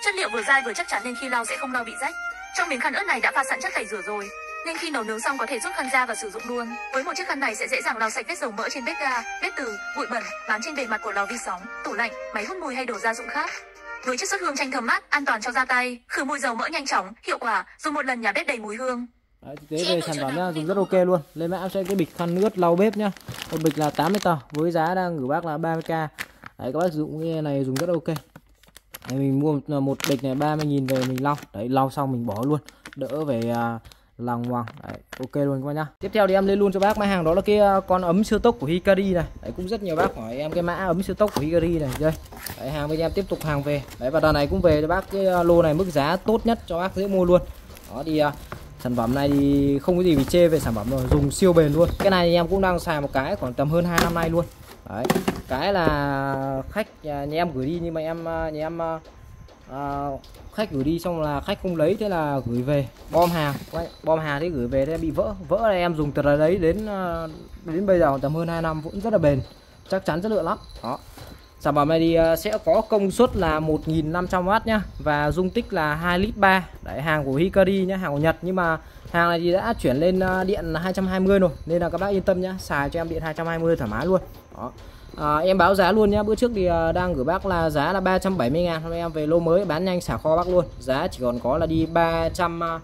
Chất liệu vừa dai vừa chắc chắn nên khi lau sẽ không lo bị rách. Trong miếng khăn ướt này đã pha sẵn chất tẩy rửa rồi, nên khi nấu nướng xong có thể rút khăn ra và sử dụng luôn. Với một chiếc khăn này sẽ dễ dàng lau sạch vết dầu mỡ trên bếp ga, bếp từ, bụi bẩn bám trên bề mặt của lò vi sóng, tủ lạnh, máy hút mùi hay đồ gia dụng khác. Với chất xuất hương chanh thơm mát, an toàn cho da tay, khử mùi dầu mỡ nhanh chóng, hiệu quả, dùng một lần nhà bếp đầy mùi hương. Đấy, thực tế về sản phẩm nhá, dùng rất ok luôn. Lên mã sẽ cái bịch khăn nước lau bếp nhá. Một bịch là 80 tờ với giá đang gửi bác là 30k. đấy các bác sử dụng cái này dùng rất ok đấy, mình mua à, một bịch này 30.000 về mình lau. Đấy lau xong mình bỏ luôn. Đỡ về uh, à, lòng hoàng đấy, ok luôn các bác nhá. Tiếp theo thì em lên luôn cho bác máy hàng đó là cái à, con ấm siêu tốc của Hikari này. Đấy cũng rất nhiều bác hỏi em cái mã ấm siêu tốc của Hikari này. Đây. Đấy, hàng bên em tiếp tục hàng về. Đấy và đợt này cũng về cho bác cái lô này mức giá tốt nhất cho bác dễ mua luôn. Đó thì uh, sản phẩm này thì không có gì bị chê về sản phẩm rồi dùng siêu bền luôn. Cái này thì em cũng đang xài một cái khoảng tầm hơn 2 năm nay luôn đấy. Cái là khách à, nhà, em gửi đi nhưng mà em à, nhà em à, à, khách gửi đi xong là khách không lấy thế là gửi về. Bom hàng bom hàng thế gửi về thế bị vỡ vỡ là em dùng từ đấy đến đến bây giờ tầm hơn 2 năm vẫn rất là bền. Chắc chắn chất lượng lắm. Đó sản phẩm này thì ờ, sẽ có công suất là 1.500W nhá và dung tích là 2 lít 3 đấy hàng của Hikari nhá hàng của Nhật. Nhưng mà hàng này thì đã chuyển lên ờ, điện 220 rồi nên là các bác yên tâm nhá xài cho em điện 220 thoải mái luôn. Đó. À, em báo giá luôn nhá bữa trước thì ờ, đang gửi bác là giá là 370 000 hôm nay em về lô mới bán nhanh xả kho bác luôn. Giá chỉ còn có là đi 300 à,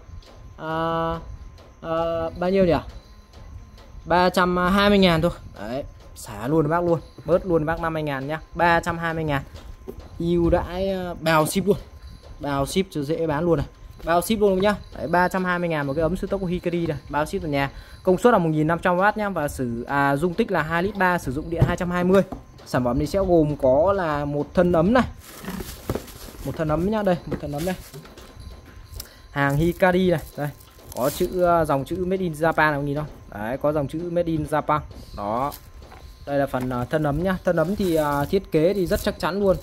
à, bao nhiêu nhỉ? 320 000 thôi. Đấy xả luôn bác luôn bớt luôn bác 50 ngàn nhá 320 ngàn. Ưu đãi ờ, bào ship luôn. Bào ship cho dễ bán luôn này. Bao ship luôn nhá. Đấy, 320 ngàn một cái ấm siêu tốc Hikari này. Bao ship ở nhà. Công suất là 1500W nhá và sử à, dung tích là 2 lít 3 sử dụng điện 220 sản phẩm này sẽ gồm có là một thân ấm này. Một thân ấm nhá đây một thân ấm đây hàng Hikari này đây. Có chữ ờ, dòng chữ made in Japan nào nhìn không? Đấy có dòng chữ made in Japan. Đó đây là phần à, thân ấm nhá. Thân ấm thì uh, thiết kế thì rất chắc chắn luôn.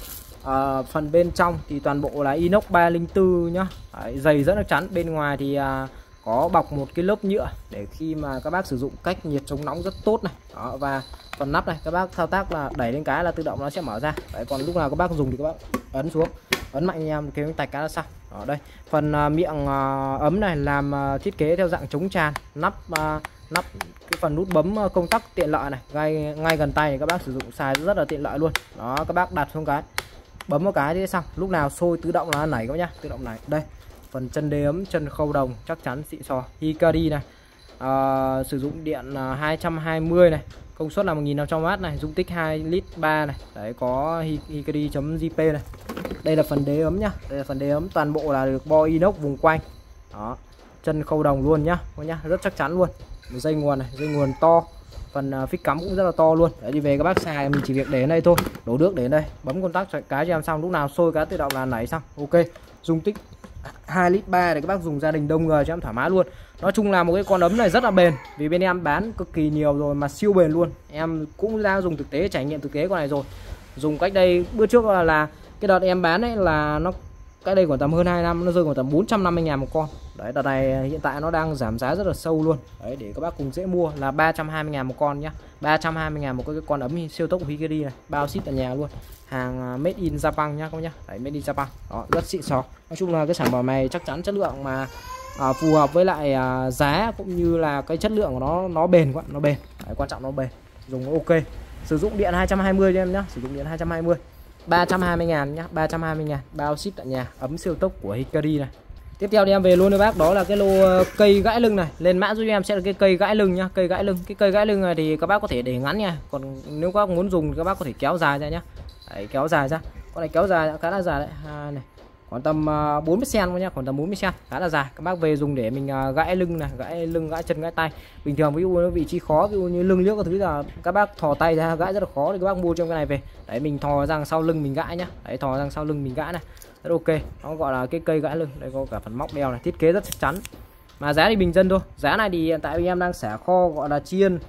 À, phần bên trong thì toàn bộ là inox 304 nhá. Đấy, dày rất là chắn. Bên ngoài thì à, có bọc một cái lớp nhựa để khi mà các bác sử dụng cách nhiệt chống nóng rất tốt này. Đó, và phần nắp này các bác thao tác là đẩy lên cái là tự động nó sẽ mở ra. Đấy, còn lúc nào các bác dùng thì các bác ấn xuống. Ấn mạnh em cái tạch cái là xong. Ở đây. Phần uh, miệng uh, ấm này làm uh, thiết kế theo dạng chống tràn nắp uh, nắp cái phần nút bấm ờ, công tắc tiện lợi này. Ngay ngay gần tay các bác sử dụng xài rất là tiện lợi luôn. Đó các bác đặt xuống cái bấm một cái thế xong. Lúc nào sôi tự động là nảy các nhá tự động này đây phần chân đế ấm chân khâu đồng chắc chắn xịn sò. Hikari này à, sử dụng điện ờ, 220 này công suất là 1500W này dung tích 2 lít 3 này. Đấy có Hikari.jp này. Đây là phần đế ấm nhá đây là phần đế ấm toàn bộ là được bo inox vùng quanh. Đó chân khâu đồng luôn nhá các nhá rất chắc chắn luôn dây nguồn này dây nguồn to. Phần à, phích cắm cũng rất là to luôn. Để đi về các bác xài mình chỉ việc để đây thôi. Đổ nước để đây bấm công tắc cái cho em xong. Lúc nào sôi cá tự động là nảy xong. Ok dung tích 2 lít 3 để các bác dùng gia đình đông người cho em thoải mái luôn. Nói chung là một cái con ấm này rất là bền vì bên em bán cực kỳ nhiều rồi mà siêu bền luôn. Em cũng ra dùng thực tế trải nghiệm thực tế con này rồi. Dùng cách đây bữa trước là, là cái đợt em bán ấy là nó cái đây còn tầm hơn 2 năm nó rơi còn tầm 450 ngàn một con. Đấy đợt này à, hiện tại nó đang giảm giá rất là sâu luôn. Đấy để các bác cùng dễ mua là 320 ngàn một con nhá. 320 ngàn một cái con ấm siêu tốc Hikari này bao ship tại nhà luôn. Hàng à, made in Japan nhá các bác nhá. Đấy made in Japan. Đó rất xịn sò. Nói chung là cái sản phẩm này chắc chắn chất lượng mà à, phù hợp với lại à, giá cũng như là cái chất lượng của nó nó bền quá nó bền. Đấy, quan trọng nó bền. Dùng ok. Sử dụng điện 220 cho em nhá sử dụng điện 220 320 ngàn nhá 320 ngàn bao ship tại nhà ấm siêu tốc của Hikari này. Tiếp theo thì em về luôn với bác đó là cái lô ờ, cây gãi lưng này. Lên mã giúp em sẽ là cái cây gãi lưng nhá cây gãi lưng. Cái cây gãi lưng này thì các bác có thể để ngắn nha còn nếu các bác muốn dùng các bác có thể kéo dài ra nhá. Đấy, kéo dài ra con này kéo dài khá là dài đấy. À, này khoảng tầm à, 40 cm nhá khoảng tầm 40 cm khá là dài. Các bác về dùng để mình à, gãy lưng này gãy lưng gãy chân gãy tay. Bình thường ví dụ vị trí khó ví dụ như lưng liếc các thứ là các bác thò tay ra gãy rất là khó thì các bác mua trong cái này về. Đấy mình thò ra sau lưng mình gãy nhá. Đấy thò ra sau lưng mình gãy này. Rất ok. Nó gọi là cái cây gãy lưng. Đây có cả phần móc đeo này. Thiết kế rất chắc chắn. Mà giá thì bình dân thôi. Giá này thì hiện tại em đang xả kho gọi là chiên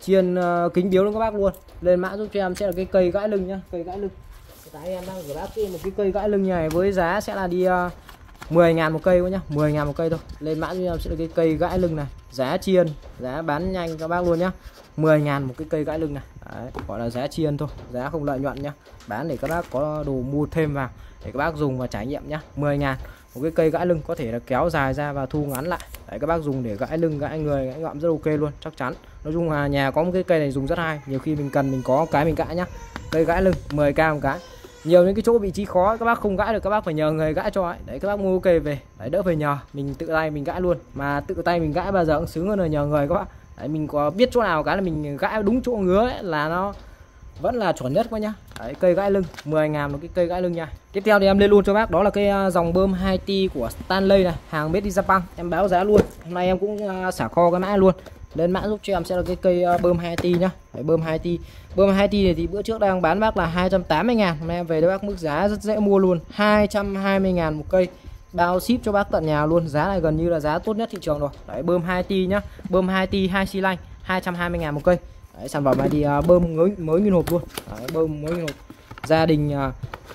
chiên uh, kính biếu luôn các bác luôn. Lên mã giúp cho em sẽ là cái cây gãy lưng nhá cây gãy lưng tại em đang gửi bác một cái cây gãi lưng này với giá sẽ là đi ờ, uh, 10 ngàn một cây quá nhá 10 ngàn một cây thôi. Lên mã cho em sẽ là cái cây gãi lưng này giá chiên giá bán nhanh các bác luôn nhá. 10 ngàn một cái cây gãi lưng này. Đấy, gọi là giá chiên thôi giá không lợi nhuận nhá. Bán để các bác có đồ mua thêm vào để các bác dùng và trải nghiệm nhá. 10 ngàn một cái cây gãi lưng có thể là kéo dài ra và thu ngắn lại. Đấy các bác dùng để gãi lưng gãi người gãi ngậm rất ok luôn chắc chắn. Nói chung là nhà có một cái cây này dùng rất hay nhiều khi mình cần mình có cái mình gãi nhá. Cây gãi lưng 10k một cái nhiều những cái chỗ vị trí khó các bác không gãi được các bác phải nhờ người gãi cho ấy. Đấy các bác mua ok về đấy đỡ phải nhờ. Mình tự tay mình gãi luôn. Mà tự tay mình gãi bao giờ cũng sướng hơn là nhờ người các bác. Đấy mình có biết chỗ nào cái là mình gãi đúng chỗ ngứa ấy, là nó vẫn là chuẩn nhất quá nhá. Đấy, cây gãi lưng 10 ngàn một cái cây gãi lưng nha. Tiếp theo thì em lên luôn cho bác đó là cái à, dòng bơm 2T của Stanley này hàng made in Japan. Em báo giá luôn hôm nay em cũng à, xả kho cái mã luôn lên mã giúp cho em sẽ là cái cây ờ, bơm 2T nhá. Đấy, bơm 2T bơm 2T này thì bữa trước đang bán bác là 280 ngàn. Hôm nay em về đây bác mức giá rất dễ mua luôn. 220 ngàn một cây. Bao ship cho bác tận nhà luôn. Giá này gần như là giá tốt nhất thị trường rồi. Đấy bơm 2T nhá. Bơm 2T 2 xi lanh 220 ngàn một cây. Đấy, sản phẩm này thì ờ, bơm mới mới nguyên hộp luôn. Đấy, bơm mới nguyên hộp. Gia đình ờ,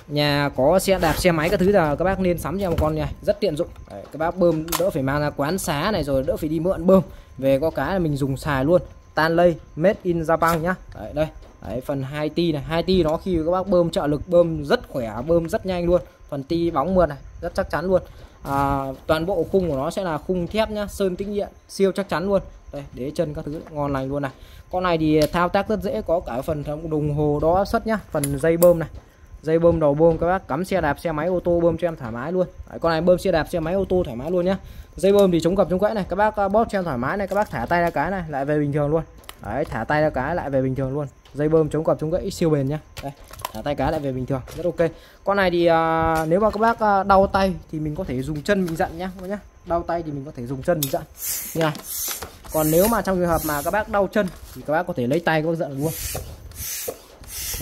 nhà có xe đạp xe máy các thứ là các bác nên sắm cho một con này. Rất tiện dụng. Đấy, các bác bơm đỡ phải mang ra quán xá này rồi đỡ phải đi mượn bơm về có cái là mình dùng xài luôn. Tan lây made in Japan nhá. Đấy, đây. Đấy, phần 2 ti này. 2 ti nó khi các bác bơm trợ lực bơm rất khỏe bơm rất nhanh luôn. Phần ti bóng mượt này rất chắc chắn luôn. À, toàn bộ khung của nó sẽ là khung thép nhá sơn tĩnh điện siêu chắc chắn luôn. Đây đế chân các thứ ngon lành luôn này. Con này thì thao tác rất dễ có cả phần đồng hồ đó xuất nhá phần dây bơm này. Dây bơm đầu bơm các bác cắm xe đạp xe máy ô tô bơm cho em thoải mái luôn. Đấy, con này bơm xe đạp xe máy ô tô thoải mái luôn nhá dây bơm thì chống gập chống gãy này các bác bóp cho em thoải mái này các bác thả tay ra cái này lại về bình thường luôn. Đấy, thả tay ra cái lại về bình thường luôn. Dây bơm chống cọp chống gãy siêu bền nhá. Đây thả tay cái lại về bình thường rất ok. Con này thì à, nếu mà các bác à, đau tay thì mình có thể dùng chân mình dặn nhá nhá. Đau tay thì mình có thể dùng chân mình dặn. Nha. Còn nếu mà trong trường hợp mà các bác đau chân thì các bác có thể lấy tay các bác dặn luôn.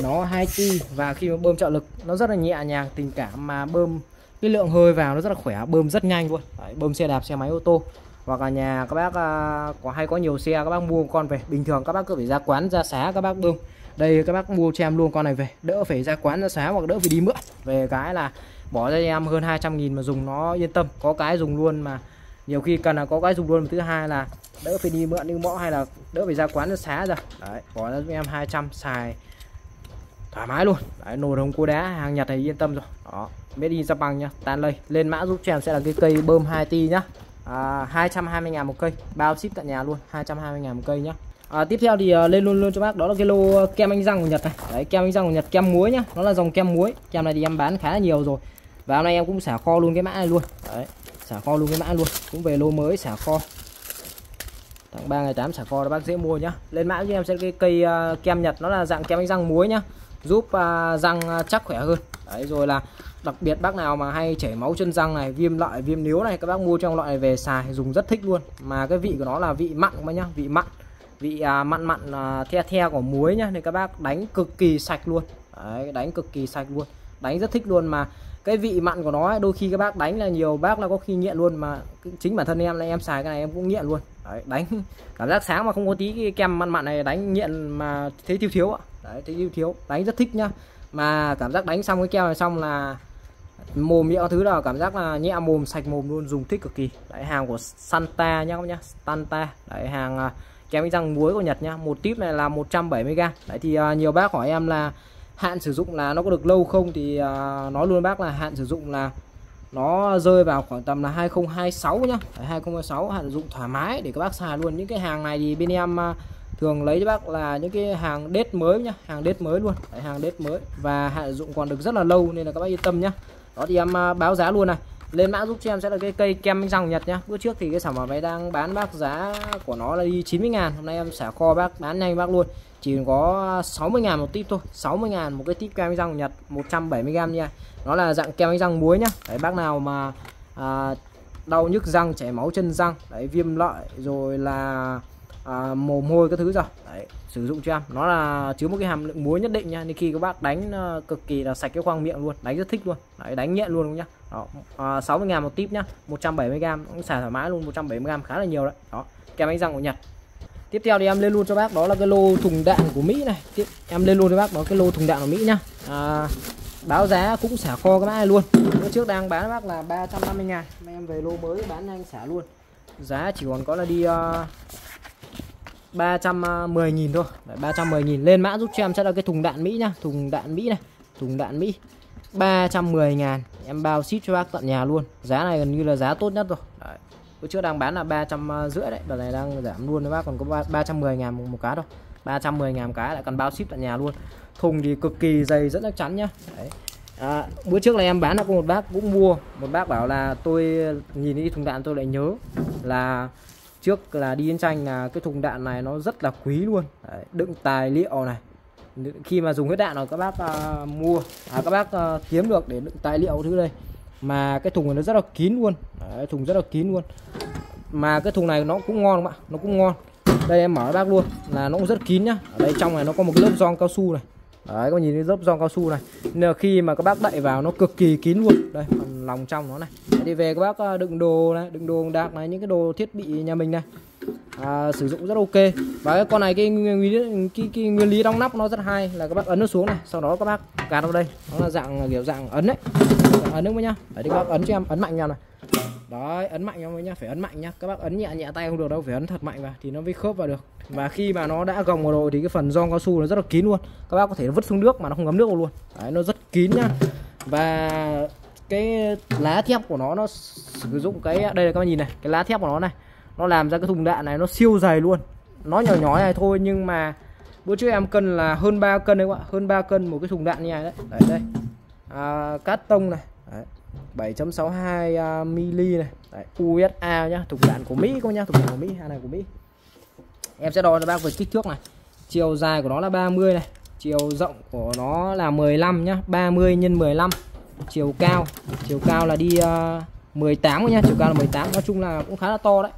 Nó hai chi và khi mà bơm trợ lực nó rất là nhẹ nhàng tình cảm mà bơm cái lượng hơi vào nó rất là khỏe bơm rất nhanh luôn. Đấy, bơm xe đạp xe máy ô tô. Hoặc là nhà các bác à, có hay có nhiều xe các bác mua con về. Bình thường các bác cứ phải ra quán ra xá các bác bơm. Đây các bác mua cho em luôn con này về. Đỡ phải ra quán ra xá hoặc đỡ phải đi mượn. Về cái là bỏ ra em hơn 200 nghìn mà dùng nó yên tâm. Có cái dùng luôn mà. Nhiều khi cần là có cái dùng luôn thứ hai là đỡ phải đi mượn như mõ hay là đỡ phải ra quán ra xá rồi đấy bỏ ra cho em 200 xài thoải mái luôn. Đấy nồi đồng cô đá hàng nhật này yên tâm rồi. Đó made in Japan nhá. Tan lây lên mã giúp cho em sẽ là cái cây bơm 2T nhá. À, 220 ngàn một cây bao ship tận nhà luôn 220 ngàn một cây nhá. À, tiếp theo thì uh, lên luôn luôn cho bác đó là cái lô à, kem đánh răng của Nhật này. Đấy kem đánh răng của Nhật kem muối nhá. Nó là dòng kem muối. Kem này thì em bán khá là nhiều rồi. Và hôm nay em cũng xả kho luôn cái mã này luôn. Đấy xả kho luôn cái mã luôn. Cũng về lô mới xả kho. Tháng 3 ngày 8 xả kho đó bác dễ mua nhá. Lên mã cho em sẽ cái cây uh, kem Nhật nó là dạng kem đánh răng muối nhá. Giúp uh, răng uh, chắc khỏe hơn. Đấy rồi là đặc biệt bác nào mà hay chảy máu chân răng này viêm lợi viêm níu này các bác mua trong loại này về xài dùng rất thích luôn. Mà cái vị của nó là vị mặn mà nhá vị mặn. Vị à, mặn mặn à, the the của muối nhá nên các bác đánh cực kỳ sạch luôn. Đấy, đánh cực kỳ sạch luôn. Đánh rất thích luôn mà cái vị mặn của nó ấy, đôi khi các bác đánh là nhiều bác là có khi nghiện luôn mà chính bản thân em là em xài cái này em cũng nghiện luôn. Đấy, đánh cảm giác sáng mà không có tí cái kem mặn mặn này đánh nghiện mà thấy thiếu thiếu ạ. Đấy thấy thiếu thiếu đánh rất thích nhá. Mà cảm giác đánh xong cái keo này xong là mồm miệng thứ là cảm giác là nhẹ mồm sạch mồm luôn dùng thích cực kỳ. Đấy hàng của Santa nhá các nhá Santa. Đấy hàng à, kem đánh răng muối của Nhật nhá. Một tip này là 170g đấy thì uh, nhiều bác hỏi em là hạn sử dụng là nó có được lâu không? Thì uh, nói luôn bác là hạn sử dụng là nó rơi vào khoảng tầm là 2026 nhá. Đấy, 2026 hạn sử dụng thoải mái để các bác xài luôn. Những cái hàng này thì bên em uh, thường lấy cho bác là những cái hàng đết mới nhá hàng đết mới luôn. Đấy, hàng đết mới và hạn sử dụng còn được rất là lâu nên là các bác yên tâm nhá đó thì em à, báo giá luôn này. Lên mã giúp cho em sẽ là cái cây kem bánh răng Nhật nhá. Bữa trước thì cái sản phẩm này đang bán bác giá của nó là đi 90 ngàn. Hôm nay em xả kho bác bán nhanh bác luôn. Chỉ có 60 ngàn một tip thôi. 60 ngàn một cái tip kem bánh răng Nhật 170g nha. Nó là dạng kem bánh răng muối nhá. Đấy bác nào mà à, đau nhức răng chảy máu chân răng đấy viêm lợi rồi là à, mồ hôi các thứ rồi. Đấy sử dụng cho em. Nó là chứa một cái hàm lượng muối nhất định nha. Nên khi các bác đánh uh, cực kỳ là sạch cái khoang miệng luôn. Đánh rất thích luôn. Đấy đánh nhẹ luôn nhá. Đó, ờ, à, 60 ngàn một tip nhá. 170 gram cũng xài thoải mái luôn 170 gram khá là nhiều đấy. Đó kem đánh răng của Nhật. Tiếp theo thì em lên luôn cho bác đó là cái lô thùng đạn của Mỹ này. Tiếp em lên luôn cho bác đó cái lô thùng đạn của Mỹ nhá. À, báo giá cũng xả kho các bác này luôn. Bữa trước đang bán bác là 350 ngàn. Em về lô mới bán anh xả luôn. Giá chỉ còn có là đi uh, 310.000 à, thôi. Đấy, 310.000 lên mã giúp cho em sẽ là cái thùng đạn Mỹ nhá. Thùng đạn Mỹ này. Thùng đạn Mỹ. 310 ngàn em bao ship cho bác tận nhà luôn. Giá này gần như là giá tốt nhất rồi. Đấy. bữa trước đang bán là ba trăm à, rưỡi đấy. Đợt này đang giảm luôn đấy bác. Còn có 310 ngàn một, một cá thôi. 310 ngàn một cá lại còn bao ship tận nhà luôn. Thùng thì cực kỳ dày rất chắc chắn nhá. Đấy. À, bữa trước là em bán là có một bác cũng mua. Một bác bảo là tôi nhìn cái thùng đạn tôi lại nhớ là trước là đi chiến tranh là cái thùng đạn này nó rất là quý luôn. Đấy, đựng tài liệu này khi mà dùng hết đạn rồi các bác à, mua à, các bác à, kiếm được để đựng tài liệu thứ đây. Mà cái thùng này nó rất là kín luôn. Đấy, thùng rất là kín luôn. Mà cái thùng này nó cũng ngon các bạn nó cũng ngon. Đây em mở bác luôn là nó cũng rất kín nhá. Ở đây trong này nó có một lớp gioăng cao su này đấy có nhìn thấy dốc gioăng cao su này. Nên khi mà các bác đậy vào nó cực kỳ kín luôn. Đây phần lòng trong nó này. Đi về các bác à, đựng đồ này đựng đồ đạc này những cái đồ thiết bị nhà mình này. À, sử dụng rất ok. Và cái con này cái nguyên lý cái, cái nguyên lý đóng nắp nó rất hay là các bác ấn nó xuống này sau đó các bác gạt vào đây. Nó là dạng kiểu dạng ấn đấy. Dạng ấn đúng không nhá đấy thì các bác ấn cho em ấn mạnh vào này đấy ấn mạnh vào nhá phải ấn mạnh nhá. Các bác ấn nhẹ nhẹ tay không được đâu phải ấn thật mạnh vào thì nó mới khớp vào được. Và khi mà nó đã gồng vào rồi thì cái phần gioăng cao su nó rất là kín luôn. Các bác có thể vứt xuống nước mà nó không ngấm nước vào luôn. Đấy nó rất kín nhá. Và cái lá thép của nó nó sử dụng cái đây là các bạn nhìn này cái lá thép của nó này nó làm ra cái thùng đạn này nó siêu dày luôn. Nó nhỏ nhỏ này thôi nhưng mà bữa trước em cân là hơn 3 cân đấy các bạn hơn 3 cân một cái thùng đạn như này đấy. Đấy đây. À, cát tông này. 7.62 uh, à, mili này. Đấy, USA nhá thuộc dạng của Mỹ các nhá thuộc dạng của Mỹ hàng này của Mỹ. Em sẽ đo cho bác về kích thước này. Chiều dài của nó là 30 này chiều rộng của nó là 15 nhá 30 x 15 chiều cao chiều cao là đi à, uh, 18 nhá chiều cao là 18 nói chung là cũng khá là to đấy.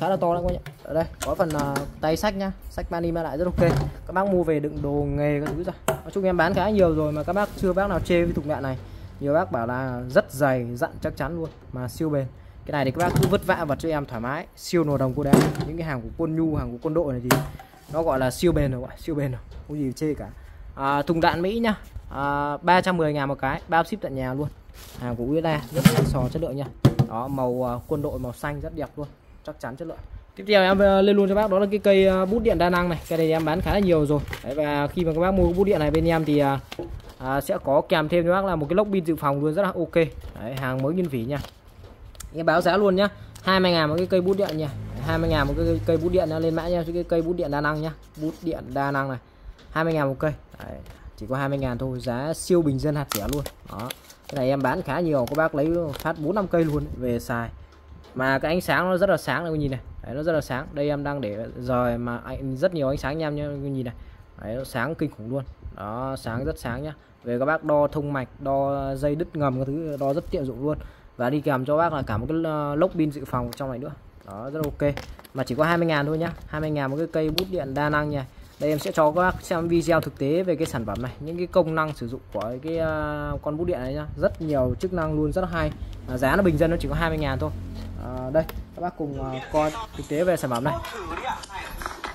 Khá là to đấy các bạn ở đây có phần uh, tay sách nhá sách mani mang lại rất ok. Các bác mua về đựng đồ nghề các thứ rồi. Nói chung em bán khá nhiều rồi mà các bác chưa bác nào chê với thùng đạn này nhiều bác bảo là rất dày dặn chắc chắn luôn mà siêu bền. Cái này thì các bác cứ vất vả vật cho em thoải mái siêu nồi đồng cô đá. Những cái hàng của quân nhu hàng của quân đội này thì nó gọi là siêu bền rồi gọi siêu bền rồi không gì chê cả. À, thùng đạn mỹ nhá. À, 310 ngàn một cái bao ship tận nhà luôn. Hàng của USA rất là sò chất lượng nha đó màu uh, quân đội màu xanh rất đẹp luôn chắc chắn chất lượng. Tiếp theo em à, lên luôn cho bác đó là cái cây à, bút điện đa năng này. Cái này em bán khá là nhiều rồi. Đấy, và khi mà các bác mua bút điện này bên em thì à, sẽ có kèm thêm cho bác là một cái lốc pin dự phòng luôn rất là ok. Đấy, hàng mới nguyên vỉ nha. Em báo giá luôn nhá. 20 ngàn một cái cây bút điện nha. 20 ngàn một cái cây bút điện nha lên mã nha cái cây bút điện đa năng nhá. Bút điện đa năng này. 20 ngàn một cây. Đấy, chỉ có 20 ngàn thôi giá siêu bình dân hạt rẻ luôn. Đó. Cái này em bán khá nhiều các bác lấy phát 4 năm cây luôn về xài. Mà cái ánh sáng nó rất là sáng này nhìn này. Đấy, nó rất là sáng. Đây em đang để rời mà anh rất nhiều ánh sáng nha em nha nhìn này. Đấy, nó sáng kinh khủng luôn. Đó sáng rất sáng nhá về các bác đo thông mạch đo dây đứt ngầm các thứ đo rất tiện dụng luôn. Và đi kèm cho bác là cả một cái ờ, lốc pin dự phòng trong này nữa. Đó rất ok. Mà chỉ có 20 ngàn thôi nhá. 20 ngàn một cái cây bút điện đa năng nha. Đây em sẽ cho các bác xem video thực tế về cái sản phẩm này những cái công năng sử dụng của cái uh, con bút điện này nhá. Rất nhiều chức năng luôn rất hay. À, giá nó bình dân nó chỉ có 20 ngàn thôi. À, đây các bác cùng uh, coi thực tế về sản phẩm này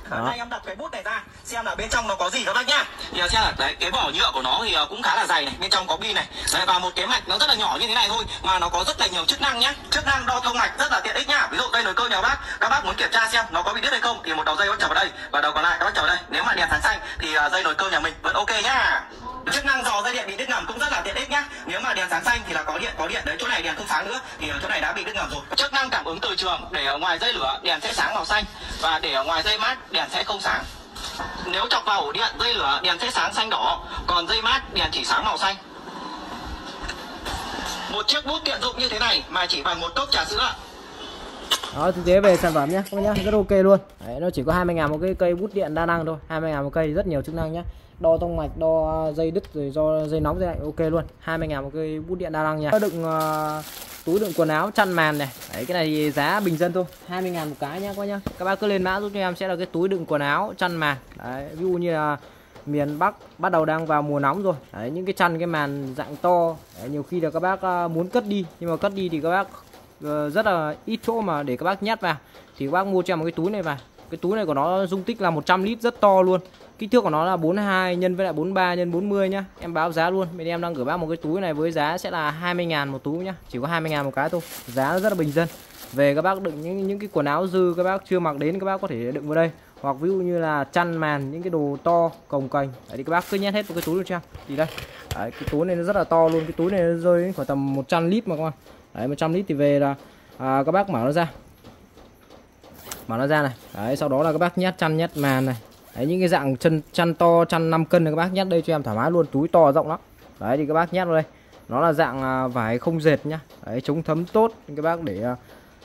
đó. Đây em đặt cái bút này ra xem là bên trong nó có gì các bác nhá. Thì xem là đấy cái vỏ nhựa của nó thì cũng khá là dày này, bên trong có pin này. Đấy, và một cái mạch nó rất là nhỏ như thế này thôi mà nó có rất là nhiều chức năng nhá. Chức năng đo thông mạch rất là tiện ích nhá. Ví dụ đây nồi cơm nhà bác, các bác muốn kiểm tra xem nó có bị đứt hay không thì một đầu dây bác chọc vào đây và đầu còn lại các bác chọc vào đây. Nếu mà đèn sáng xanh thì dây nồi cơm nhà mình vẫn ok nhá chức năng dò dây điện bị đứt ngầm cũng rất là tiện ích nhá nếu mà đèn sáng xanh thì là có điện có điện đấy chỗ này đèn không sáng nữa thì chỗ này đã bị đứt ngầm rồi chức năng cảm ứng từ trường để ở ngoài dây lửa đèn sẽ sáng màu xanh và để ở ngoài dây mát đèn sẽ không sáng. Nếu chọc vào ổ điện dây lửa đèn sẽ sáng xanh đỏ còn dây mát đèn chỉ sáng màu xanh. Một chiếc bút tiện dụng như thế này mà chỉ bằng một cốc trà sữa. Đó thực tế về sản phẩm nhé các bác nhá rất ok luôn. Đấy, nó chỉ có 20 ngàn một cái cây bút điện đa năng thôi 20 ngàn một cây rất nhiều chức năng nhé đo thông mạch đo dây đứt rồi do dây nóng dây lạnh ok luôn. 20 ngàn một cây bút điện đa năng nha đựng uh, ờ, túi đựng quần áo chăn màn này. Đấy cái này giá bình dân thôi 20 ngàn một cái nhá các nhá. Các bác cứ lên mã giúp cho em sẽ là cái túi đựng quần áo chăn màn. Đấy ví dụ như là miền Bắc bắt đầu đang vào mùa nóng rồi. Đấy những cái chăn cái màn dạng to. Đấy, nhiều khi là các bác à, muốn cất đi nhưng mà cất đi thì các bác ờ, rất là ít chỗ mà để các bác nhét vào. Thì các bác mua cho em một cái túi này vào. Cái túi này của nó dung tích là 100 lít rất to luôn kích thước của nó là 42 nhân với lại 43 nhân 40 nhá. Em báo giá luôn. Bên em đang gửi bác một cái túi này với giá sẽ là 20 ngàn một túi nhá. Chỉ có 20 ngàn một cái thôi. Giá rất là bình dân. Về các bác đựng những những cái quần áo dư các bác chưa mặc đến các bác có thể đựng vào đây. Hoặc ví dụ như là chăn màn những cái đồ to cồng cành. Đấy thì các bác cứ nhét hết vào cái túi luôn cho em thì đây. Đấy, cái túi này nó rất là to luôn. Cái túi này nó rơi khoảng tầm 100 lít mà các bạn đấy 100 lít thì về là à, các bác mở nó ra. Mở nó ra này. Đấy sau đó là các bác nhét chăn nhét màn này đấy những cái dạng chân chăn to chăn 5 cân này các bác nhét đây cho em thoải mái luôn túi to rộng lắm. Đấy thì các bác nhét vào đây. Nó là dạng à, vải không dệt nhá. Đấy chống thấm tốt. Các bác để à,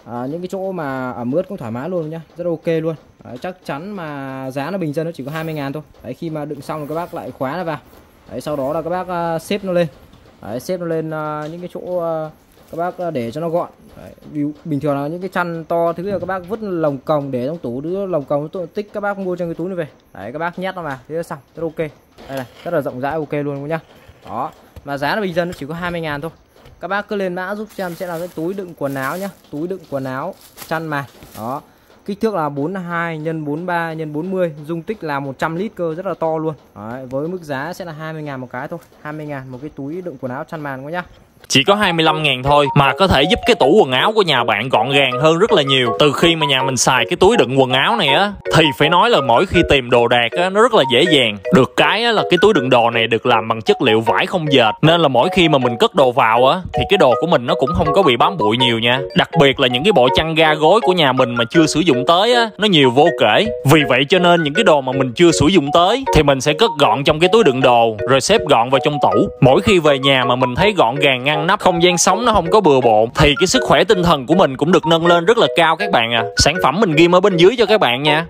à, những cái chỗ mà ẩm ướt cũng thoải mái luôn nhá. Rất ok luôn. Đấy, chắc chắn mà giá nó bình dân nó chỉ có 20 ngàn thôi. Đấy khi mà đựng xong rồi các bác lại khóa nó vào. Đấy sau đó là các bác à, xếp nó lên. Đấy, xếp nó lên à, những cái chỗ à, các bác ờ, để cho nó gọn. Đấy, bình thường là những cái chăn to thứ là các bác vứt lồng còng để trong tủ đứa lồng còng tích các bác mua trong cái túi này về. Đấy các bác nhét nó vào thế là xong rất ok. Đây này rất là rộng rãi ok luôn nhá. Đó mà giá là bình dân nó chỉ có 20 ngàn thôi. Các bác cứ lên mã giúp cho em sẽ là cái túi đựng quần áo nhá túi đựng quần áo chăn màn đó kích thước là 42 x 43 x 40 dung tích là 100 lít cơ rất là to luôn. Đấy, với mức giá sẽ là 20 ngàn một cái thôi 20 ngàn một cái túi đựng quần áo chăn màn quá nhá chỉ có 25 ngàn thôi, mà có thể giúp cái tủ quần áo của nhà bạn gọn gàng hơn rất là nhiều. Từ khi mà nhà mình xài cái túi đựng quần áo này á, thì phải nói là mỗi khi tìm đồ đạc á, nó rất là dễ dàng. Được cái á, là cái túi đựng đồ này được làm bằng chất liệu vải không dệt. Nên là mỗi khi mà mình cất đồ vào á, thì cái đồ của mình nó cũng không có bị bám bụi nhiều nha. Đặc biệt là những cái bộ chăn ga gối của nhà mình mà chưa sử dụng tới á, nó nhiều vô kể. Vì vậy cho nên những cái đồ mà mình chưa sử dụng tới, thì mình sẽ cất gọn trong cái túi đựng đồ, rồi xếp gọn vào trong tủ. Mỗi khi về nhà mà mình thấy gọn gàng ngăn nắp không gian sống nó không có bừa bộn, thì cái sức khỏe tinh thần của mình cũng được nâng lên rất là cao các bạn à. Sản phẩm mình ghi ở bên dưới cho các bạn nha.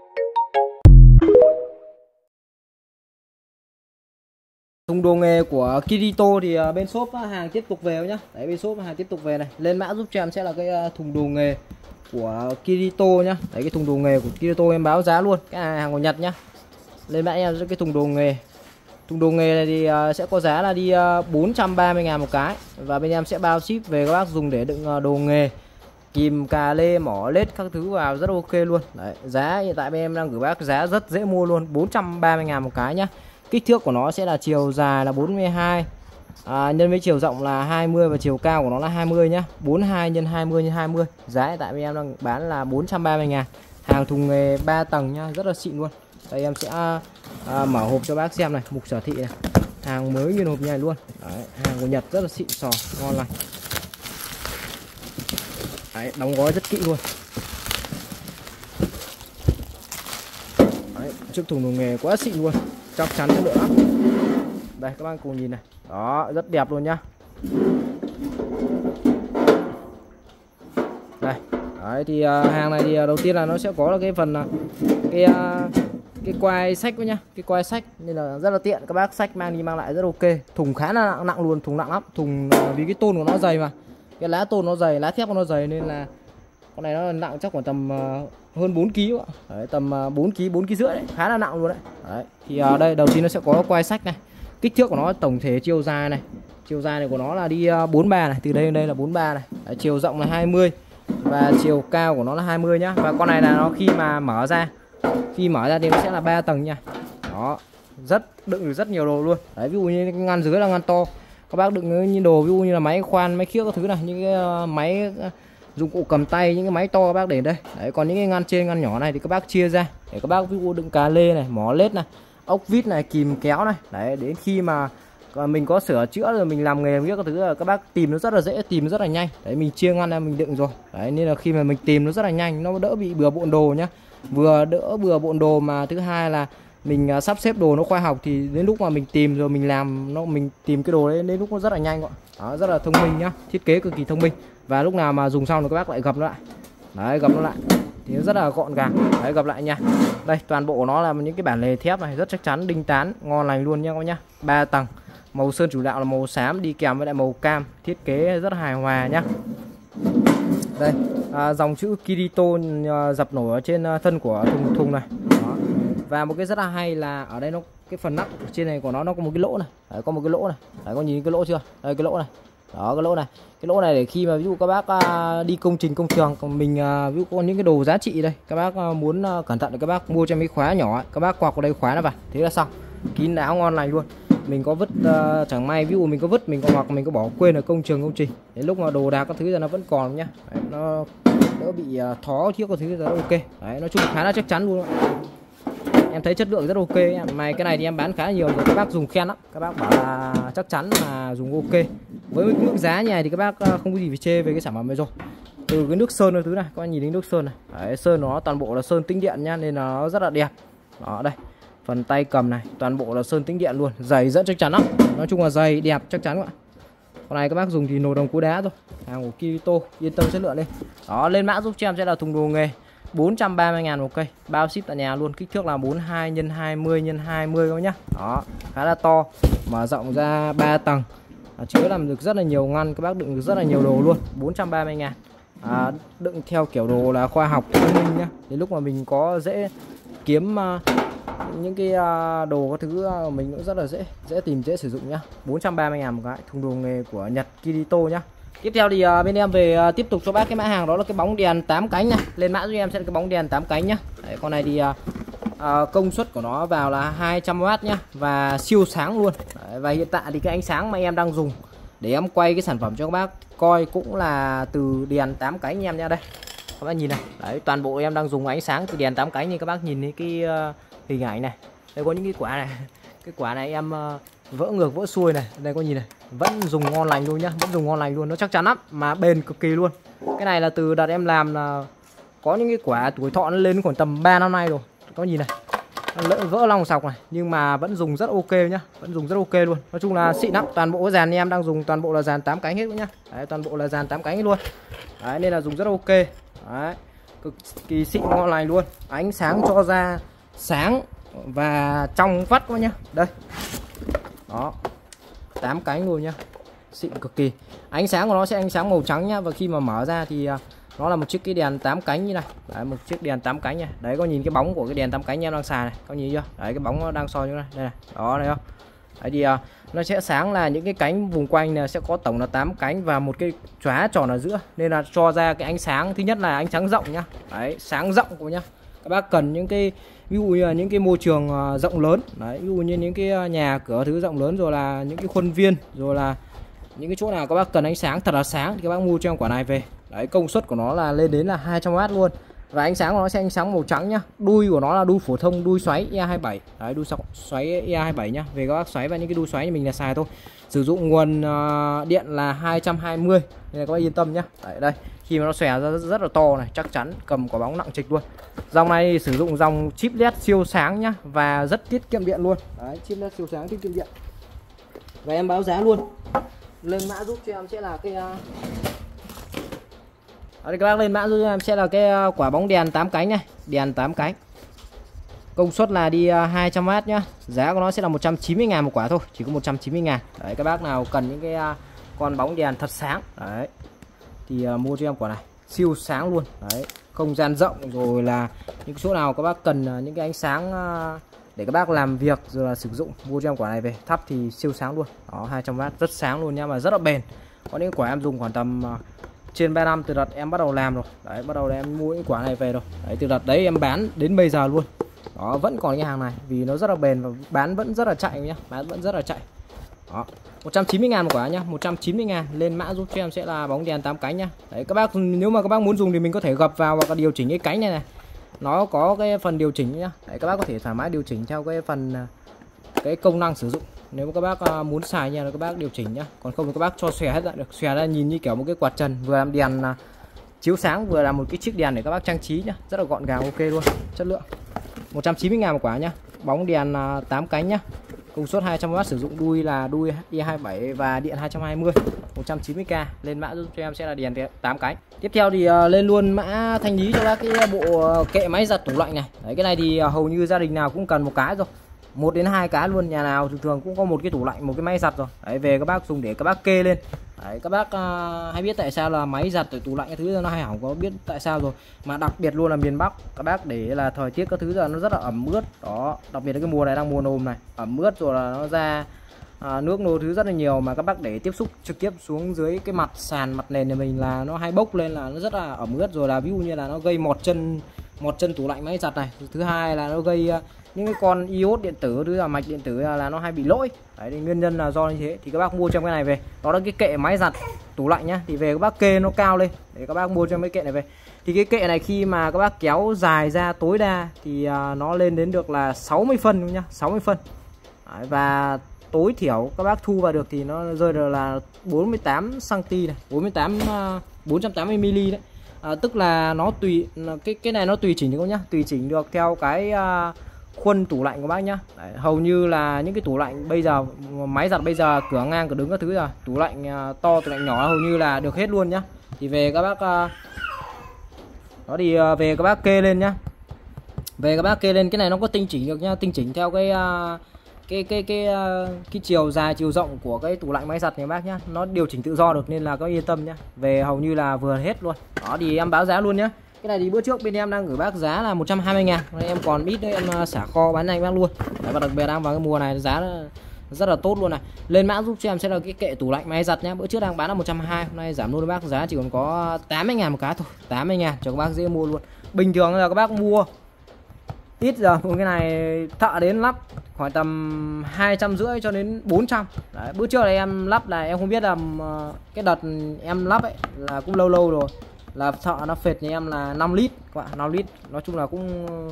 Thùng đồ nghề của Kirito thì à, bên shop à, hàng tiếp tục về nhá. Đấy, bên shop hàng tiếp tục về này. Lên mã giúp cho em sẽ là cái à, thùng đồ nghề của Kirito nhá. Đấy, cái thùng đồ nghề của Kirito em báo giá luôn. Cái hàng của Nhật nhá. Lên mã em cái thùng đồ nghề thùng đồ nghề này thì uh, sẽ có giá là đi à, uh, 430 ngàn một cái. Và bên em sẽ bao ship về các bác dùng để đựng uh, đồ nghề. Kìm cà lê mỏ lết các thứ vào rất ok luôn. Đấy, giá hiện tại bên em đang gửi bác giá rất dễ mua luôn 430 ngàn một cái nhá. Kích thước của nó sẽ là chiều dài là 42 à, nhân với chiều rộng là 20 và chiều cao của nó là 20 nhá. 42 nhân 20 nhân 20 giá hiện tại bên em đang bán là 430 ngàn. Hàng thùng nghề 3 tầng nhá rất là xịn luôn đây em sẽ à, mở hộp cho bác xem này mục sở thị này. Hàng mới nguyên hộp như này luôn. Đấy, hàng của Nhật rất là xịn sò ngon lành. Đấy, đóng gói rất kỹ luôn. Đấy, chiếc thùng đồ nghề quá xịn luôn chắc chắn chất lượng lắm đây các bạn cùng nhìn này. Đó rất đẹp luôn nhá. Đây. Đấy thì uh, hàng này thì uh, đầu tiên là nó sẽ có là cái phần uh, cái uh, cái quai sách với nhá cái quai sách. Nên là rất là tiện các bác sách mang đi mang lại rất ok. Thùng khá là nặng, nặng luôn thùng nặng lắm. Thùng à, vì cái tôn của nó dày mà. Cái lá tôn nó dày lá thép của nó dày nên là con này nó nặng chắc khoảng tầm à, hơn 4 kg đấy, tầm 4 kg 4 kg rưỡi đấy khá là nặng luôn đấy, đấy. thì ở đây đầu tiên nó sẽ có quai sách này. Kích thước của nó tổng thể chiều dài này. Chiều dài này của nó là đi 43 này từ đây đến đây là 43 này. Đấy, chiều rộng là 20 và chiều cao của nó là 20 nhá. Và con này là nó khi mà mở ra khi mở ra thì nó sẽ là 3 tầng nha. Đó, rất, đựng được rất nhiều đồ luôn. Đấy, ví dụ như ngăn dưới là ngăn to. Các bác đựng như đồ, ví dụ như là máy khoan, máy khiếc các thứ này, những cái ờ, máy ờ, dụng cụ cầm tay, những cái máy to các bác để đây. Đấy, còn những cái ngăn trên, ngăn nhỏ này thì các bác chia ra. Để các bác ví dụ đựng cà lê này, mỏ lết này, ốc vít này, kìm kéo này. Đấy, đến khi mà ờ, mình có sửa chữa rồi, mình làm nghề biết các thứ là các bác tìm nó rất là dễ, tìm rất là nhanh. Đấy, mình chia ngăn ra, mình đựng rồi. Đấy, nên là khi mà mình tìm nó rất là nhanh, nó đỡ bị bừa bộn đồ nhá vừa đỡ vừa bộn đồ mà thứ hai là mình à, sắp xếp đồ nó khoa học thì đến lúc mà mình tìm rồi mình làm nó, mình tìm cái đồ đấy, đến lúc nó rất là nhanh gọn đó, rất là thông minh nhá, thiết kế cực kỳ thông minh. Và lúc nào mà dùng xong thì các bác lại gập nó lại. Đấy, gập nó lại. Thì rất là gọn gàng. Đấy gặp lại nha. Đây, toàn bộ nó là những cái bản lề thép này, rất chắc chắn, đinh tán, ngon lành luôn nha các bác nhá. Ba tầng. Màu sơn chủ đạo là màu xám, đi kèm với lại màu cam, thiết kế rất hài hòa nhá đây à, dòng chữ Kirito à, dập nổi ở trên à, thân của thùng thùng này. Đó. và một cái rất là hay là ở đây nó cái phần nắp trên này của nó nó có một cái lỗ này. Đấy, có một cái lỗ này. Đấy, có nhìn cái lỗ chưa? Đây cái lỗ này. Đó cái lỗ này. Cái lỗ này để khi mà ví dụ các bác à, đi công trình công trường còn mình à, ví dụ có những cái đồ giá trị đây các bác à, muốn à, cẩn thận thì các bác mua cho mấy khóa nhỏ các bác quạt vào đây khóa nó vào. Thế là xong kín đáo ngon lành luôn. Mình có vứt uh, chẳng may ví dụ mình có vứt mình có hoặc mình có bỏ quên ở công trường công trình. Đến lúc mà đồ đạc các thứ là nó vẫn còn nhá. Đấy, nó đỡ bị uh, thó chiếc các thứ là ok. Đấy nói chung khá là chắc chắn luôn em thấy chất lượng rất ok em mày cái này thì em bán khá nhiều rồi các bác dùng khen lắm. Các bác bảo là chắc chắn là dùng ok. Với mức giá như này thì các bác ờ, không có gì phải chê về cái sản phẩm này rồi. Từ cái nước sơn cái thứ này các bạn nhìn đến nước sơn này. Đấy, sơn nó toàn bộ là sơn tĩnh điện nhá nên là nó rất là đẹp. Đó đây phần tay cầm này toàn bộ là sơn tĩnh điện luôn dày rất chắc chắn lắm. Nói chung là dày đẹp chắc chắn các bạn con này các bác dùng thì nồi đồng cú đá thôi. Hàng của Kirito yên tâm chất lượng đi. Đó lên mã giúp cho em sẽ là thùng đồ nghề. 430 ngàn một cây bao ship tại nhà luôn kích thước là 42 x 20 x 20 các nhá. Đó khá là to mở rộng ra 3 tầng. À, chứa làm được rất là nhiều ngăn các bác đựng được rất là nhiều đồ luôn 430 ngàn à, đựng theo kiểu đồ là khoa học thông minh nhá. Đến lúc mà mình có dễ kiếm uh, những cái à, đồ các thứ à, mình cũng rất là dễ dễ tìm dễ sử dụng nhá. 430 ngàn một cái. Thùng đồ nghề của Nhật Kirito nhá. Tiếp theo thì à, bên em về tiếp tục cho bác cái mã hàng đó là cái bóng đèn 8 cánh này lên mã giúp em sẽ là cái bóng đèn 8 cánh nhá. Đấy, con này thì uh, công suất của nó vào là 200W nhá. Và siêu sáng luôn. Đấy, và hiện tại thì cái ánh sáng mà em đang dùng để em quay cái sản phẩm cho các bác coi cũng là từ đèn 8 cánh nha em nha đây các bác nhìn này. Đấy toàn bộ em đang dùng ánh sáng từ đèn 8 cánh như các bác nhìn thấy cái uh, hình ảnh này. Đây có những cái quả này. Cái quả này em uh, vỡ ngược vỡ xuôi này. Đây có nhìn này. Vẫn dùng ngon lành luôn nhá. Vẫn dùng ngon lành luôn. Nó chắc chắn lắm mà bền cực kỳ luôn. Cái này là từ đợt em làm là có những cái quả tuổi thọ nó lên khoảng tầm 3 năm nay rồi. Có nhìn này. Lỡ vỡ lòng sọc này nhưng mà vẫn dùng rất ok nhá. Vẫn dùng rất ok luôn. Nói chung là xịn lắm. Toàn bộ dàn em đang dùng toàn bộ là dàn 8 cánh hết nhá. Đấy, toàn bộ là dàn 8 cánh luôn. Đấy, nên là dùng rất ok. Đấy, cực kỳ xịn ngon lành luôn. Ánh sáng cho ra sáng và trong vắt quá nhá. Đây. Đó. 8 cánh luôn nhá. Xịn cực kỳ. Ánh sáng của nó sẽ ánh sáng màu trắng nhá. Và khi mà mở ra thì à, nó là một chiếc cái đèn 8 cánh như này. Đấy, một chiếc đèn 8 cánh nha. Đấy có nhìn cái bóng của cái đèn 8 cánh em đang xài này. Có nhìn chưa? Đấy cái bóng nó đang soi như này. Đây này. Đó này không? Đấy thì uh, nó sẽ sáng là những cái cánh vùng quanh này sẽ có tổng là 8 cánh và một cái chóa tròn ở giữa. Nên là cho ra cái ánh sáng. Thứ nhất là ánh sáng rộng nhá. Đấy sáng rộng của nhá. Các bác cần những cái ví dụ như là những cái môi trường à, rộng lớn, đấy, ví dụ như những cái à, nhà cửa thứ rộng lớn rồi là những cái khuôn viên, rồi là những cái chỗ nào các bác cần ánh sáng, thật là sáng, thì các bác mua cho em quả này về. Đấy, công suất của nó là lên đến là 200W luôn. Và ánh sáng của nó sẽ ánh sáng màu trắng nhá. Đuôi của nó là đuôi phổ thông, đuôi xoáy E27 đấy, đuôi xoáy E27 nhá. Về các bác xoáy và những cái đuôi xoáy mình là xài thôi sử dụng nguồn uh, điện là 220 nên là các bác yên tâm nhá. Đấy đây khi mà nó xòe ra rất, rất là to này chắc chắn cầm quả bóng nặng trịch luôn. Dòng này sử dụng dòng chip led siêu sáng nhá và rất tiết kiệm điện luôn. Đấy chip led siêu sáng tiết kiệm điện. Và em báo giá luôn. Lên mã giúp cho em sẽ là cái ờ, Đấy, các bác lên mã giúp em sẽ là cái ờ, quả bóng đèn 8 cánh này đèn 8 cánh công suất là đi à, 200W nhá. Giá của nó sẽ là 190 ngàn một quả thôi, chỉ có 190 ngàn. Đấy, các bác nào cần những cái à, con bóng đèn thật sáng. Đấy. Thì à, mua cho em quả này, siêu sáng luôn. Đấy, không gian rộng, rồi là những chỗ nào các bác cần những cái ánh sáng để các bác làm việc rồi là sử dụng, mua cho em quả này về. Thắp thì siêu sáng luôn. Đó 200W rất sáng luôn nha mà rất là bền. Có những quả em dùng khoảng tầm trên 3 năm, từ đợt em bắt đầu làm rồi. Đấy, bắt đầu em mua những quả này về rồi. Đấy, từ đợt đấy em bán đến bây giờ luôn đó, vẫn còn cái hàng này, vì nó rất là bền và bán vẫn rất là chạy nhá, bán vẫn rất là chạy. Đó 190 ngàn một quả nhá 190 ngàn, lên mã giúp cho em sẽ là bóng đèn 8 cánh nhá. Đấy, các bác, nếu mà các bác muốn dùng thì mình có thể gập vào và điều chỉnh cái cánh này này. Nó có cái phần điều chỉnh nhá. Đấy, các bác có thể thoải mái điều chỉnh theo cái phần à, cái công năng sử dụng. Nếu mà các bác à, muốn xài nha các bác điều chỉnh nhá. Còn không thì các bác cho xòe hết lại được, xòe ra nhìn như kiểu một cái quạt trần, vừa làm đèn à, chiếu sáng, vừa là một cái chiếc đèn để các bác trang trí nhá. Rất là gọn gàng, ok luôn, chất lượng. 190 ngàn một quả nhá. Bóng đèn à, 8 cánh nhá. Công suất 200W sử dụng đuôi là đuôi E27 và điện 220 190k lên mã giúp cho em sẽ là đèn 8 cánh. Tiếp theo thì à, lên luôn mã thanh lý cho các cái bộ à, kệ máy giặt tủ lạnh này. Đấy, cái này thì hầu như gia đình nào cũng cần một cái rồi một đến hai cái luôn nhà nào thường thường cũng có một cái tủ lạnh một cái máy giặt rồi. Đấy về các bác dùng để các bác kê lên. Đấy, các bác à, hay biết tại sao là máy giặt tủ lạnh cái thứ nó hay hỏng có biết tại sao rồi. Mà đặc biệt luôn là miền Bắc các bác để là thời tiết các thứ giờ nó rất là ẩm ướt. Đó đặc biệt là cái mùa này đang mùa nồm này ẩm ướt rồi là nó ra à, nước nô thứ rất là nhiều mà các bác để tiếp xúc trực tiếp xuống dưới cái mặt sàn mặt nền nhà mình là nó hay bốc lên là nó rất là ẩm ướt. Rồi là ví dụ như là nó gây mọt chân một chân tủ lạnh máy giặt này. Thứ hai là nó gây ờ, những cái con iốt điện tử thứ là mạch điện tử là, nó hay bị lỗi. Đấy thì nguyên nhân là do như thế. Thì các bác mua trong cái này về. Đó là cái kệ máy giặt tủ lạnh nhá. Thì về các bác kê nó cao lên. Để các bác mua cho mấy kệ này về. Thì cái kệ này khi mà các bác kéo dài ra tối đa thì ờ, nó lên đến được là 60 phân nhá. 60 phân. Đấy, và tối thiểu các bác thu vào được thì nó rơi được là 48 cm này. 48 480 mm đấy à, tức là nó tùy cái cái này nó tùy chỉnh được không nhá? Tùy chỉnh được theo cái à, khuôn tủ lạnh của bác nhá. Đấy, hầu như là những cái tủ lạnh bây giờ máy giặt bây giờ cửa ngang cửa đứng các thứ rồi tủ lạnh à, to tủ lạnh nhỏ hầu như là được hết luôn nhá. Thì về các bác à, đó thì à, về các bác kê lên nhá. Về các bác kê lên cái này nó có tinh chỉnh được nhá tinh chỉnh theo cái à, cái cái cái ờ, cái chiều dài chiều rộng của cái tủ lạnh máy giặt này bác nhá nó điều chỉnh tự do được nên là có yên tâm nhá. Về hầu như là vừa hết luôn. Đó thì em báo giá luôn nhá. Cái này thì bữa trước bên em đang gửi bác giá là 120 ngàn. Nên em còn ít đấy em ờ, xả kho bán anh bác luôn. Đấy, và đặc biệt đang vào cái mùa này giá rất là tốt luôn này. Lên mã giúp cho em sẽ là cái kệ tủ lạnh máy giặt nhé bữa trước đang bán là 120 hôm nay giảm luôn bác giá chỉ còn có 80 ngàn một cái thôi. 80 ngàn cho các bác dễ mua luôn. Bình thường là các bác mua ít giờ một cái này thợ đến lắp khoảng tầm hai trăm rưỡi cho đến 400 Đấy, bữa trước này em lắp là em không biết là ờ, cái đợt em lắp ấy là cũng lâu lâu rồi. Là thợ nó phệt nhà em là 5 lít các bạn 5 lít. Nói chung là cũng ờ,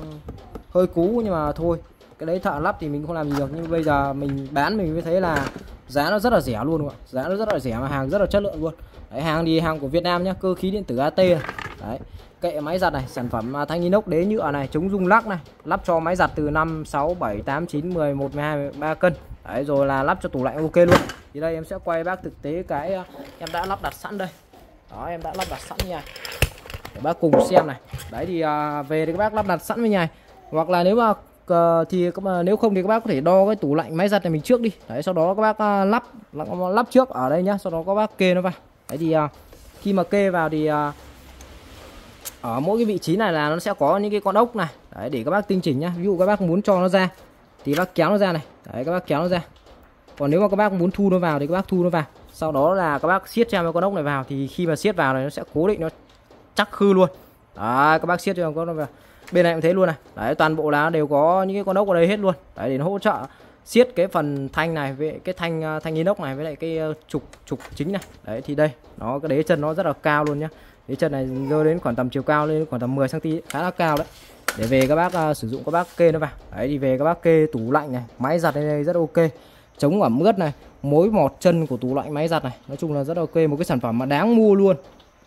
hơi cú nhưng mà thôi. Cái đấy thợ lắp thì mình không làm gì được nhưng bây giờ mình bán mình mới thấy là giá nó rất là rẻ luôn ạ giá nó rất là rẻ mà hàng rất là chất lượng luôn. Đấy, hàng thì hàng của Việt Nam nhá cơ khí điện tử AT này. đấy kệ máy giặt này sản phẩm à, thanh inox đế nhựa này chống rung lắc này lắp cho máy giặt từ 5 6 7 8 9 10 11 12 13 cân. Đấy rồi là lắp cho tủ lạnh ok luôn. Thì đây em sẽ quay bác thực tế cái à, em đã lắp đặt sẵn đây. Đó em đã lắp đặt sẵn nha để bác cùng xem này. Đấy thì à, về thì các bác lắp đặt sẵn với nhà hoặc là nếu mà à, thì mà nếu không thì các bác có thể đo cái tủ lạnh máy giặt này mình trước đi. Đấy sau đó các bác à, lắp lắp trước ở đây nhá. Sau đó các bác kê nó vào. Đấy thì à, khi mà kê vào thì à, ở mỗi cái vị trí này là nó sẽ có những cái con ốc này. Đấy, để các bác tinh chỉnh nhá. Ví dụ các bác muốn cho nó ra, thì bác kéo nó ra này. Đấy, các bác kéo nó ra. Còn nếu mà các bác muốn thu nó vào thì các bác thu nó vào. Sau đó là các bác siết cho con ốc này vào, thì khi mà siết vào này nó sẽ cố định nó chắc khư luôn. Đấy, các bác siết cho con ốc vào. Bên này cũng thế luôn này. Đấy, toàn bộ lá đều có những cái con ốc ở đây hết luôn. Đấy, để nó hỗ trợ siết cái phần thanh này với cái thanh ờ, thanh inox này với lại cái ờ, trục trục chính này. Đấy, thì đây, nó cái đế chân nó rất là cao luôn nhá đế chân này rơi đến khoảng tầm chiều cao lên khoảng tầm 10 cm khá là cao đấy. Để về các bác uh, sử dụng các bác kê nó vào. Đấy thì về các bác kê tủ lạnh này máy giặt đây, đây rất ok. Chống ẩm ướt này mối mọt chân của tủ lạnh máy giặt này nói chung là rất ok một cái sản phẩm mà đáng mua luôn.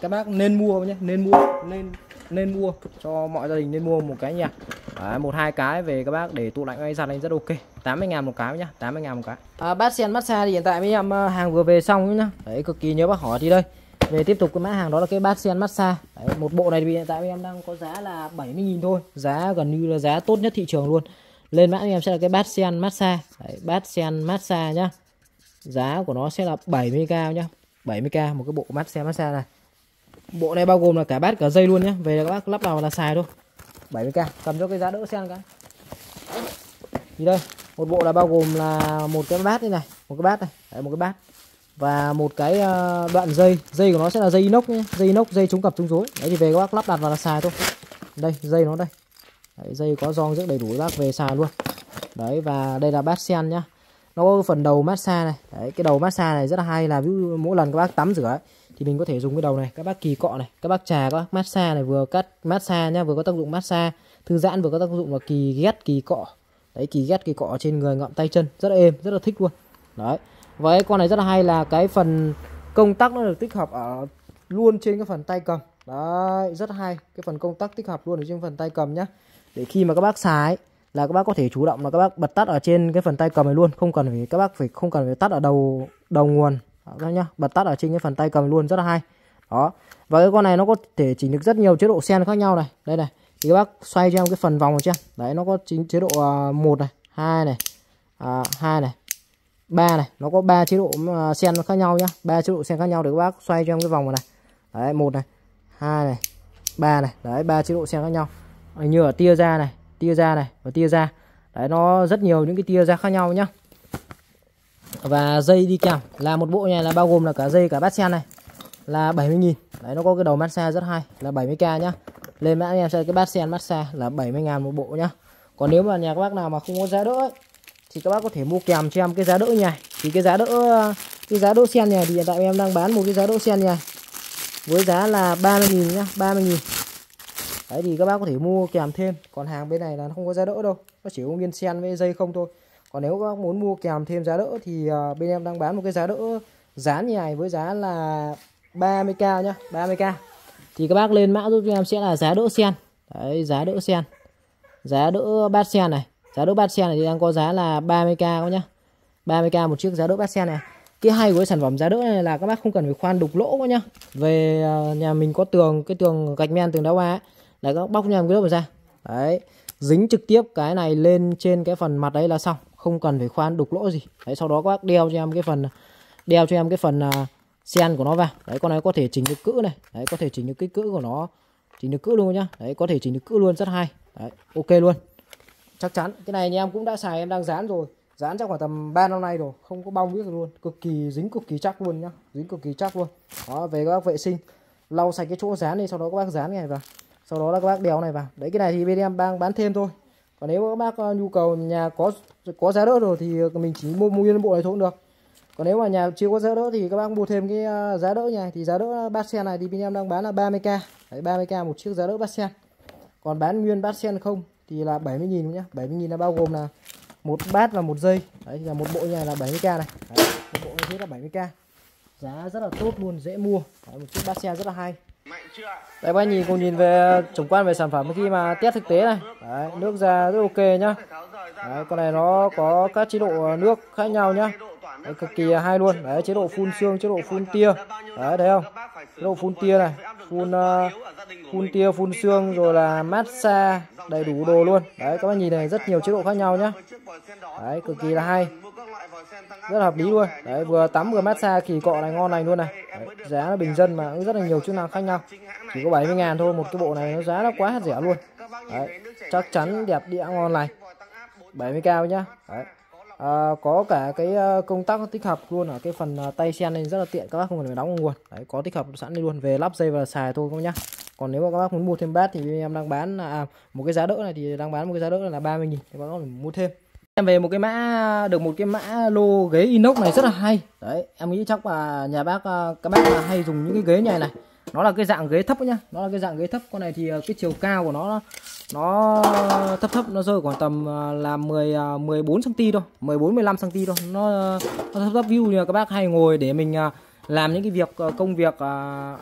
Các bác nên mua nhé nên mua nên nên mua cho mọi gia đình nên mua một cái nhà. Đấy, một hai cái về các bác để tủ lạnh máy giặt này rất ok. 80 ngàn một cái nhá 80 ngàn một cái. À, bát sen massage thì hiện tại mấy em um, hàng vừa về xong nhá. Đấy cực kỳ nhớ bác hỏi thì đây về tiếp tục cái mã hàng đó là cái bát sen massage. Đấy, một bộ này thì hiện tại em đang có giá là 70.000 thôi. Giá gần như là giá tốt nhất thị trường luôn. Lên mã em sẽ là cái bát sen massage. Đấy, bát sen massage nhá. Giá của nó sẽ là 70k nhá. 70k một cái bộ bát sen massage này. Bộ này bao gồm là cả bát cả dây luôn nhé về các bác lắp vào là xài thôi. 70k cầm cho cái giá đỡ sen cái. Thì đây một bộ là bao gồm là một cái bát như này một cái bát này. Đấy, một cái bát và một cái ờ, đoạn dây. Dây của nó sẽ là dây inox nhé dây inox dây chống cặp chống rối. Đấy thì về các bác lắp đặt vào là xài thôi. Đây dây nó đây. Đấy, dây có giòn rất đầy đủ bác về xài luôn. Đấy và đây là bát sen nhá. Nó có phần đầu massage này. Đấy cái đầu massage này rất là hay là ví dụ mỗi lần các bác tắm rửa ấy, thì mình có thể dùng cái đầu này các bác kỳ cọ này các bác trà các bác massage này vừa cắt massage nhá vừa có tác dụng massage thư giãn vừa có tác dụng là kỳ ghét kỳ cọ. Đấy kỳ ghét kỳ cọ trên người ngậm tay chân. Rất là êm rất là thích luôn. Đấy với con này rất là hay là cái phần công tắc nó được tích hợp ở luôn trên cái phần tay cầm. Đấy rất hay. Cái phần công tắc tích hợp luôn ở trên phần tay cầm nhá. Để khi mà các bác xài là các bác có thể chủ động là các bác bật tắt ở trên cái phần tay cầm này luôn. Không cần phải các bác phải không cần phải tắt ở đầu đầu nguồn. Đó nhá. Bật tắt ở trên cái phần tay cầm luôn rất là hay. Đó. Và cái con này nó có thể chỉnh được rất nhiều chế độ sen khác nhau này. Đây này. Thì các bác xoay cho em cái phần vòng này chưa đấy nó có chính chế độ uh, một này hai này. À, hai này ba này nó có ba chế độ ờ, sen khác nhau nhá. Ba chế độ sen khác nhau để các bác xoay cho em cái vòng này đấy một này hai này ba này. Đấy ba chế độ sen khác nhau. Như ở tia ra này tia ra này và tia ra đấy nó rất nhiều những cái tia ra khác nhau nhá. Và dây đi kèm là một bộ này là bao gồm là cả dây cả bát sen này là 70.000 đấy nó có cái đầu massage rất hay là 70k nhá. Lên mã em sẽ cái bát sen massage là 70.000 một bộ nhá. Còn nếu mà nhà các bác nào mà không có giá đỡ ấy, thì các bác có thể mua kèm cho em cái giá đỡ này. Thì cái giá đỡ, cái giá đỡ sen này thì hiện tại em đang bán một cái giá đỡ sen này. Với giá là 30.000 nhá 30.000 đấy, thì các bác có thể mua kèm thêm. Còn hàng bên này là không có giá đỡ đâu. Nó chỉ có nguyên sen với dây không thôi. Còn nếu các bác muốn mua kèm thêm giá đỡ thì à, bên em đang bán một cái giá đỡ dán như này với giá là 30k nhá 30k thì các bác lên mã giúp cho em sẽ là giá đỡ sen. Đấy, giá đỡ sen. Giá đỡ bát sen này giá đỡ bát sen này thì đang có giá là 30k các nhá. 30k một chiếc giá đỡ bát sen này. Cái hay của cái sản phẩm giá đỡ này là các bác không cần phải khoan đục lỗ nhá. Về à, nhà mình có tường cái tường gạch men tường đá hoa là các bác bóc nha cái lớp ra. Đấy dính trực tiếp cái này lên trên cái phần mặt đấy là xong không cần phải khoan đục lỗ gì. Đấy sau đó các bác đeo cho em cái phần đeo cho em cái phần uh, sen của nó vào. Đấy con này có thể chỉnh được cữ này. Đấy có thể chỉnh được kích cỡ của nó chỉnh được cữ luôn nhá. Đấy có thể chỉnh được cữ luôn rất hay. Đấy ok luôn chắc chắn. Cái này nhà em cũng đã xài, em đang dán rồi. Dán trong khoảng tầm 3 năm nay rồi. Không có bong biết luôn. Cực kỳ, dính cực kỳ chắc luôn nhá. Dính cực kỳ chắc luôn. Đó, về các bác vệ sinh. Lau sạch cái chỗ dán đi, sau đó các bác dán này vào. Sau đó là các bác đèo này vào. Đấy, cái này thì bên em đang bán thêm thôi. Còn nếu các bác ờ, nhu cầu nhà có có giá đỡ rồi thì mình chỉ mua nguyên bộ này thôi cũng được. Còn nếu mà nhà chưa có giá đỡ thì các bác mua thêm cái ờ, giá đỡ nha thì giá đỡ bát sen này thì bên em đang bán là 30k đấy 30k một chiếc giá đỡ bát sen. Còn bán nguyên bát sen không? Thì là 70 000 nhá? 70 000 là bao gồm là một bát và một dây đấy là một bộ nhà là 70k này. Đấy, một bộ như thế là 70k giá rất là tốt luôn dễ mua. Đấy, một chiếc bát xe rất là hay. Đây bác nhìn cùng nhìn về ờ, tổng quan về sản phẩm khi mà test thực tế này. Đấy, nước ra rất ok nhá. Đấy, con này nó có các chế độ ờ, nước khác nhau nhá. Đấy, cực kỳ hay luôn. Đấy chế độ phun xương chế độ phun tia. Đấy thấy không? Chế phun tia này phun uh, phun tia phun xương rồi là massage đầy đủ đồ luôn. Đấy các bạn nhìn này rất nhiều chế độ khác nhau nhá. Đấy cực kỳ là hay. Rất là hợp lý luôn. Đấy vừa tắm vừa massage kỳ cọ này ngon này luôn này. Đấy, giá là bình dân mà cũng rất là nhiều chức năng khác nhau. Chỉ có 70 ngàn thôi một cái bộ này nó giá nó quá rẻ luôn. Đấy, chắc chắn đẹp đĩa ngon này 70 cao nhá. Đấy. À, có cả cái ờ, công tắc tích hợp luôn ở cái phần ờ, tay sen này rất là tiện các bác không cần phải đóng nguồn đấy có tích hợp sẵn đây luôn về lắp dây và xài thôi các bác nhá. Còn nếu mà các bác muốn mua thêm bát thì em đang bán à, à một cái giá đỡ này thì đang bán một cái giá đỡ là 30 nghìn thì các bác mua thêm. Em về một cái mã được một cái mã lô ghế inox này rất là hay. Đấy em nghĩ chắc là nhà bác các bác là hay dùng những cái ghế này này. Nó là cái dạng ghế thấp nhá nó là cái dạng ghế thấp. Con này thì cái chiều cao của nó nó thấp thấp nó rơi khoảng tầm à, là 10 14 cm thôi 14 15 cm thôi. Nó, à, nó thấp thấp. View như các bác hay ngồi để mình à, làm những cái việc công việc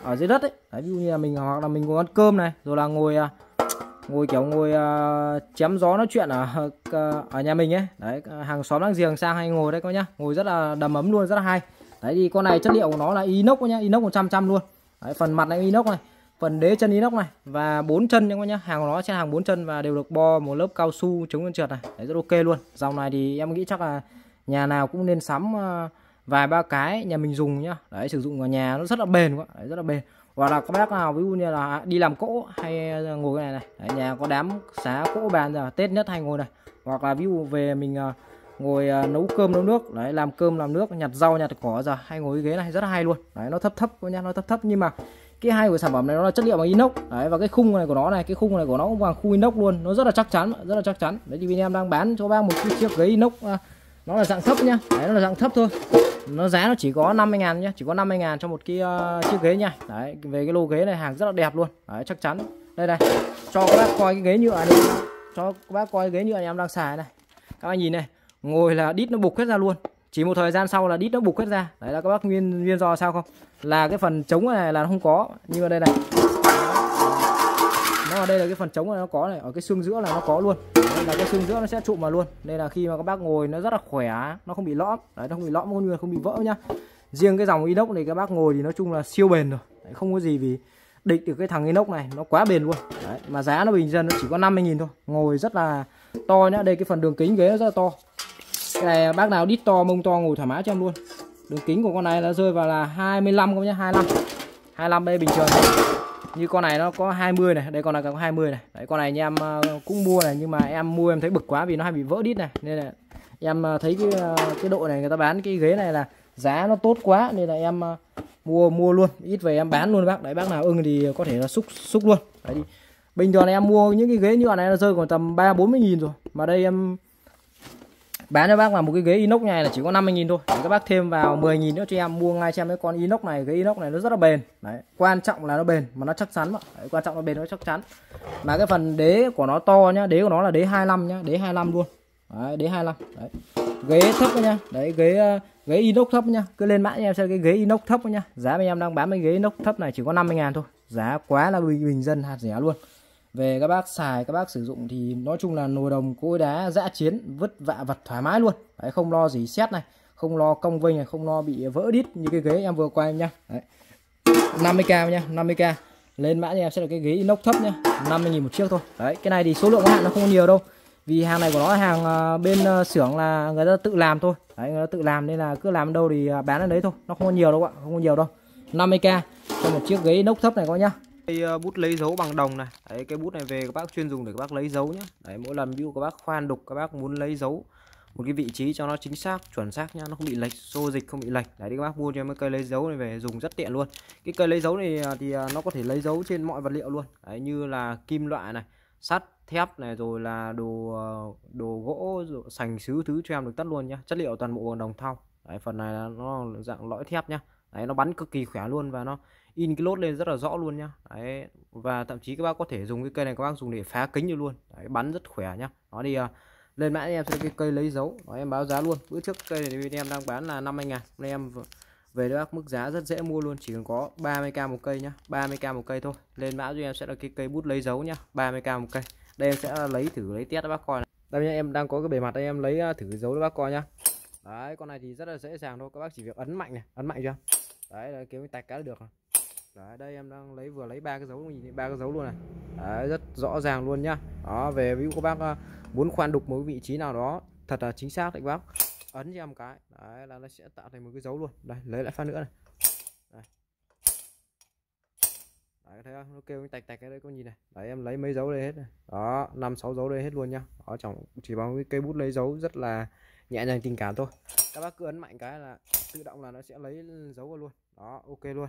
ở dưới đất ấy. Đấy, ví dụ như là mình hoặc là mình ngồi ăn cơm này rồi là ngồi ngồi kiểu ngồi chém gió nói chuyện ở ở nhà mình ấy. Đấy hàng xóm láng giềng sang hay ngồi đấy các nhá. Ngồi rất là đầm ấm luôn rất là hay. Đấy thì con này chất liệu của nó là inox nhá inox 100 trăm luôn. Đấy, phần mặt này inox này phần đế chân inox này và bốn chân các các nhá. Hàng của nó trên hàng bốn chân và đều được bo một lớp cao su chống trơn trượt này. Đấy, rất ok luôn. Dòng này thì em nghĩ chắc là nhà nào cũng nên sắm ờ, vài ba cái nhà mình dùng nhá. Đấy sử dụng ở nhà nó rất là bền quá. Đấy, rất là bền. Hoặc là các bác nào ví dụ như là đi làm cỗ hay ờ, ngồi cái này này. Đấy, nhà có đám xá cỗ bàn giờ tết nhất hay ngồi này. Hoặc là ví dụ về mình ờ, ngồi nấu cơm nấu nước. Đấy làm cơm làm nước nhặt rau nhặt cỏ giờ hay ngồi cái ghế này rất là hay luôn. Đấy nó thấp thấp nhá nó thấp thấp. Nhưng mà cái hay của sản phẩm này nó là chất liệu bằng inox. Đấy và cái khung này của nó này cái khung này của nó cũng bằng khung inox luôn. Nó rất là chắc chắn rất là chắc chắn. Đấy thì bên em đang bán cho bác một cái chiếc ghế inox. À, nó là dạng thấp nhá. Đấy nó là dạng thấp thôi. Nó giá nó chỉ có 50 ngàn nhá chỉ có 50 ngàn cho một cái uh, chiếc ghế nha. Đấy về cái lô ghế này hàng rất là đẹp luôn. Đấy chắc chắn. Đây này cho các bác coi cái ghế nhựa này. Cho các bác coi cái ghế nhựa này em đang xài này. Các anh nhìn này ngồi là đít nó bục hết ra luôn chỉ một thời gian sau là đít nó bục hết ra. Đấy là các bác nguyên nguyên do sao không? Là cái phần chống này là nó không có. Như ở đây này. Nó ở đây là cái phần chống này nó có này. Ở cái xương giữa là nó có luôn. Đây là cái xương giữa nó sẽ trụm vào luôn. Nên là khi mà các bác ngồi nó rất là khỏe nó không bị lõm. Đấy nó không bị lõm cũng như không bị vỡ nhá. Riêng cái dòng inox này các bác ngồi thì nói chung là siêu bền rồi. Đấy, không có gì vì địch được cái thằng inox này nó quá bền luôn. Đấy, mà giá nó bình dân nó chỉ có 50.000 thôi. Ngồi rất là to nhá. Đây cái phần đường kính ghế nó rất là to cái này, bác nào đít to, mông to, ngồi thoải mái cho em luôn. Đường kính của con này nó rơi vào là 25 không nhá 25 25 đây bình thường. Như con này nó có 20 này, đây con này có 20 này. Đấy, con này nhà em ờ, cũng mua này, nhưng mà em mua em thấy bực quá vì nó hay bị vỡ đít này. Nên là em ờ, thấy cái ờ, cái độ này người ta bán cái ghế này là giá nó tốt quá, nên là em mua mua luôn. Ít về em bán luôn bác. Đấy, bác nào ưng thì có thể là xúc xúc luôn. Đấy đi. Bình thường này em mua những cái ghế như này nó rơi còn tầm ba bốn mươi nghìn rồi. Mà đây em bán cho bác là một cái ghế inox này là chỉ có 50 nghìn thôi. Các bác thêm vào 10 nghìn nữa cho em mua ngay cho em cái con inox này. Cái inox này nó rất là bền. Đấy quan trọng là nó bền mà nó chắc chắn đấy, quan trọng là bền nó chắc chắn. Mà cái phần đế của nó to nhá đế của nó là đế 25 nhá đế 25 luôn. Đấy, đế 25 đấy ghế thấp nhá. Đấy ghế ờ, ghế inox thấp nhá. Cứ lên mã cho em xem cái ghế inox thấp nhá. Giá bên em đang bán cái ghế inox thấp này chỉ có 50 ngàn thôi. Giá quá là bình, bình dân hạt rẻ luôn về các bác xài, các bác sử dụng thì nói chung là nồi đồng, cối đá dã chiến, vứt vạ vật thoải mái luôn. Đấy, không lo gì xét này, không lo cong vênh này, không lo bị vỡ đít như cái ghế em vừa quay em nhá. Đấy. 50k nhá 50k lên mã thì em sẽ là cái ghế inox thấp nhá 50.000 một chiếc thôi. Đấy, cái này thì số lượng hạn nó không nhiều đâu, vì hàng này của nó là hàng ờ, bên ờ, xưởng là người ta tự làm thôi. Đấy, người ta tự làm nên là cứ làm đâu thì ờ, bán ở đấy thôi, nó không có nhiều đâu ạ, không có nhiều đâu. 50k cho một chiếc ghế inox thấp này có nhá cái ờ, bút lấy dấu bằng đồng này. Đấy, cái bút này về các bác chuyên dùng để các bác lấy dấu nhé đấy, mỗi lần ví dụ các bác khoan đục, các bác muốn lấy dấu một cái vị trí cho nó chính xác, chuẩn xác nhá, nó không bị lệch, xô dịch, không bị lệch. Đấy, thì các bác mua cho em cái cây lấy dấu này về dùng rất tiện luôn. Cái cây lấy dấu này à, thì à, nó có thể lấy dấu trên mọi vật liệu luôn. Đấy, như là kim loại này, sắt, thép này, rồi là đồ ờ, đồ gỗ, rồi sành sứ thứ cho em được tất luôn nhá. Chất liệu toàn bộ bằng đồng thau. Đấy, phần này là nó dạng lõi thép nhá. Đấy, nó bắn cực kỳ khỏe luôn và nó in cái lốt lên rất là rõ luôn nhá. Đấy và thậm chí các bác có thể dùng cái cây này các bác dùng để phá kính như luôn. Đấy, bắn rất khỏe nhá. Nó thì uh, à, lên mã em sẽ cái cây lấy dấu. Đó, em báo giá luôn. Bữa trước cây này bên em đang bán là 50 ngàn. Hôm nay em về đó mức giá rất dễ mua luôn. Chỉ cần có 30k một cây nhá. 30k một cây thôi. Lên mã cho em sẽ là cái cây bút lấy dấu nhá. 30k một cây. Đây em sẽ lấy thử lấy test cho bác coi này. đây nhá em đang có cái bề mặt đây. Em lấy à, thử dấu cho bác coi nhá. Đấy con này thì rất là dễ dàng thôi. Các bác chỉ việc ấn mạnh này. Ấn mạnh chưa? Đấy là kiếm tạch cái được rồi đấy đây em đang lấy vừa lấy ba cái dấu nhìn ba cái dấu luôn này đấy, rất rõ ràng luôn nhá đó về ví dụ các bác à, muốn khoan đục một vị trí nào đó thật là chính xác đấy các bác ấn cho em cái đấy là nó sẽ tạo thành một cái dấu luôn đây lấy lại phát nữa này đây. Đấy, thấy không? Nó kêu tạch tạch cái đấy có nhìn này. Đấy em lấy mấy dấu đây hết này. Đó, năm sáu dấu đây hết luôn nhá. Đó chẳng chỉ bằng cái cây bút lấy dấu rất là nhẹ nhàng tình cảm thôi. Các bác cứ ấn mạnh cái là tự động là nó sẽ lấy dấu vào luôn. Đó, ok luôn.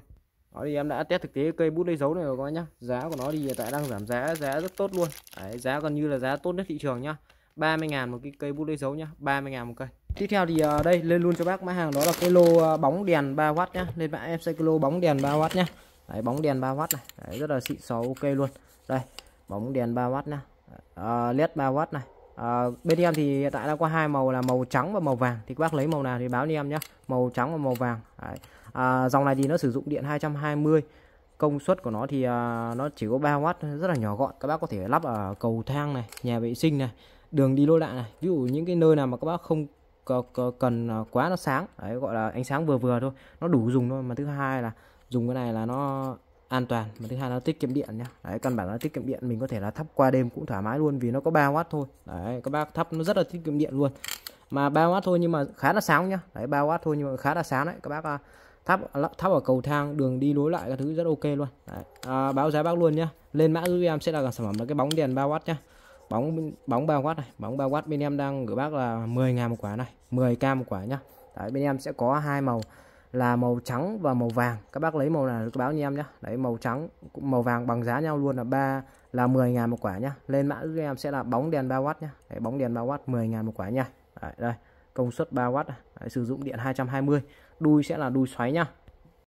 Đó thì em đã test thực tế cây bút lấy dấu này rồi các bác nhá. Giá của nó thì hiện tại đang giảm giá, giá rất tốt luôn. Đấy, giá gần như là giá tốt nhất thị trường nhá. 30.000 một cái cây bút lấy dấu nhá 30.000 một cây. Tiếp theo thì uh, đây lên luôn cho bác mã hàng đó là cái lô uh, bóng đèn 3W nhá. Lên mã em xây cái lô bóng đèn 3W nhá. Đấy, bóng đèn 3W này. Đấy, rất là xịn xó ok luôn. Đây bóng đèn 3W nhá. Uh, led 3W này. À, bên em thì hiện tại đã có hai màu là màu trắng và màu vàng. Thì các bác lấy màu nào thì báo đi em nhá. Màu trắng và màu vàng. Đấy à, dòng này thì nó sử dụng điện 220 công suất của nó thì à, nó chỉ có 3W rất là nhỏ gọn. Các bác có thể lắp ở cầu thang này nhà vệ sinh này đường đi lối lại này. Ví dụ những cái nơi nào mà các bác không cần à, quá nó sáng đấy gọi là ánh sáng vừa vừa thôi nó đủ dùng thôi. Mà thứ hai là dùng cái này là nó an toàn mà thứ hai nó tiết kiệm điện nhá. Đấy căn bản nó tiết kiệm điện mình có thể là thắp qua đêm cũng thoải mái luôn vì nó có 3W thôi. Đấy các bác thắp nó rất là tiết kiệm điện luôn. Mà 3W thôi nhưng mà khá là sáng nhá. Đấy 3W thôi nhưng mà khá là sáng đấy. Các bác à, thắp thắp ở cầu thang đường đi lối lại các thứ rất ok luôn. Đấy. À, báo giá bác luôn nhá. Lên mã giúp em sẽ là sản phẩm là cái bóng đèn 3W nhá. Bóng bóng 3W này bóng 3W bên em đang gửi bác là 10 ngàn một quả này 10k một quả nhá. Đấy bên em sẽ có hai màu là màu trắng và màu vàng. Các bác lấy màu nào báo như em nhá. Đấy màu trắng màu vàng bằng giá nhau luôn là ba là 10 ngàn một quả nhá. Lên mã giúp em sẽ là bóng đèn 3W nhá. Đấy, bóng đèn 3W 10 ngàn một quả nha. Đấy, đây công suất 3W đấy, sử dụng điện 220 đuôi sẽ là đuôi xoáy nhá.